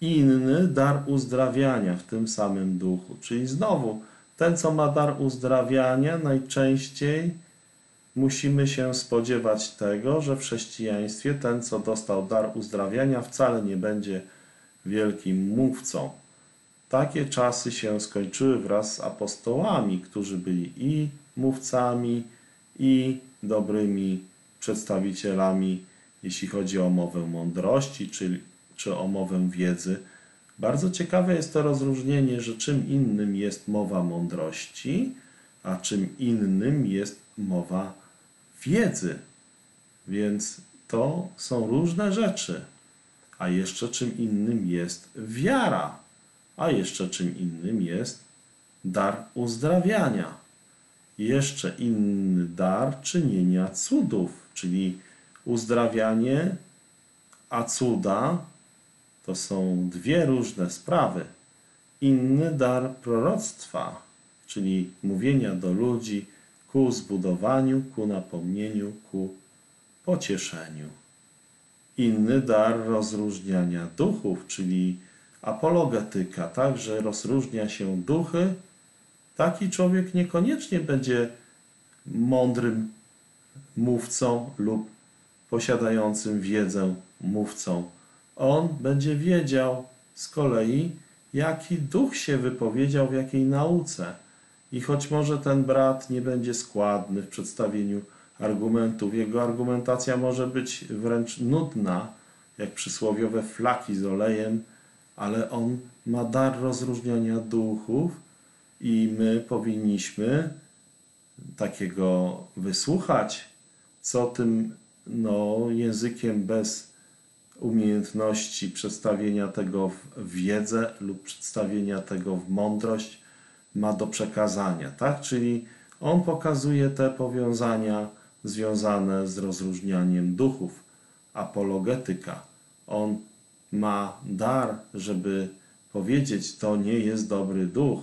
Inny dar uzdrawiania w tym samym duchu. Czyli znowu, ten, co ma dar uzdrawiania, najczęściej musimy się spodziewać tego, że w chrześcijaństwie ten, co dostał dar uzdrawiania, wcale nie będzie wielkim mówcą. Takie czasy się skończyły wraz z apostołami, którzy byli i mówcami, i dobrymi przedstawicielami, jeśli chodzi o mowę mądrości, czy, czy o mowę wiedzy. Bardzo ciekawe jest to rozróżnienie, że czym innym jest mowa mądrości, a czym innym jest mowa wiedzy. Więc to są różne rzeczy. A jeszcze czym innym jest wiara, a jeszcze czym innym jest dar uzdrawiania. Jeszcze inny dar czynienia cudów, czyli uzdrawianie, a cuda to są dwie różne sprawy. Inny dar proroctwa, czyli mówienia do ludzi ku zbudowaniu, ku napomnieniu, ku pocieszeniu. Inny dar rozróżniania duchów, czyli apologetyka, także rozróżnia się duchy. Taki człowiek niekoniecznie będzie mądrym mówcą lub posiadającym wiedzę mówcą. On będzie wiedział z kolei, jaki duch się wypowiedział w jakiej nauce. I choć może ten brat nie będzie składny w przedstawieniu argumentów, jego argumentacja może być wręcz nudna, jak przysłowiowe flaki z olejem, ale on ma dar rozróżniania duchów i my powinniśmy takiego wysłuchać, co tym no, językiem bez umiejętności przedstawienia tego w wiedzę lub przedstawienia tego w mądrość ma do przekazania, tak? Czyli on pokazuje te powiązania związane z rozróżnianiem duchów, apologetyka. On ma dar, żeby powiedzieć, to nie jest dobry duch,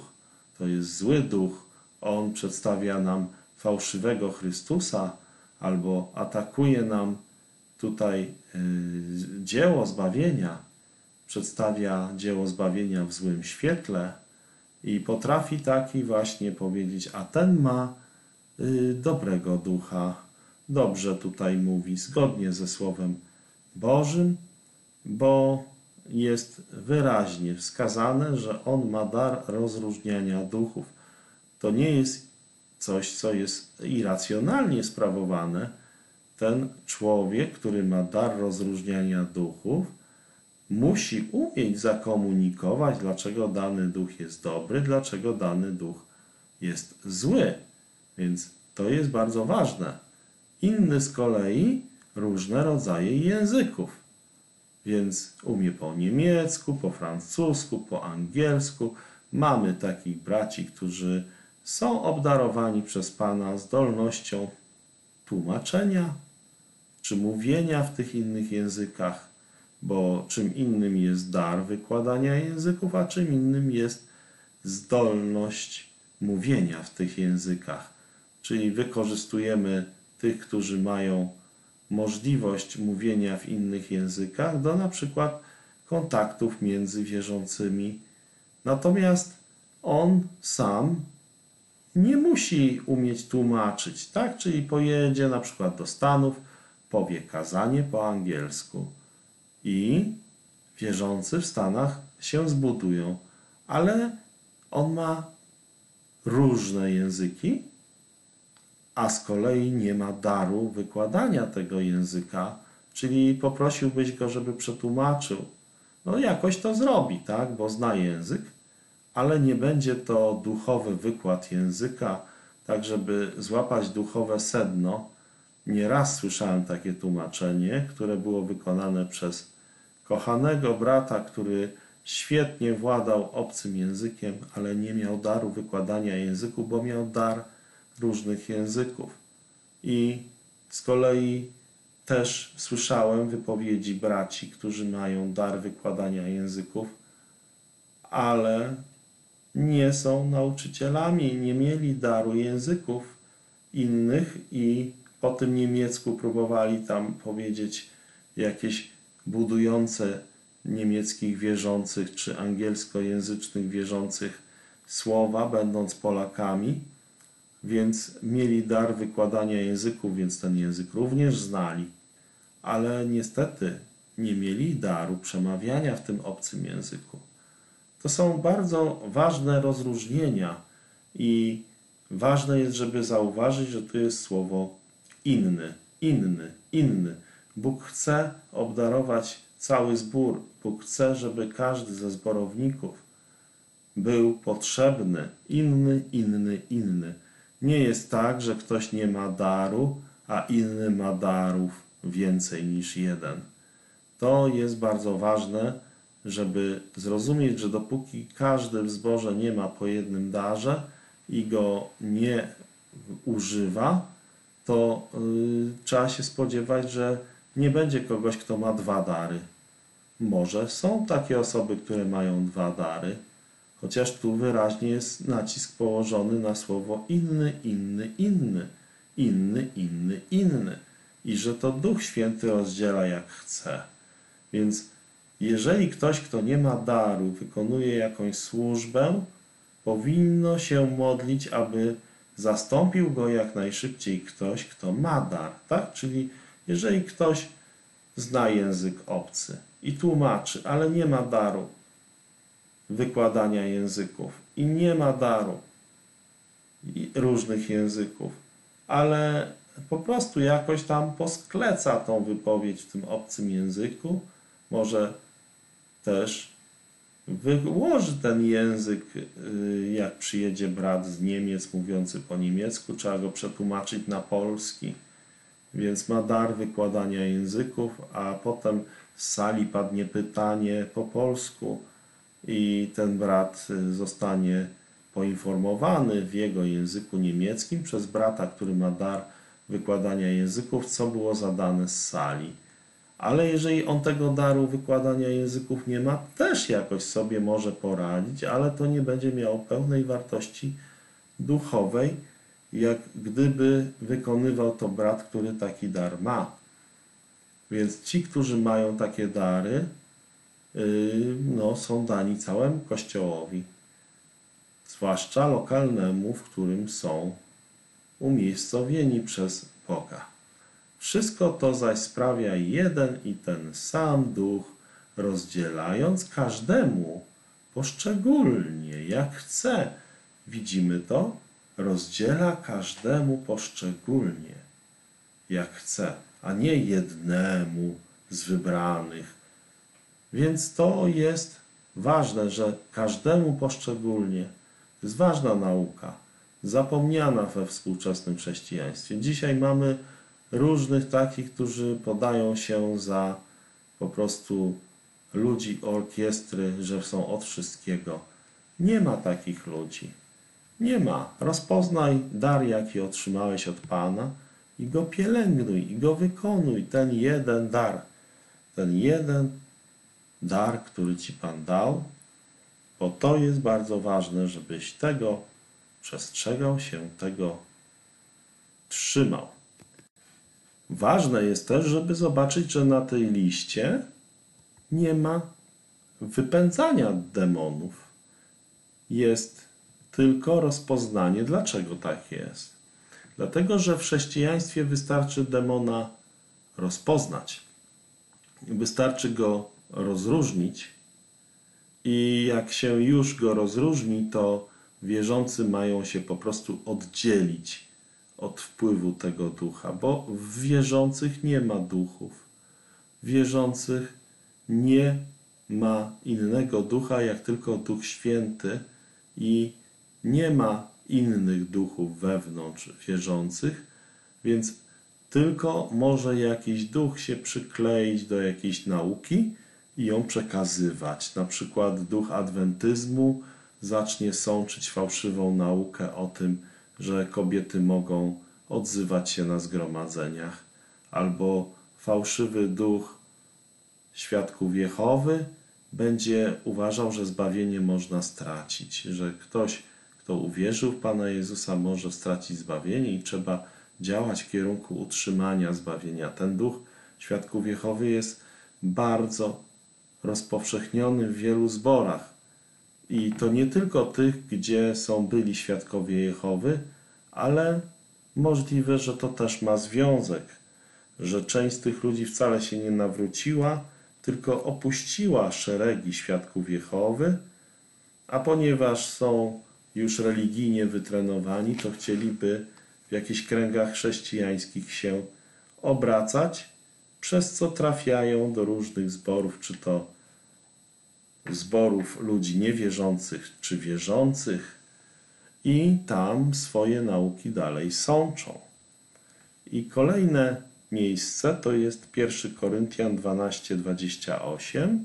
to jest zły duch. On przedstawia nam fałszywego Chrystusa albo atakuje nam tutaj y, dzieło zbawienia, przedstawia dzieło zbawienia w złym świetle i potrafi taki właśnie powiedzieć, a ten ma y, dobrego ducha, dobrze tutaj mówi, zgodnie ze Słowem Bożym, bo jest wyraźnie wskazane, że on ma dar rozróżniania duchów. To nie jest coś, co jest irracjonalnie sprawowane. Ten człowiek, który ma dar rozróżniania duchów, musi umieć zakomunikować, dlaczego dany duch jest dobry, dlaczego dany duch jest zły. Więc to jest bardzo ważne. Inny z kolei różne rodzaje języków. Więc umie po niemiecku, po francusku, po angielsku. Mamy takich braci, którzy są obdarowani przez Pana zdolnością tłumaczenia czy mówienia w tych innych językach, bo czym innym jest dar wykładania języków, a czym innym jest zdolność mówienia w tych językach. Czyli wykorzystujemy tych, którzy mają możliwość mówienia w innych językach do na przykład kontaktów między wierzącymi. Natomiast on sam nie musi umieć tłumaczyć, tak? Czyli pojedzie na przykład do Stanów, powie kazanie po angielsku i wierzący w Stanach się zbudują, ale on ma różne języki, a z kolei nie ma daru wykładania tego języka, czyli poprosiłbyś go, żeby przetłumaczył. No jakoś to zrobi, tak, bo zna język, ale nie będzie to duchowy wykład języka, tak żeby złapać duchowe sedno. Nieraz słyszałem takie tłumaczenie, które było wykonane przez kochanego brata, który świetnie władał obcym językiem, ale nie miał daru wykładania języku, bo miał dar różnych języków. I z kolei też słyszałem wypowiedzi braci, którzy mają dar wykładania języków, ale nie są nauczycielami, nie mieli daru języków innych i po tym niemiecku próbowali tam powiedzieć jakieś budujące niemieckich wierzących czy angielskojęzycznych wierzących słowa, będąc Polakami, więc mieli dar wykładania języków, więc ten język również znali, ale niestety nie mieli daru przemawiania w tym obcym języku. To są bardzo ważne rozróżnienia i ważne jest, żeby zauważyć, że tu jest słowo inny, inny, inny. Bóg chce obdarować cały zbór. Bóg chce, żeby każdy ze zborowników był potrzebny, inny, inny, inny. Nie jest tak, że ktoś nie ma daru, a inny ma darów więcej niż jeden. To jest bardzo ważne, żeby zrozumieć, że dopóki każdy w zborze nie ma po jednym darze i go nie używa, to yy, trzeba się spodziewać, że nie będzie kogoś, kto ma dwa dary. Może są takie osoby, które mają dwa dary, chociaż tu wyraźnie jest nacisk położony na słowo inny, inny, inny, inny, inny, inny. I że to Duch Święty rozdziela jak chce. Więc jeżeli ktoś, kto nie ma daru, wykonuje jakąś służbę, powinno się modlić, aby zastąpił go jak najszybciej ktoś, kto ma dar. Tak? Czyli jeżeli ktoś zna język obcy i tłumaczy, ale nie ma daru wykładania języków i nie ma daru różnych języków, ale po prostu jakoś tam poskleca tą wypowiedź w tym obcym języku, może też wyłoży ten język, y, jak przyjedzie brat z Niemiec mówiący po niemiecku, trzeba go przetłumaczyć na polski, więc ma dar wykładania języków, a potem z sali padnie pytanie po polsku i ten brat y, zostanie poinformowany w jego języku niemieckim przez brata, który ma dar wykładania języków, co było zadane z sali. Ale jeżeli on tego daru wykładania języków nie ma, też jakoś sobie może poradzić, ale to nie będzie miało pełnej wartości duchowej, jak gdyby wykonywał to brat, który taki dar ma. Więc ci, którzy mają takie dary, yy, no, są dani całemu Kościołowi, zwłaszcza lokalnemu, w którym są umiejscowieni przez Boga. Wszystko to zaś sprawia jeden i ten sam duch, rozdzielając każdemu poszczególnie, jak chce. Widzimy to? Rozdziela każdemu poszczególnie, jak chce, a nie jednemu z wybranych. Więc to jest ważne, że każdemu poszczególnie. To jest ważna nauka, zapomniana we współczesnym chrześcijaństwie. Dzisiaj mamy różnych takich, którzy podają się za po prostu ludzi orkiestry, że są od wszystkiego. Nie ma takich ludzi. Nie ma. Rozpoznaj dar, jaki otrzymałeś od Pana i go pielęgnuj, i go wykonuj. Ten jeden dar. Ten jeden dar, który Ci Pan dał, bo to jest bardzo ważne, żebyś tego przestrzegał się, tego trzymał. Ważne jest też, żeby zobaczyć, że na tej liście nie ma wypędzania demonów. Jest tylko rozpoznanie, dlaczego tak jest. Dlatego, że w chrześcijaństwie wystarczy demona rozpoznać. Wystarczy go rozróżnić i jak się już go rozróżni, to wierzący mają się po prostu oddzielić od wpływu tego ducha, bo w wierzących nie ma duchów. Wierzących nie ma innego ducha, jak tylko Duch Święty i nie ma innych duchów wewnątrz wierzących, więc tylko może jakiś duch się przykleić do jakiejś nauki i ją przekazywać. Na przykład duch adwentyzmu zacznie sączyć fałszywą naukę o tym, że kobiety mogą odzywać się na zgromadzeniach, albo fałszywy duch świadków Jehowy będzie uważał, że zbawienie można stracić, że ktoś, kto uwierzył w Pana Jezusa, może stracić zbawienie i trzeba działać w kierunku utrzymania zbawienia. Ten duch świadków Jehowy jest bardzo rozpowszechniony w wielu zborach. I to nie tylko tych, gdzie są byli świadkowie Jehowy, ale możliwe, że to też ma związek, że część z tych ludzi wcale się nie nawróciła, tylko opuściła szeregi świadków Jehowy, a ponieważ są już religijnie wytrenowani, to chcieliby w jakichś kręgach chrześcijańskich się obracać, przez co trafiają do różnych zborów, czy to zborów ludzi niewierzących czy wierzących, i tam swoje nauki dalej sączą. I kolejne miejsce to jest 1 Koryntian 12:28.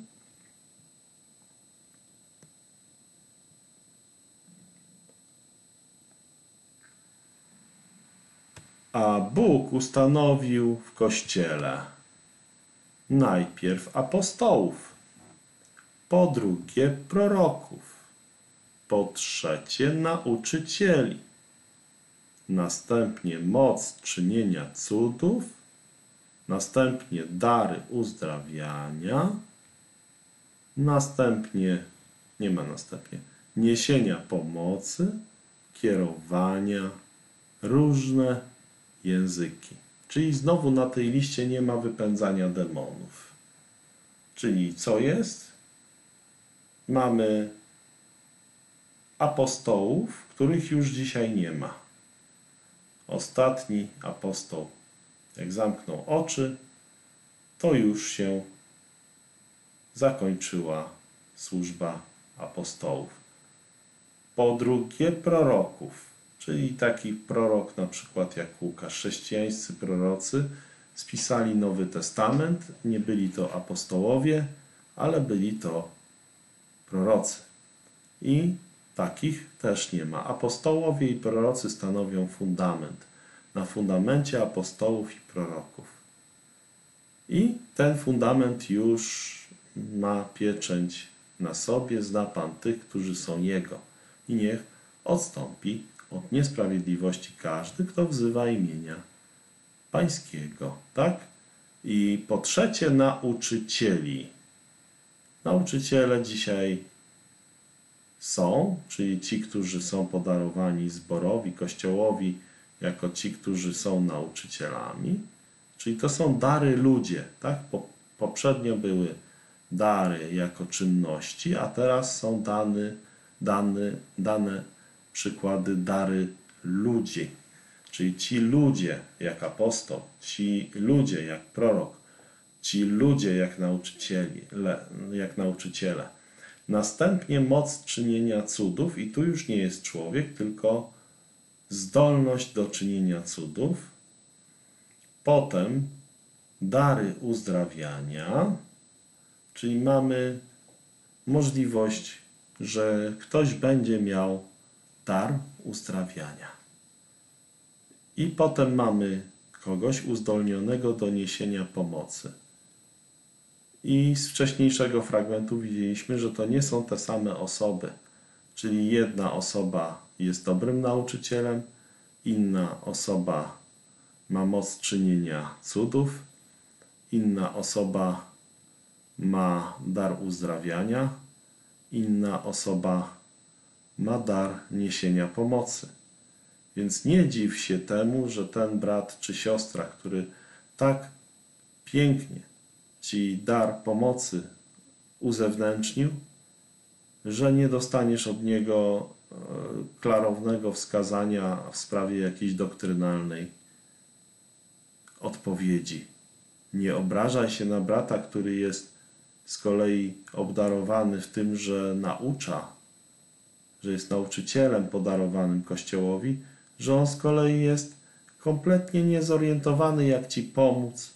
A Bóg ustanowił w Kościele najpierw apostołów, po drugie proroków, po trzecie nauczycieli, następnie moc czynienia cudów, następnie dary uzdrawiania, następnie, nie ma następnie, niesienia pomocy, kierowania, różne języki. Czyli znowu na tej liście nie ma wypędzania demonów. Czyli co jest? Mamy apostołów, których już dzisiaj nie ma. Ostatni apostoł, jak zamknął oczy, to już się zakończyła służba apostołów. Po drugie, proroków czyli taki prorok na przykład jak Łukasz. Chrześcijańscy prorocy spisali Nowy Testament, nie byli to apostołowie, ale byli to prorocy. I takich też nie ma. Apostołowie i prorocy stanowią fundament. Na fundamencie apostołów i proroków. I ten fundament już ma pieczęć na sobie, zna Pan tych, którzy są Jego. I niech odstąpi od niesprawiedliwości każdy, kto wzywa imienia Pańskiego. Tak? I po trzecie, nauczycieli. Nauczyciele dzisiaj są, czyli ci, którzy są podarowani zborowi, kościołowi, jako ci, którzy są nauczycielami. Czyli to są dary ludzie. Tak? Poprzednio były dary jako czynności, a teraz są dane, dane, dane przykłady dary ludzi. Czyli ci ludzie jak apostoł, ci ludzie jak prorok, ci ludzie jak nauczycieli, jak nauczyciele. Następnie moc czynienia cudów, i tu już nie jest człowiek, tylko zdolność do czynienia cudów. Potem dary uzdrawiania, czyli mamy możliwość, że ktoś będzie miał dar uzdrawiania. I potem mamy kogoś uzdolnionego do niesienia pomocy. I z wcześniejszego fragmentu widzieliśmy, że to nie są te same osoby. Czyli jedna osoba jest dobrym nauczycielem, inna osoba ma moc czynienia cudów, inna osoba ma dar uzdrawiania, inna osoba ma dar niesienia pomocy. Więc nie dziw się temu, że ten brat czy siostra, który tak pięknie ci dar pomocy uzewnętrznił, że nie dostaniesz od niego e, klarownego wskazania w sprawie jakiejś doktrynalnej odpowiedzi. Nie obrażaj się na brata, który jest z kolei obdarowany w tym, że naucza że jest nauczycielem podarowanym Kościołowi, że on z kolei jest kompletnie niezorientowany, jak ci pomóc,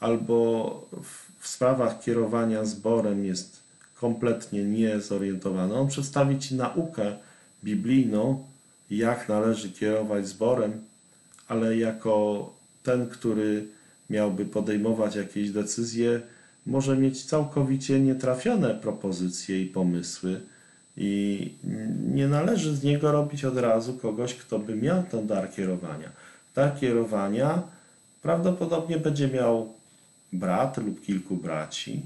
albo w, sprawach kierowania zborem jest kompletnie niezorientowany. On przedstawi ci naukę biblijną, jak należy kierować zborem, ale jako ten, który miałby podejmować jakieś decyzje, może mieć całkowicie nietrafione propozycje i pomysły i nie należy z niego robić od razu kogoś, kto by miał ten dar kierowania. Dar kierowania prawdopodobnie będzie miał brat lub kilku braci,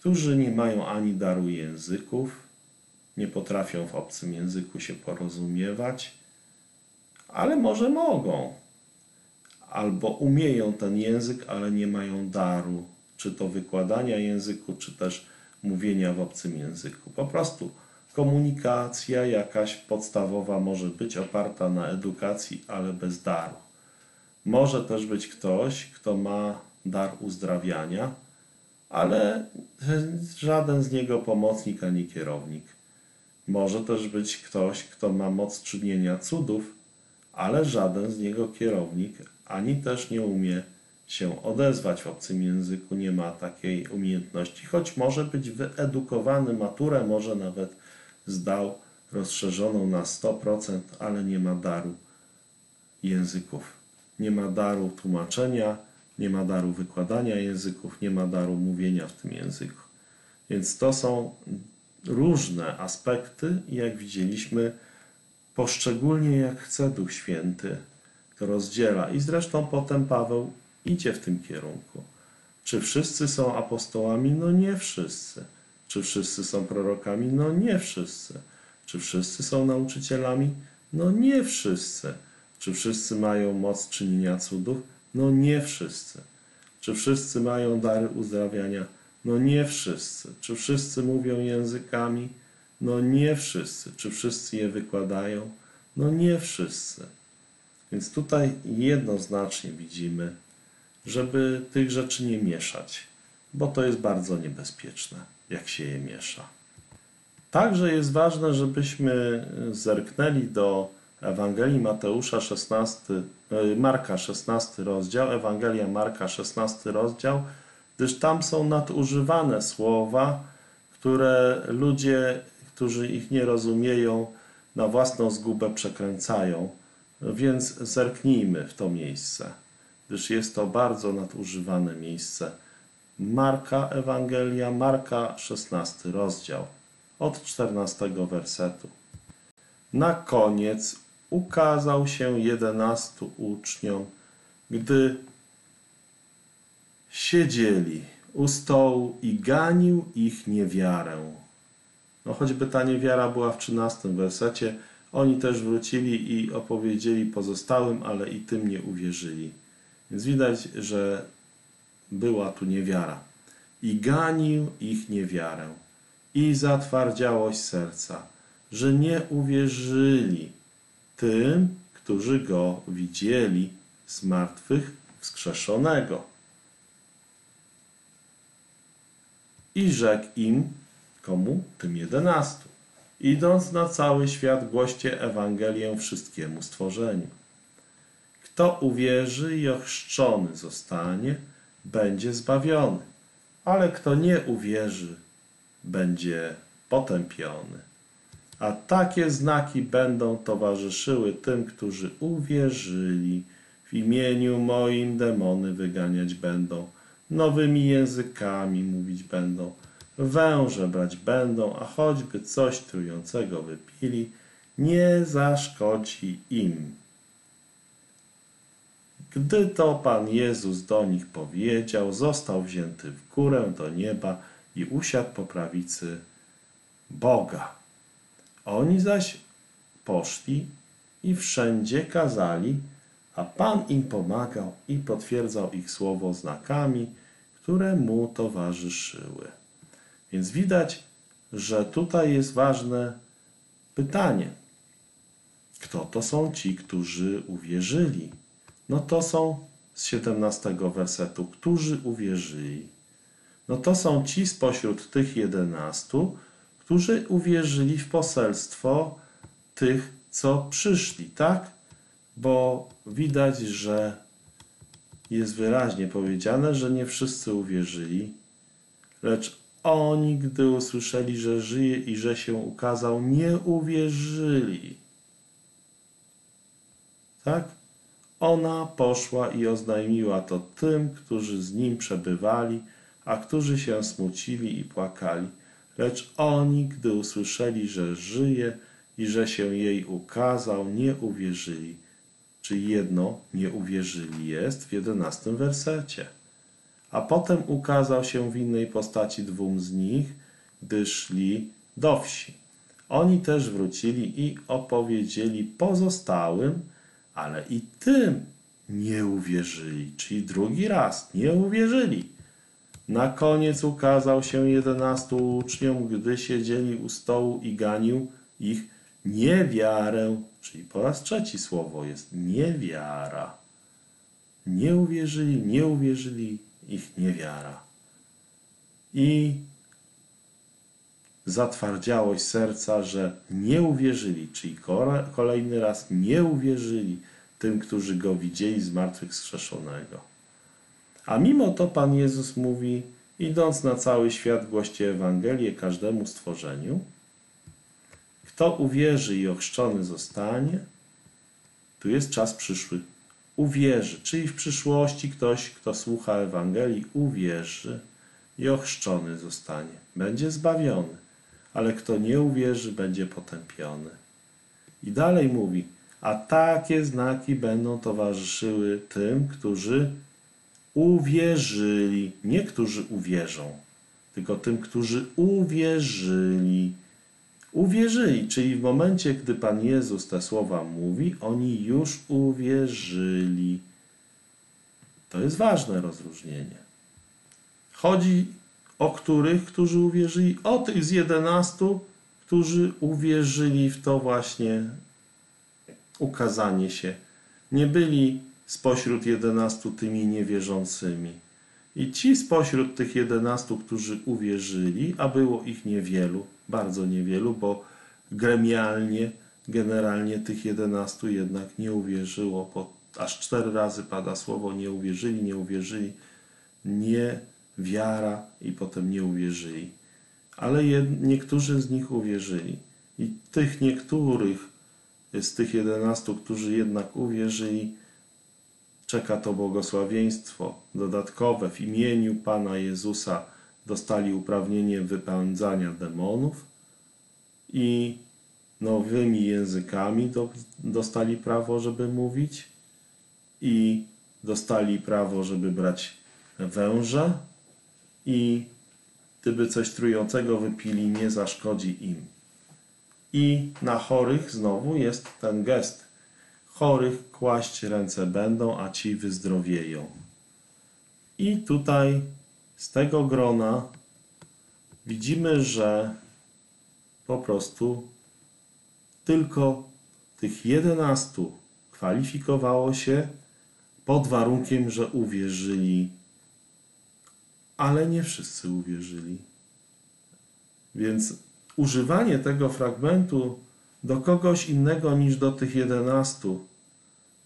którzy nie mają ani daru języków, nie potrafią w obcym języku się porozumiewać, ale może mogą. Albo umieją ten język, ale nie mają daru, czy to wykładania języku, czy też mówienia w obcym języku. Po prostu komunikacja jakaś podstawowa może być oparta na edukacji, ale bez daru. Może też być ktoś, kto ma dar uzdrawiania, ale żaden z niego pomocnik ani kierownik. Może też być ktoś, kto ma moc czynienia cudów, ale żaden z niego kierownik ani też nie umie się odezwać w obcym języku, nie ma takiej umiejętności, choć może być wyedukowany, maturę może nawet zdał rozszerzoną na 100%, ale nie ma daru języków. Nie ma daru tłumaczenia, nie ma daru wykładania języków, nie ma daru mówienia w tym języku. Więc to są różne aspekty, jak widzieliśmy, poszczególnie jak chce Duch Święty, to rozdziela. I zresztą potem Paweł idzie w tym kierunku. Czy wszyscy są apostołami? No nie wszyscy. Czy wszyscy są prorokami? No nie wszyscy. Czy wszyscy są nauczycielami? No nie wszyscy. Czy wszyscy mają moc czynienia cudów? No nie wszyscy. Czy wszyscy mają dary uzdrawiania? No nie wszyscy. Czy wszyscy mówią językami? No nie wszyscy. Czy wszyscy je wykładają? No nie wszyscy. Więc tutaj jednoznacznie widzimy, żeby tych rzeczy nie mieszać, bo to jest bardzo niebezpieczne, jak się je miesza. Także jest ważne, żebyśmy zerknęli do Ewangelii Mateusza 16, Marka 16 rozdział, Ewangelia Marka 16 rozdział, gdyż tam są nadużywane słowa, które ludzie, którzy ich nie rozumieją, na własną zgubę przekręcają. Więc zerknijmy w to miejsce, gdyż jest to bardzo nadużywane miejsce. Marka Ewangelia, Marka 16 rozdział, od 14 wersetu. Na koniec ukazał się jedenastu uczniom, gdy siedzieli u stołu i ganił ich niewiarę. No choćby ta niewiara była w 13 wersecie, oni też wrócili i opowiedzieli pozostałym, ale i tym nie uwierzyli. Więc widać, że była tu niewiara. I ganił ich niewiarę i zatwardziałość serca, że nie uwierzyli tym, którzy go widzieli z martwych wskrzeszonego. I rzekł im, komu? Tym jedenastu. Idąc na cały świat, głoście Ewangelię wszystkiemu stworzeniu. Kto uwierzy i ochrzczony zostanie, będzie zbawiony, ale kto nie uwierzy, będzie potępiony. A takie znaki będą towarzyszyły tym, którzy uwierzyli. W imieniu moim demony wyganiać będą, nowymi językami mówić będą węże brać będą, a choćby coś trującego wypili, nie zaszkodzi im. Gdy to Pan Jezus do nich powiedział, został wzięty w górę do nieba i usiadł po prawicy Boga. Oni zaś poszli i wszędzie kazali, a Pan im pomagał i potwierdzał ich słowo znakami, które mu towarzyszyły. Więc widać, że tutaj jest ważne pytanie. Kto to są ci, którzy uwierzyli? No to są z 17 wersetu, którzy uwierzyli. No to są ci spośród tych jedenastu, którzy uwierzyli w poselstwo tych, co przyszli, tak? Bo widać, że jest wyraźnie powiedziane, że nie wszyscy uwierzyli, lecz oni, gdy usłyszeli, że żyje i że się ukazał, nie uwierzyli. Tak? Ona poszła i oznajmiła to tym, którzy z nim przebywali, a którzy się smucili i płakali. Lecz oni, gdy usłyszeli, że żyje i że się jej ukazał, nie uwierzyli. Czy jedno nie uwierzyli jest w jedenastym wersecie. A potem ukazał się w innej postaci dwóm z nich, gdy szli do wsi. Oni też wrócili i opowiedzieli pozostałym, ale i tym nie uwierzyli, czyli drugi raz nie uwierzyli. Na koniec ukazał się jedenastu uczniom, gdy siedzieli u stołu i ganił ich niewiarę, czyli po raz trzeci słowo jest niewiara. Nie uwierzyli, nie uwierzyli, ich niewiara. I zatwardziałość serca, że nie uwierzyli, czyli kole- kolejny raz nie uwierzyli tym, którzy go widzieli zmartwychwskrzeszonego. A mimo to Pan Jezus mówi, idąc na cały świat głoście Ewangelię każdemu stworzeniu, kto uwierzy i ochrzczony zostanie, tu jest czas przyszły, uwierzy, czyli w przyszłości ktoś, kto słucha Ewangelii, uwierzy i ochrzczony zostanie, będzie zbawiony, ale kto nie uwierzy, będzie potępiony. I dalej mówi, a takie znaki będą towarzyszyły tym, którzy uwierzyli. Nie którzy uwierzą, tylko tym, którzy uwierzyli. Uwierzyli, czyli w momencie, gdy Pan Jezus te słowa mówi, oni już uwierzyli. To jest ważne rozróżnienie. Chodzi o których, którzy uwierzyli? O tych z jedenastu, którzy uwierzyli w to właśnie ukazanie się. Nie byli spośród jedenastu tymi niewierzącymi. I ci spośród tych jedenastu, którzy uwierzyli, a było ich niewielu, bardzo niewielu, bo gremialnie, generalnie tych jedenastu jednak nie uwierzyło, aż cztery razy pada słowo nie uwierzyli, nie uwierzyli, nie wiara i potem nie uwierzyli. Ale niektórzy z nich uwierzyli. I tych niektórych z tych jedenastu, którzy jednak uwierzyli, czeka to błogosławieństwo dodatkowe. W imieniu Pana Jezusa dostali uprawnienie wypędzania demonów i nowymi językami do, dostali prawo, żeby mówić i dostali prawo, żeby brać węża i gdyby coś trującego wypili, nie zaszkodzi im. I na chorych znowu jest ten gest. Chorych kłaść ręce będą, a ci wyzdrowieją. I tutaj z tego grona widzimy, że po prostu tylko tych jedenastu kwalifikowało się pod warunkiem, że uwierzyli, ale nie wszyscy uwierzyli. Więc używanie tego fragmentu do kogoś innego niż do tych jedenastu,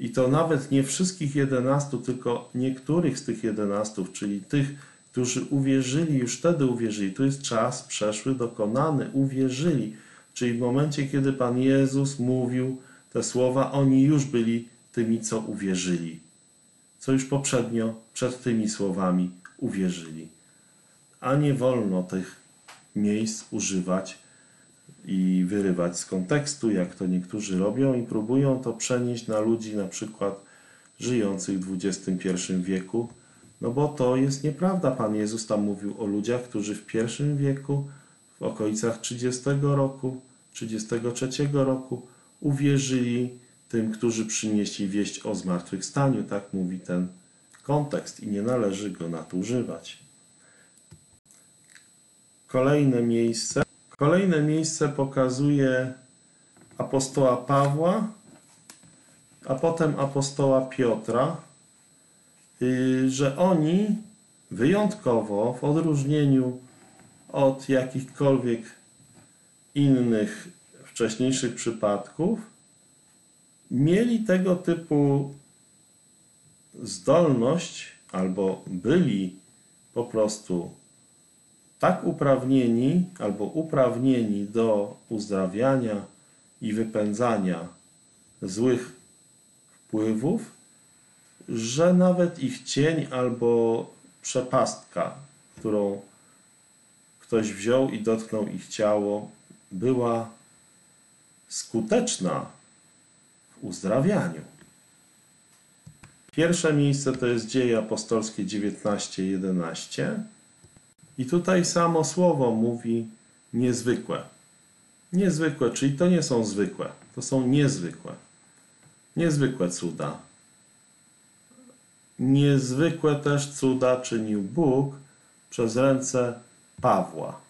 i to nawet nie wszystkich jedenastu, tylko niektórych z tych jedenastów, czyli tych, którzy uwierzyli, już wtedy uwierzyli. Tu jest czas przeszły, dokonany, uwierzyli. Czyli w momencie, kiedy Pan Jezus mówił te słowa, oni już byli tymi, co uwierzyli. Co już poprzednio, przed tymi słowami uwierzyli. A nie wolno tych miejsc używać i wyrywać z kontekstu, jak to niektórzy robią i próbują to przenieść na ludzi na przykład żyjących w XXI wieku, no bo to jest nieprawda. Pan Jezus tam mówił o ludziach, którzy w pierwszym wieku, w okolicach 30 roku, 33 roku uwierzyli tym, którzy przynieśli wieść o zmartwychwstaniu. Tak mówi ten kontekst i nie należy go nadużywać. Kolejne miejsce. Kolejne miejsce pokazuje apostoła Pawła, a potem apostoła Piotra, y, że oni wyjątkowo, w odróżnieniu od jakichkolwiek innych wcześniejszych przypadków, mieli tego typu zdolność albo byli po prostu tak uprawnieni albo uprawnieni do uzdrawiania i wypędzania złych wpływów, że nawet ich cień albo przepastka, którą ktoś wziął i dotknął ich ciało, była skuteczna w uzdrawianiu. Pierwsze miejsce to jest Dzieje Apostolskie 19:11. I tutaj samo słowo mówi niezwykłe. Niezwykłe, czyli to nie są zwykłe, to są niezwykłe. Niezwykłe cuda. Niezwykłe też cuda czynił Bóg przez ręce Pawła.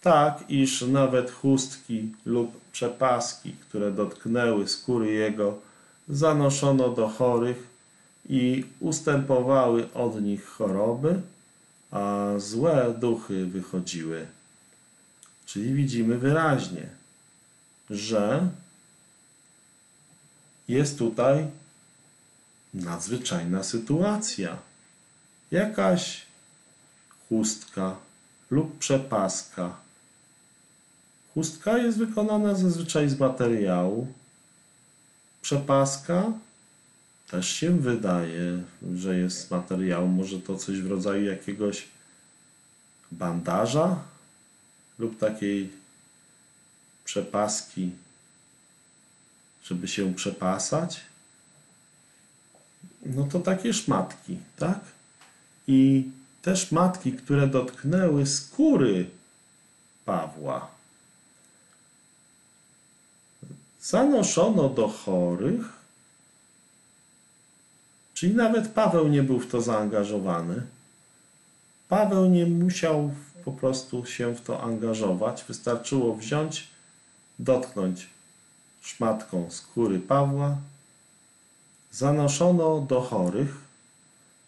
Tak, iż nawet chustki lub przepaski, które dotknęły skóry jego, zanoszono do chorych i ustępowały od nich choroby, a złe duchy wychodziły. Czyli widzimy wyraźnie, że jest tutaj nadzwyczajna sytuacja. Jakaś chustka lub przepaska. Chustka jest wykonana zazwyczaj z materiału. Przepaska też się wydaje, że jest z materiału. Może to coś w rodzaju jakiegoś bandaża lub takiej przepaski, żeby się przepasać. No to takie szmatki, tak? I te szmatki, które dotknęły skóry Pawła, zanoszono do chorych, czyli nawet Paweł nie był w to zaangażowany. Paweł nie musiał po prostu się w to angażować. Wystarczyło wziąć, dotknąć szmatką skóry Pawła, zanoszono do chorych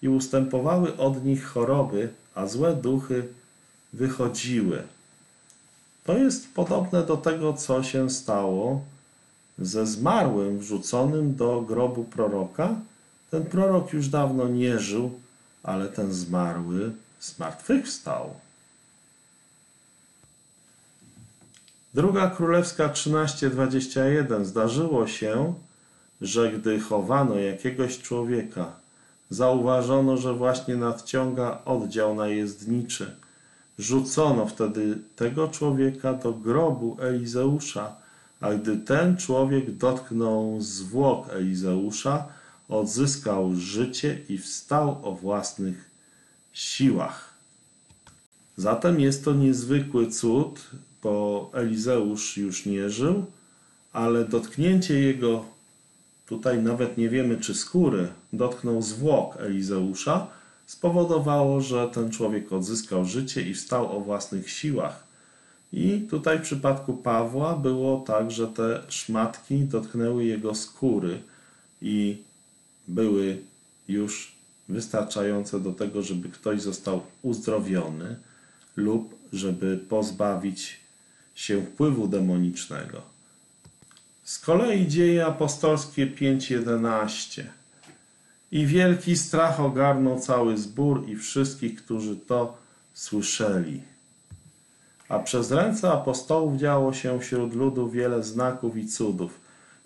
i ustępowały od nich choroby, a złe duchy wychodziły. To jest podobne do tego, co się stało ze zmarłym wrzuconym do grobu proroka. Ten prorok już dawno nie żył, ale ten zmarły zmartwychwstał. Druga Królewska 13:21 Zdarzyło się, że gdy chowano jakiegoś człowieka, zauważono, że właśnie nadciąga oddział najezdniczy. Rzucono wtedy tego człowieka do grobu Elizeusza, a gdy ten człowiek dotknął zwłok Elizeusza, odzyskał życie i wstał o własnych siłach. Zatem jest to niezwykły cud, bo Elizeusz już nie żył, ale dotknięcie jego, tutaj nawet nie wiemy czy skóry, dotknął zwłok Elizeusza, spowodowało, że ten człowiek odzyskał życie i wstał o własnych siłach. I tutaj w przypadku Pawła było tak, że te szmatki dotknęły jego skóry i były już wystarczające do tego, żeby ktoś został uzdrowiony lub żeby pozbawić się wpływu demonicznego. Z kolei dzieje apostolskie 5:11. I wielki strach ogarnął cały zbór i wszystkich, którzy to słyszeli. A przez ręce apostołów działo się wśród ludu wiele znaków i cudów.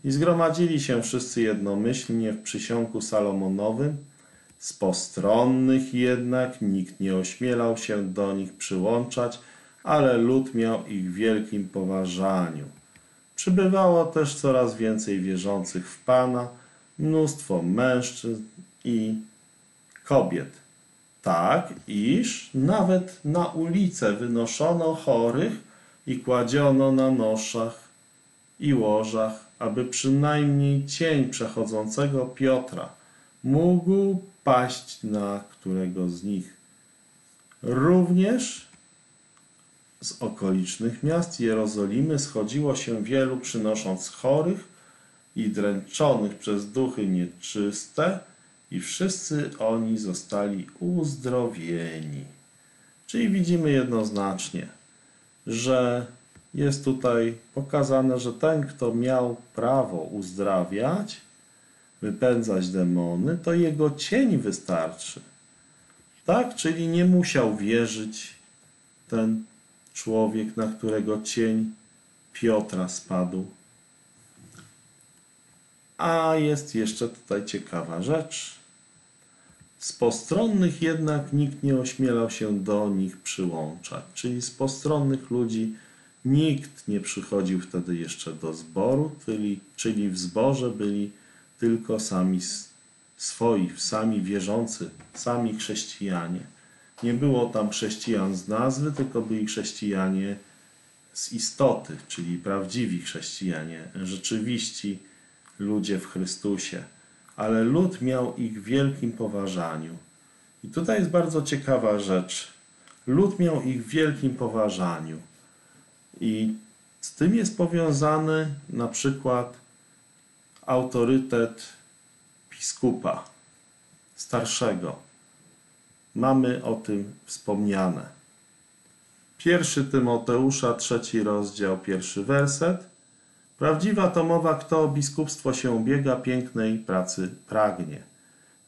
I zgromadzili się wszyscy jednomyślnie w przysionku Salomonowym. Z postronnych jednak nikt nie ośmielał się do nich przyłączać, ale lud miał ich w wielkim poważaniu. Przybywało też coraz więcej wierzących w Pana, mnóstwo mężczyzn i kobiet. Tak, iż nawet na ulicę wynoszono chorych i kładziono na noszach i łożach, aby przynajmniej cień przechodzącego Piotra mógł paść na którego z nich. Również z okolicznych miast Jerozolimy schodziło się wielu, przynosząc chorych i dręczonych przez duchy nieczyste, i wszyscy oni zostali uzdrowieni. Czyli widzimy jednoznacznie, że jest tutaj pokazane, że ten, kto miał prawo uzdrawiać, wypędzać demony, to jego cień wystarczy. Tak, czyli nie musiał wierzyć ten człowiek, na którego cień Piotra spadł. A jest jeszcze tutaj ciekawa rzecz. Z postronnych jednak nikt nie ośmielał się do nich przyłączać, czyli z postronnych ludzi nikt nie przychodził wtedy jeszcze do zboru, czyli, czyli w zborze byli tylko sami swoich, sami wierzący, sami chrześcijanie. Nie było tam chrześcijan z nazwy, tylko byli chrześcijanie z istoty, czyli prawdziwi chrześcijanie, rzeczywiści ludzie w Chrystusie. Ale lud miał ich w wielkim poważaniu. I tutaj jest bardzo ciekawa rzecz. Lud miał ich w wielkim poważaniu. I z tym jest powiązany na przykład autorytet biskupa starszego. Mamy o tym wspomniane. Pierwszy Tymoteusza, trzeci rozdział, pierwszy werset. Prawdziwa to mowa, kto o biskupstwo się ubiega, pięknej pracy pragnie.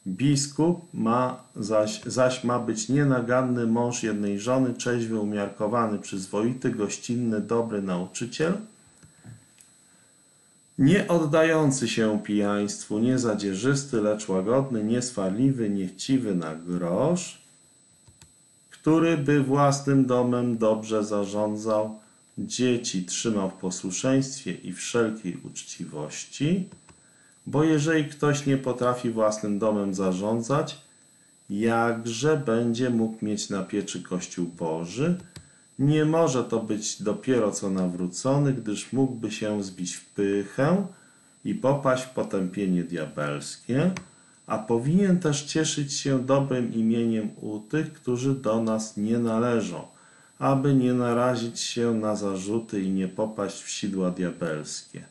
Biskup ma zaś, zaś ma być nienaganny mąż jednej żony, trzeźwy, umiarkowany, przyzwoity, gościnny, dobry nauczyciel, nie oddający się pijaństwu, nie zadzierzysty, lecz łagodny, nieswarliwy, niechciwy na grosz, który by własnym domem dobrze zarządzał, dzieci trzymał w posłuszeństwie i wszelkiej uczciwości, bo jeżeli ktoś nie potrafi własnym domem zarządzać, jakże będzie mógł mieć na pieczy Kościół Boży? Nie może to być dopiero co nawrócony, gdyż mógłby się zbić w pychę i popaść w potępienie diabelskie, a powinien też cieszyć się dobrym imieniem u tych, którzy do nas nie należą, aby nie narazić się na zarzuty i nie popaść w sidła diabelskie.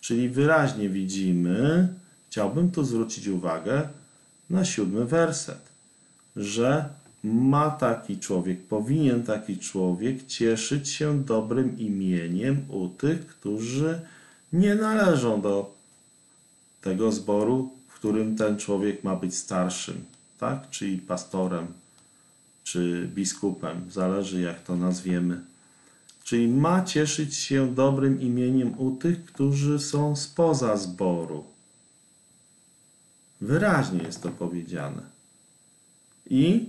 Czyli wyraźnie widzimy, chciałbym tu zwrócić uwagę na siódmy werset, że ma taki człowiek, powinien taki człowiek cieszyć się dobrym imieniem u tych, którzy nie należą do tego zboru, w którym ten człowiek ma być starszym, tak? Czyli pastorem, czy biskupem, zależy jak to nazwiemy. Czyli ma cieszyć się dobrym imieniem u tych, którzy są spoza zboru. Wyraźnie jest to powiedziane. I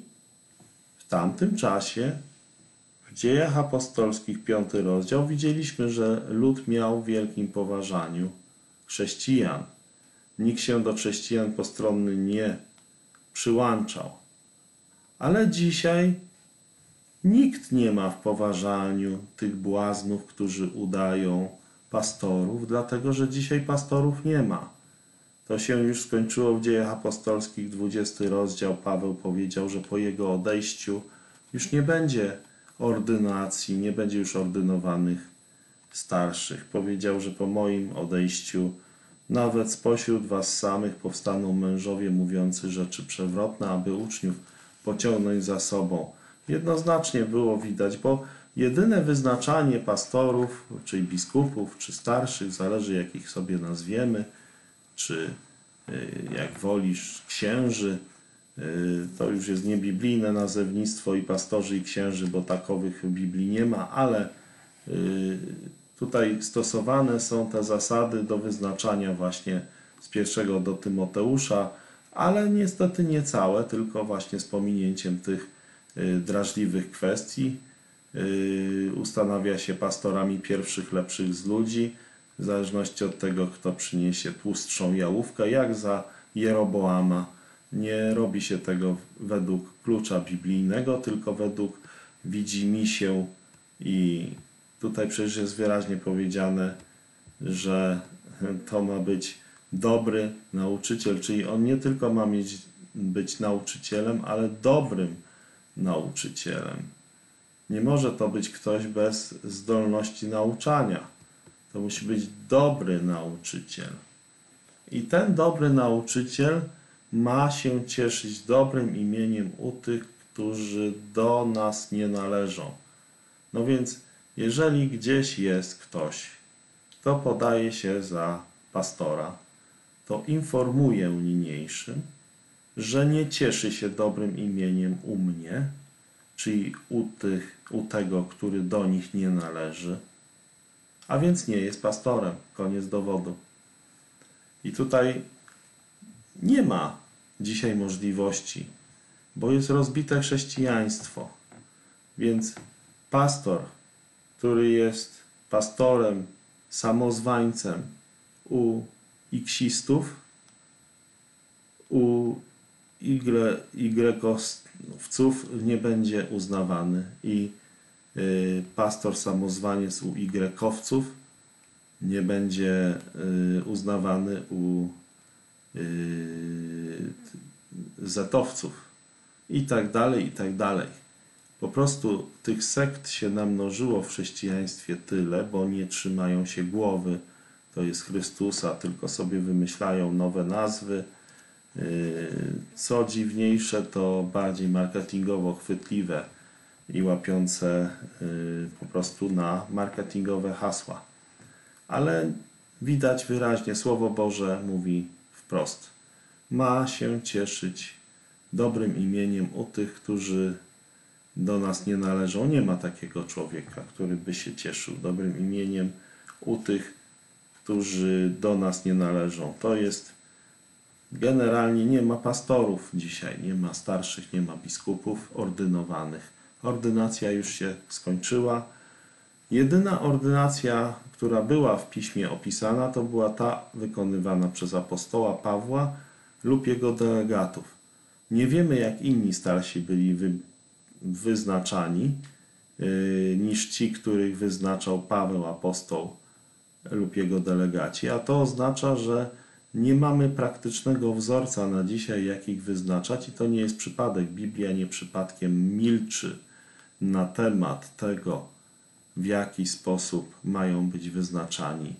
w tamtym czasie, w dziejach apostolskich, piąty rozdział, widzieliśmy, że lud miał w wielkim poważaniu chrześcijan. Nikt się do chrześcijan postronny nie przyłączał. Ale dzisiaj Nikt nie ma w poważaniu tych błaznów, którzy udają pastorów, dlatego że dzisiaj pastorów nie ma. To się już skończyło w dziejach apostolskich, 20 rozdział. Paweł powiedział, że po jego odejściu już nie będzie ordynacji, nie będzie już ordynowanych starszych. Powiedział, że po moim odejściu nawet spośród was samych powstaną mężowie mówiący rzeczy przewrotne, aby uczniów pociągnąć za sobą. Jednoznacznie było widać, bo jedyne wyznaczanie pastorów, czyli biskupów, czy starszych, zależy jak ich sobie nazwiemy, czy y, jak wolisz księży, y, to już jest niebiblijne nazewnictwo i pastorzy i księży, bo takowych w Biblii nie ma, ale y, tutaj stosowane są te zasady do wyznaczania właśnie z pierwszego do Tymoteusza, ale niestety nie całe, tylko właśnie z pominięciem tych Y, drażliwych kwestii. Y, ustanawia się pastorami pierwszych lepszych z ludzi, w zależności od tego, kto przyniesie tłustszą jałówkę, jak za Jeroboama. Nie robi się tego według klucza biblijnego, tylko według widzi mi się i tutaj przecież jest wyraźnie powiedziane, że to ma być dobry nauczyciel, czyli on nie tylko ma mieć, być nauczycielem, ale dobrym nauczycielem. Nie może to być ktoś bez zdolności nauczania. To musi być dobry nauczyciel. I ten dobry nauczyciel ma się cieszyć dobrym imieniem u tych, którzy do nas nie należą. No więc, jeżeli gdzieś jest ktoś, kto podaje się za pastora, to informuję niniejszym, że nie cieszy się dobrym imieniem u mnie, czyli u, tych, u tego, który do nich nie należy, a więc nie jest pastorem. Koniec dowodu. I tutaj nie ma dzisiaj możliwości, bo jest rozbite chrześcijaństwo. Więc pastor, który jest pastorem, samozwańcem u iksistów, u Y-owców nie będzie uznawany i y, pastor samozwaniec u Y-owców nie będzie y, uznawany u y, zetowców i tak dalej, i tak dalej. Po prostu tych sekt się namnożyło w chrześcijaństwie tyle, bo nie trzymają się głowy, to jest Chrystusa, tylko sobie wymyślają nowe nazwy. Yy, Co dziwniejsze, to bardziej marketingowo chwytliwe i łapiące yy, po prostu na marketingowe hasła. Ale widać wyraźnie, Słowo Boże mówi wprost. Ma się cieszyć dobrym imieniem u tych, którzy do nas nie należą. Nie ma takiego człowieka, który by się cieszył dobrym imieniem u tych, którzy do nas nie należą. To jest generalnie nie ma pastorów dzisiaj, nie ma starszych, nie ma biskupów ordynowanych. Ordynacja już się skończyła. Jedyna ordynacja, która była w piśmie opisana, to była ta wykonywana przez apostoła Pawła lub jego delegatów. Nie wiemy, jak inni starsi byli wy, wyznaczani yy, niż ci, których wyznaczał Paweł apostoł lub jego delegaci, a to oznacza, że nie mamy praktycznego wzorca na dzisiaj, jak ich wyznaczać, i to nie jest przypadek. Biblia nie przypadkiem milczy na temat tego, w jaki sposób mają być wyznaczani,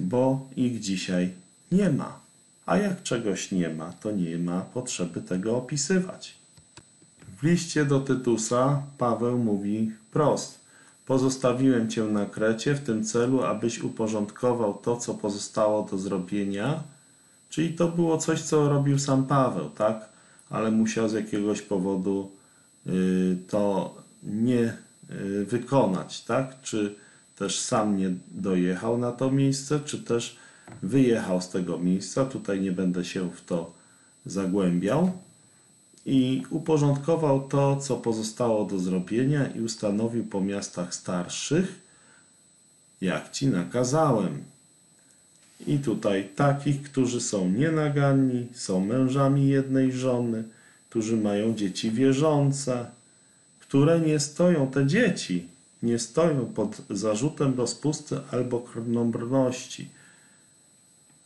bo ich dzisiaj nie ma. A jak czegoś nie ma, to nie ma potrzeby tego opisywać. W liście do Tytusa Paweł mówi prost: Pozostawiłem cię na Krecie w tym celu, abyś uporządkował to, co pozostało do zrobienia. Czyli to było coś, co robił sam Paweł, tak? Ale musiał z jakiegoś powodu y, to nie y, wykonać, tak? Czy też sam nie dojechał na to miejsce, czy też wyjechał z tego miejsca. Tutaj nie będę się w to zagłębiał. I uporządkował to, co pozostało do zrobienia, i ustanowił po miastach starszych, jak ci nakazałem. I tutaj takich, którzy są nienaganni, są mężami jednej żony, którzy mają dzieci wierzące, które nie stoją, te dzieci, nie stoją pod zarzutem rozpusty albo krnąbrności.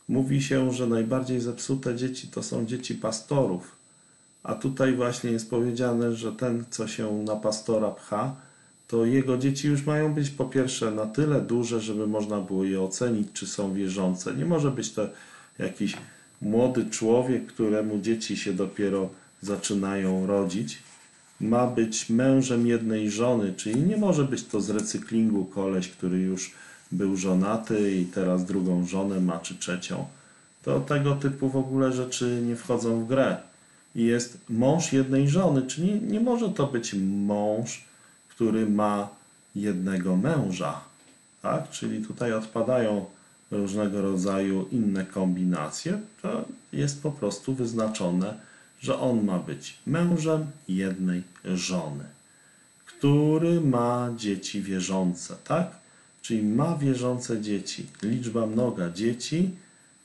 Mówi się, że najbardziej zepsute dzieci to są dzieci pastorów. A tutaj właśnie jest powiedziane, że ten, co się na pastora pcha, to jego dzieci już mają być po pierwsze na tyle duże, żeby można było je ocenić, czy są wierzące. Nie może być to jakiś młody człowiek, któremu dzieci się dopiero zaczynają rodzić. Ma być mężem jednej żony, czyli nie może być to z recyklingu koleś, który już był żonaty i teraz drugą żonę ma, czy trzecią. To tego typu w ogóle rzeczy nie wchodzą w grę. Jest mąż jednej żony, czyli nie może to być mąż, który ma jednego męża. Tak? Czyli tutaj odpadają różnego rodzaju inne kombinacje. To jest po prostu wyznaczone, że on ma być mężem jednej żony, który ma dzieci wierzące, tak? Czyli ma wierzące dzieci. Liczba mnoga dzieci,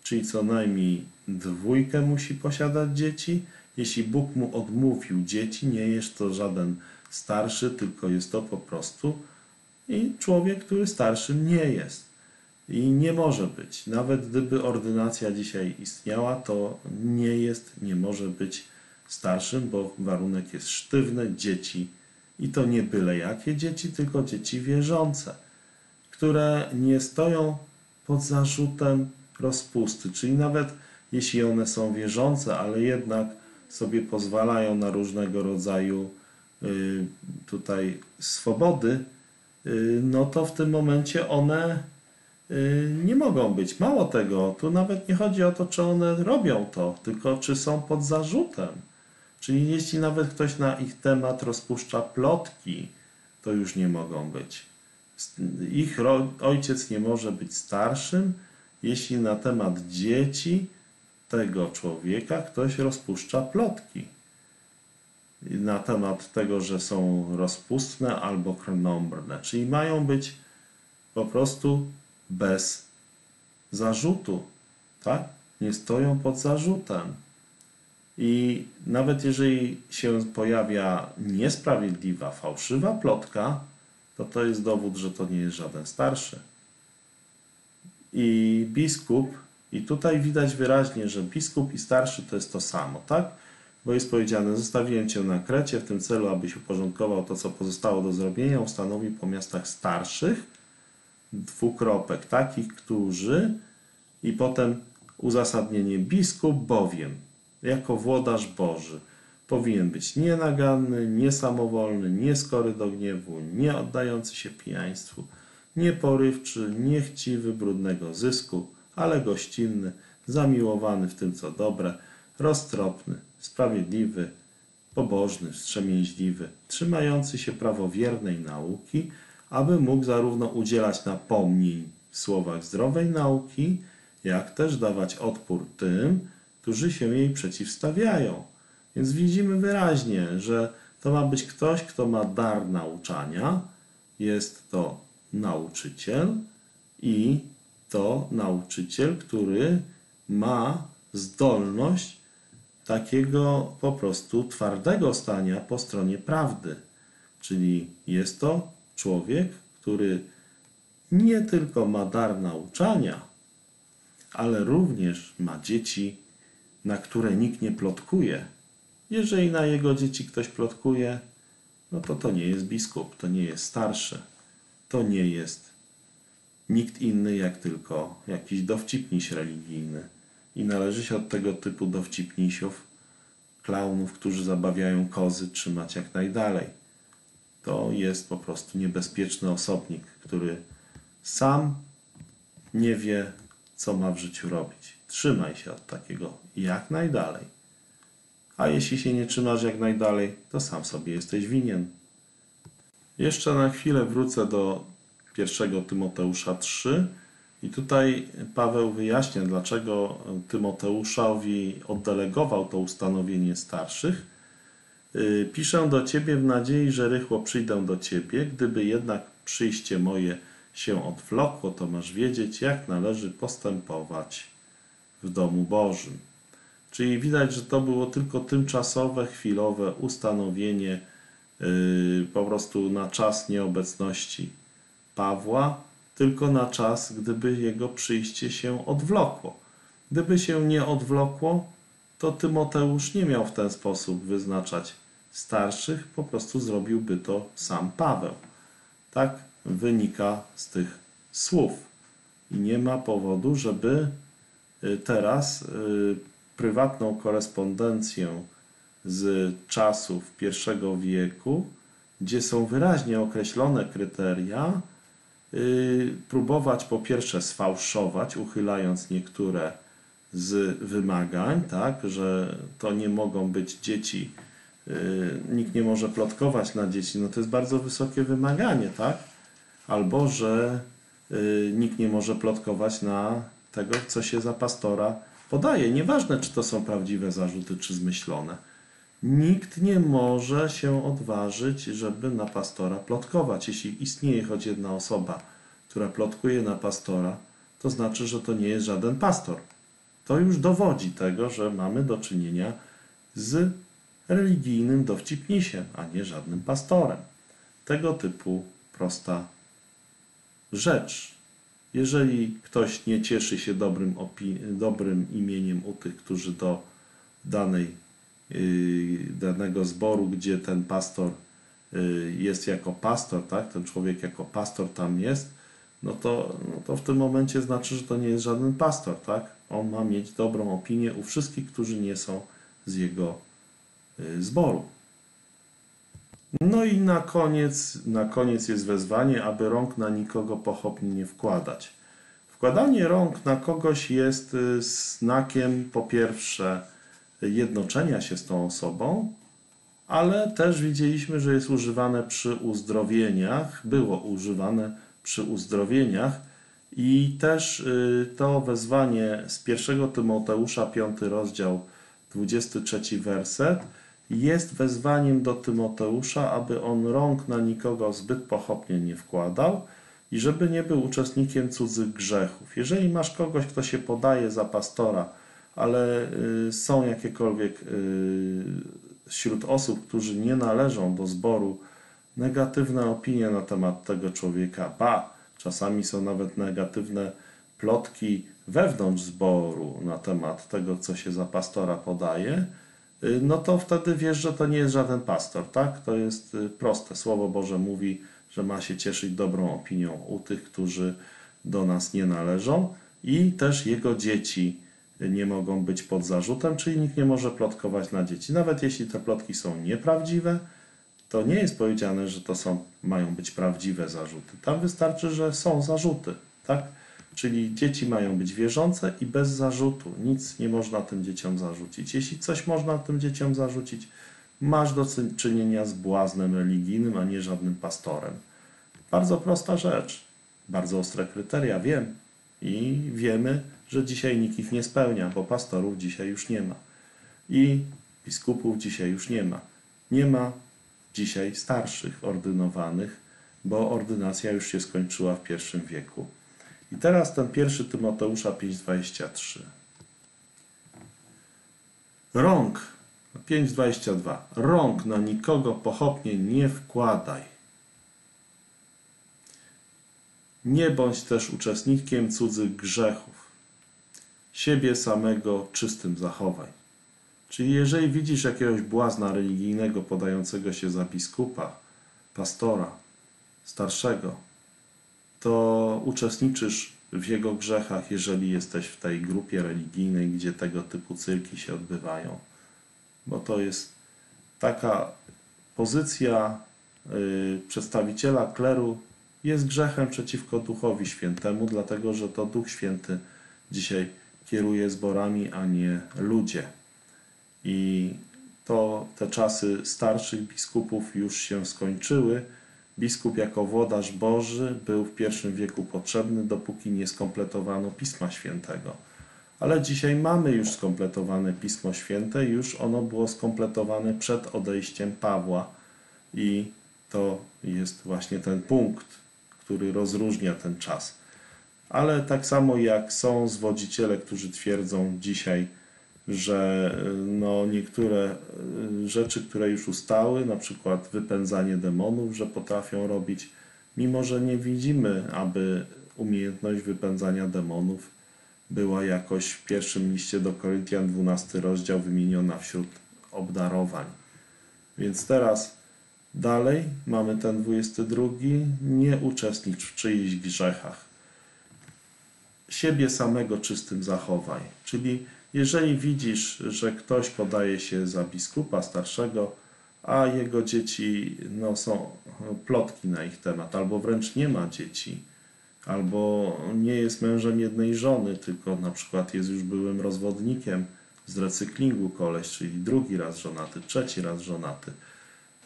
czyli co najmniej dwójkę musi posiadać dzieci. Jeśli Bóg mu odmówił dzieci, nie jest to żaden starszy, tylko jest to po prostu i człowiek, który starszym nie jest. I nie może być. Nawet gdyby ordynacja dzisiaj istniała, to nie jest, nie może być starszym, bo warunek jest sztywny, dzieci. I to nie byle jakie dzieci, tylko dzieci wierzące, które nie stoją pod zarzutem rozpusty. Czyli nawet jeśli one są wierzące, ale jednak sobie pozwalają na różnego rodzaju y, tutaj swobody, y, no to w tym momencie one y, nie mogą być. Mało tego, tu nawet nie chodzi o to, czy one robią to, tylko czy są pod zarzutem. Czyli jeśli nawet ktoś na ich temat rozpuszcza plotki, to już nie mogą być. Ich ojciec nie może być starszym, jeśli na temat dzieci tego człowieka ktoś rozpuszcza plotki na temat tego, że są rozpustne albo krnąbrne, czyli mają być po prostu bez zarzutu, tak? Nie stoją pod zarzutem. I nawet jeżeli się pojawia niesprawiedliwa, fałszywa plotka, to to jest dowód, że to nie jest żaden starszy. I biskup, i tutaj widać wyraźnie, że biskup i starszy to jest to samo, tak? Bo jest powiedziane, zostawiłem cię na Krecie w tym celu, abyś uporządkował to, co pozostało do zrobienia, ustanowi po miastach starszych, dwukropek, takich, którzy, i potem uzasadnienie biskup bowiem, jako włodarz Boży, powinien być nienaganny, niesamowolny, nieskory do gniewu, nie oddający się pijaństwu, nieporywczy, niechciwy brudnego zysku, ale gościnny, zamiłowany w tym, co dobre, roztropny, sprawiedliwy, pobożny, wstrzemięźliwy, trzymający się prawowiernej nauki, aby mógł zarówno udzielać napomnień w słowach zdrowej nauki, jak też dawać odpór tym, którzy się jej przeciwstawiają. Więc widzimy wyraźnie, że to ma być ktoś, kto ma dar nauczania, jest to nauczyciel i to nauczyciel, który ma zdolność takiego po prostu twardego stania po stronie prawdy. Czyli jest to człowiek, który nie tylko ma dar nauczania, ale również ma dzieci, na które nikt nie plotkuje. Jeżeli na jego dzieci ktoś plotkuje, no to to nie jest biskup, to nie jest starszy, to nie jest nikt inny jak tylko jakiś dowcipniś religijny. I należy się od tego typu dowcipnisiów, klaunów, którzy zabawiają kozy, trzymać jak najdalej. To jest po prostu niebezpieczny osobnik, który sam nie wie, co ma w życiu robić. Trzymaj się od takiego jak najdalej. A jeśli się nie trzymasz jak najdalej, to sam sobie jesteś winien. Jeszcze na chwilę wrócę do 1 Tymoteusza 3 i tutaj Paweł wyjaśnia, dlaczego Tymoteuszowi oddelegował to ustanowienie starszych. Y, Piszę do Ciebie w nadziei, że rychło przyjdę do Ciebie. Gdyby jednak przyjście moje się odwlokło, to masz wiedzieć, jak należy postępować w domu Bożym. Czyli widać, że to było tylko tymczasowe, chwilowe ustanowienie yy, po prostu na czas nieobecności Pawła, tylko na czas, gdyby jego przyjście się odwlokło. Gdyby się nie odwlokło, to Tymoteusz nie miał w ten sposób wyznaczać starszych, po prostu zrobiłby to sam Paweł. Tak wynika z tych słów. I nie ma powodu, żeby y, teraz y, prywatną korespondencję z czasów I wieku, gdzie są wyraźnie określone kryteria, próbować po pierwsze sfałszować, uchylając niektóre z wymagań, tak, że to nie mogą być dzieci, nikt nie może plotkować na dzieci, no to jest bardzo wysokie wymaganie, tak? albo że y, nikt nie może plotkować na tego, co się za pastora podaje. Nieważne, czy to są prawdziwe zarzuty, czy zmyślone. Nikt nie może się odważyć, żeby na pastora plotkować. Jeśli istnieje choć jedna osoba, która plotkuje na pastora, to znaczy, że to nie jest żaden pastor. To już dowodzi tego, że mamy do czynienia z religijnym dowcipnisiem, a nie żadnym pastorem. Tego typu prosta rzecz. Jeżeli ktoś nie cieszy się dobrym, dobrym imieniem u tych, którzy do danej, danego zboru, gdzie ten pastor yy, jest jako pastor, tak? ten człowiek jako pastor tam jest, no to, no to w tym momencie znaczy, że to nie jest żaden pastor. Tak? On ma mieć dobrą opinię u wszystkich, którzy nie są z jego yy, zboru. No i na koniec, na koniec jest wezwanie, aby rąk na nikogo pochopnie nie wkładać. Wkładanie rąk na kogoś jest y, znakiem po pierwsze jednoczenia się z tą osobą, ale też widzieliśmy, że jest używane przy uzdrowieniach, było używane przy uzdrowieniach i też y, to wezwanie z 1 Tymoteusza 5 rozdział 23 werset jest wezwaniem do Tymoteusza, aby on rąk na nikogo zbyt pochopnie nie wkładał i żeby nie był uczestnikiem cudzych grzechów. Jeżeli masz kogoś, kto się podaje za pastora, ale y, są jakiekolwiek y, wśród osób, którzy nie należą do zboru, negatywne opinie na temat tego człowieka, ba, czasami są nawet negatywne plotki wewnątrz zboru na temat tego, co się za pastora podaje, y, no to wtedy wiesz, że to nie jest żaden pastor, tak? To jest proste. Słowo Boże mówi, że ma się cieszyć dobrą opinią u tych, którzy do nas nie należą i też jego dzieci nie mogą być pod zarzutem, czyli nikt nie może plotkować na dzieci. Nawet jeśli te plotki są nieprawdziwe, to nie jest powiedziane, że to są, mają być prawdziwe zarzuty. Tam wystarczy, że są zarzuty, tak? Czyli dzieci mają być wierzące i bez zarzutu. Nic nie można tym dzieciom zarzucić. Jeśli coś można tym dzieciom zarzucić, masz do czynienia z błaznem religijnym, a nie żadnym pastorem. Bardzo prosta rzecz. Bardzo ostre kryteria, wiem. I wiemy, że dzisiaj nikt ich nie spełnia, bo pastorów dzisiaj już nie ma. I biskupów dzisiaj już nie ma. Nie ma dzisiaj starszych ordynowanych, bo ordynacja już się skończyła w pierwszym wieku. I teraz ten pierwszy Tymoteusza 5,23. Rąk, 5,22. Rąk na nikogo pochopnie nie wkładaj. Nie bądź też uczestnikiem cudzych grzechów. Siebie samego czystym zachowaj. Czyli jeżeli widzisz jakiegoś błazna religijnego podającego się za biskupa, pastora, starszego, to uczestniczysz w jego grzechach, jeżeli jesteś w tej grupie religijnej, gdzie tego typu cyrki się odbywają. Bo to jest taka pozycja y, przedstawiciela kleru jest grzechem przeciwko Duchowi Świętemu, dlatego że to Duch Święty dzisiaj kieruje zborami, a nie ludzie. I to te czasy starszych biskupów już się skończyły. Biskup jako włodarz Boży był w pierwszym wieku potrzebny, dopóki nie skompletowano Pisma Świętego. Ale dzisiaj mamy już skompletowane Pismo Święte, już ono było skompletowane przed odejściem Pawła i to jest właśnie ten punkt, który rozróżnia ten czas. Ale tak samo jak są zwodziciele, którzy twierdzą dzisiaj, że no, niektóre y, rzeczy, które już ustały, na przykład wypędzanie demonów, że potrafią robić, mimo że nie widzimy, aby umiejętność wypędzania demonów była jakoś w pierwszym liście do Koryntian 12 rozdział wymieniona wśród obdarowań. Więc teraz dalej mamy ten 22. Nie uczestnicz w czyichś grzechach. Siebie samego czystym zachowaj. Czyli jeżeli widzisz, że ktoś podaje się za biskupa starszego, a jego dzieci no, są plotki na ich temat, albo wręcz nie ma dzieci, albo nie jest mężem jednej żony, tylko na przykład jest już byłym rozwodnikiem z recyklingu koleś, czyli drugi raz żonaty, trzeci raz żonaty.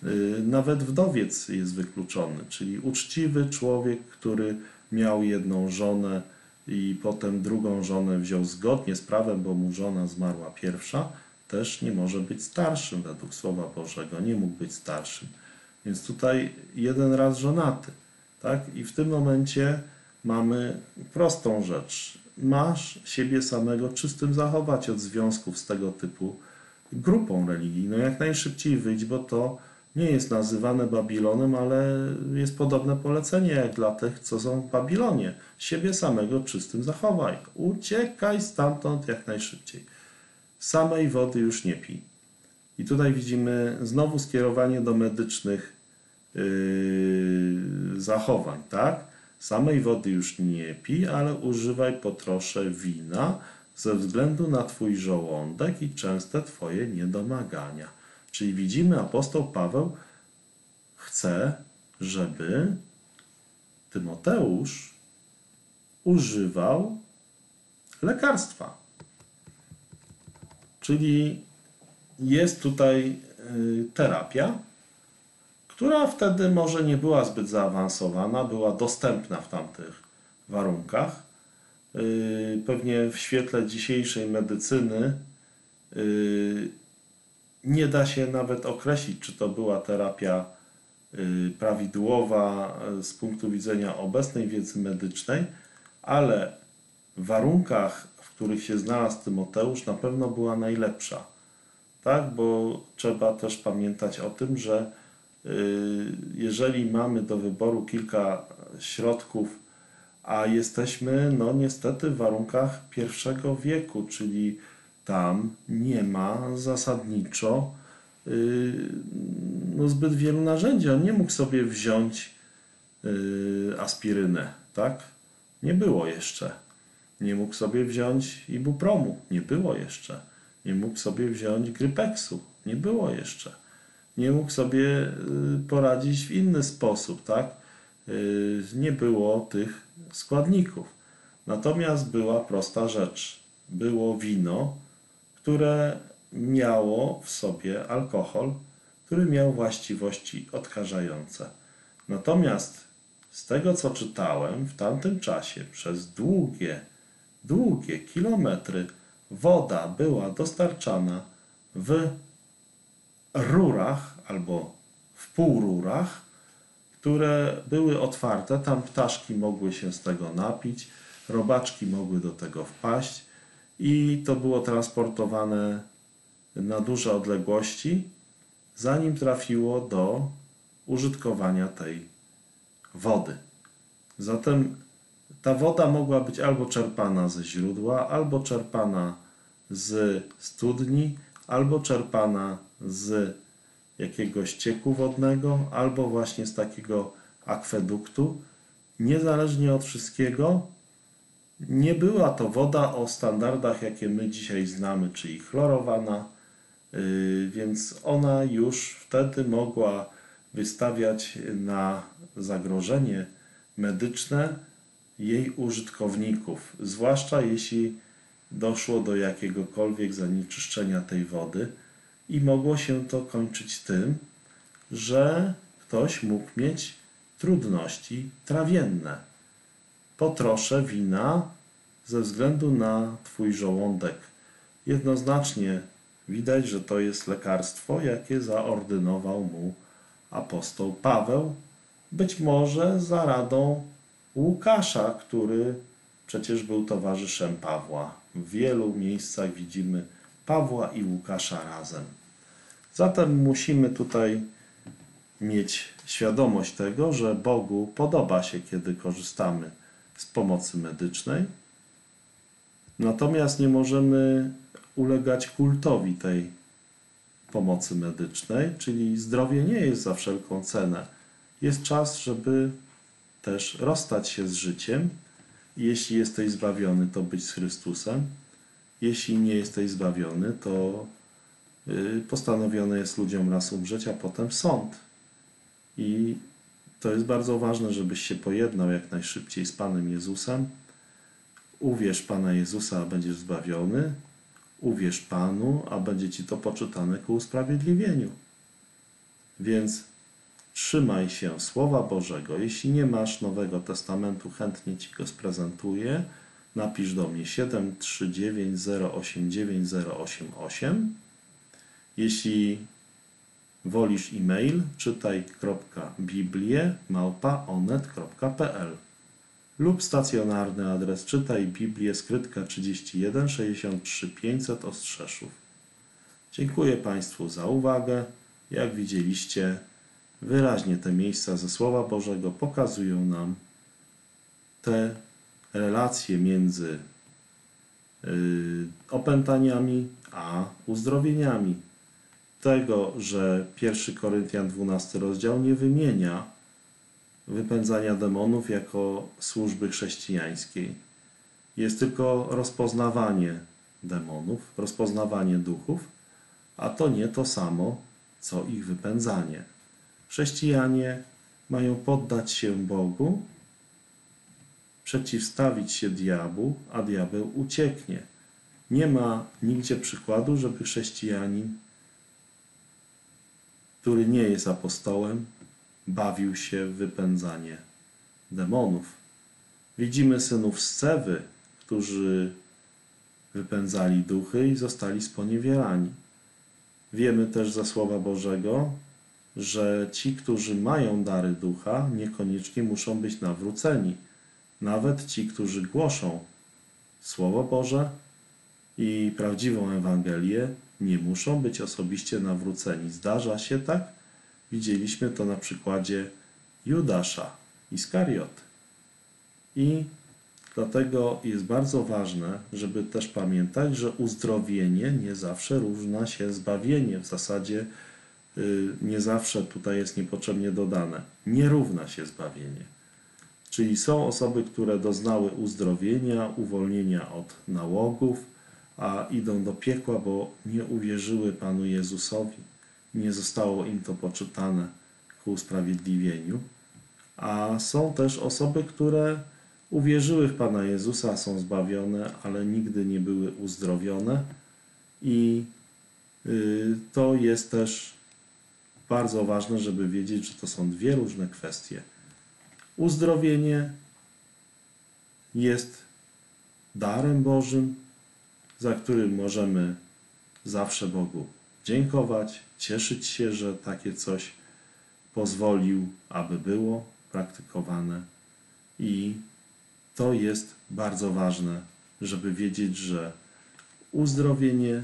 Y, nawet wdowiec jest wykluczony, czyli uczciwy człowiek, który miał jedną żonę, i potem drugą żonę wziął zgodnie z prawem, bo mu żona zmarła pierwsza, też nie może być starszym według Słowa Bożego, nie mógł być starszym. Więc tutaj jeden raz żonaty. Tak? I w tym momencie mamy prostą rzecz. Masz siebie samego czystym zachować od związków z tego typu grupą religijną. Jak najszybciej wyjść, bo to nie jest nazywane Babilonem, ale jest podobne polecenie jak dla tych, co są w Babilonie. Siebie samego czystym zachowaj. Uciekaj stamtąd jak najszybciej. Samej wody już nie pij. I tutaj widzimy znowu skierowanie do medycznych yy, zachowań, tak? Samej wody już nie pij, ale używaj po trosze wina ze względu na Twój żołądek i częste Twoje niedomagania. Czyli widzimy, apostoł Paweł chce, żeby Tymoteusz używał lekarstwa. Czyli jest tutaj y, terapia, która wtedy może nie była zbyt zaawansowana, była dostępna w tamtych warunkach. Y, pewnie w świetle dzisiejszej medycyny y, nie da się nawet określić, czy to była terapia y, prawidłowa y, z punktu widzenia obecnej wiedzy medycznej, ale w warunkach, w których się znalazł Tymoteusz, na pewno była najlepsza. Tak, bo trzeba też pamiętać o tym, że y, jeżeli mamy do wyboru kilka środków, a jesteśmy, no niestety, w warunkach pierwszego wieku, czyli tam nie ma zasadniczo y, no, zbyt wielu narzędzi. On nie mógł sobie wziąć y, aspirynę, tak? Nie było jeszcze. Nie mógł sobie wziąć ibupromu, nie było jeszcze. Nie mógł sobie wziąć grypeksu, nie było jeszcze. Nie mógł sobie y, poradzić w inny sposób, tak? Nie było tych składników. Natomiast była prosta rzecz. Było wino, które miało w sobie alkohol, który miał właściwości odkażające. Natomiast z tego, co czytałem, w tamtym czasie przez długie, długie kilometry woda była dostarczana w rurach albo w półrurach, które były otwarte. Tam ptaszki mogły się z tego napić, robaczki mogły do tego wpaść i to było transportowane na duże odległości, zanim trafiło do użytkowania tej wody. Zatem ta woda mogła być albo czerpana ze źródła, albo czerpana z studni, albo czerpana z jakiegoś cieku wodnego, albo właśnie z takiego akweduktu. Niezależnie od wszystkiego, nie była to woda o standardach, jakie my dzisiaj znamy, czyli chlorowana, yy, więc ona już wtedy mogła wystawiać na zagrożenie medyczne jej użytkowników, zwłaszcza jeśli doszło do jakiegokolwiek zanieczyszczenia tej wody i mogło się to kończyć tym, że ktoś mógł mieć trudności trawienne. Potroszę wina ze względu na Twój żołądek. Jednoznacznie widać, że to jest lekarstwo, jakie zaordynował mu apostoł Paweł, być może za radą Łukasza, który przecież był towarzyszem Pawła. W wielu miejscach widzimy Pawła i Łukasza razem. Zatem musimy tutaj mieć świadomość tego, że Bogu podoba się, kiedy korzystamy z pomocy medycznej. Natomiast nie możemy ulegać kultowi tej pomocy medycznej, czyli zdrowie nie jest za wszelką cenę. Jest czas, żeby też rozstać się z życiem. Jeśli jesteś zbawiony, to być z Chrystusem. Jeśli nie jesteś zbawiony, to y, postanowione jest ludziom raz umrzeć, a potem sąd. I to jest bardzo ważne, żebyś się pojednał jak najszybciej z Panem Jezusem. Uwierz Pana Jezusa, a będziesz zbawiony. Uwierz Panu, a będzie ci to poczytane ku usprawiedliwieniu. Więc trzymaj się Słowa Bożego. Jeśli nie masz Nowego Testamentu, chętnie ci go sprezentuję. Napisz do mnie 739089088. Jeśli wolisz e-mail, czytaj.biblię lub stacjonarny adres czytaj Biblię skrytka 31 63 500 Ostrzeszów. Dziękuję Państwu za uwagę. Jak widzieliście, wyraźnie te miejsca ze Słowa Bożego pokazują nam te relacje między yy, opętaniami a uzdrowieniami. Tego, że 1 Koryntian 12 rozdział nie wymienia wypędzania demonów jako służby chrześcijańskiej. Jest tylko rozpoznawanie demonów, rozpoznawanie duchów, a to nie to samo, co ich wypędzanie. Chrześcijanie mają poddać się Bogu, przeciwstawić się diabłu, a diabeł ucieknie. Nie ma nigdzie przykładu, żeby chrześcijanin, który nie jest apostołem, bawił się w wypędzanie demonów. Widzimy synów Scewy, którzy wypędzali duchy i zostali sponiewierani. Wiemy też ze Słowa Bożego, że ci, którzy mają dary ducha, niekoniecznie muszą być nawróceni. Nawet ci, którzy głoszą Słowo Boże i prawdziwą Ewangelię, nie muszą być osobiście nawróceni. Zdarza się tak? Widzieliśmy to na przykładzie Judasza Iskarioty. I dlatego jest bardzo ważne, żeby też pamiętać, że uzdrowienie nie zawsze równa się zbawienie. W zasadzie y, nie zawsze tutaj jest niepotrzebnie dodane. Nie równa się zbawienie. Czyli są osoby, które doznały uzdrowienia, uwolnienia od nałogów, a idą do piekła, bo nie uwierzyły Panu Jezusowi. Nie zostało im to poczytane ku usprawiedliwieniu. A są też osoby, które uwierzyły w Pana Jezusa, są zbawione, ale nigdy nie były uzdrowione. I y, to jest też bardzo ważne, żeby wiedzieć, że to są dwie różne kwestie. Uzdrowienie jest darem Bożym, za którym możemy zawsze Bogu dziękować, cieszyć się, że takie coś pozwolił, aby było praktykowane. I to jest bardzo ważne, żeby wiedzieć, że uzdrowienie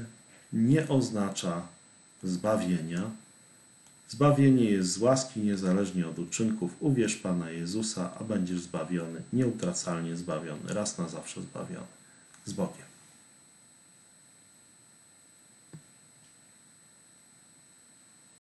nie oznacza zbawienia. Zbawienie jest z łaski niezależnie od uczynków. Uwierz Pana Jezusa, a będziesz zbawiony, nieutracalnie zbawiony, raz na zawsze zbawiony. Z Bogiem.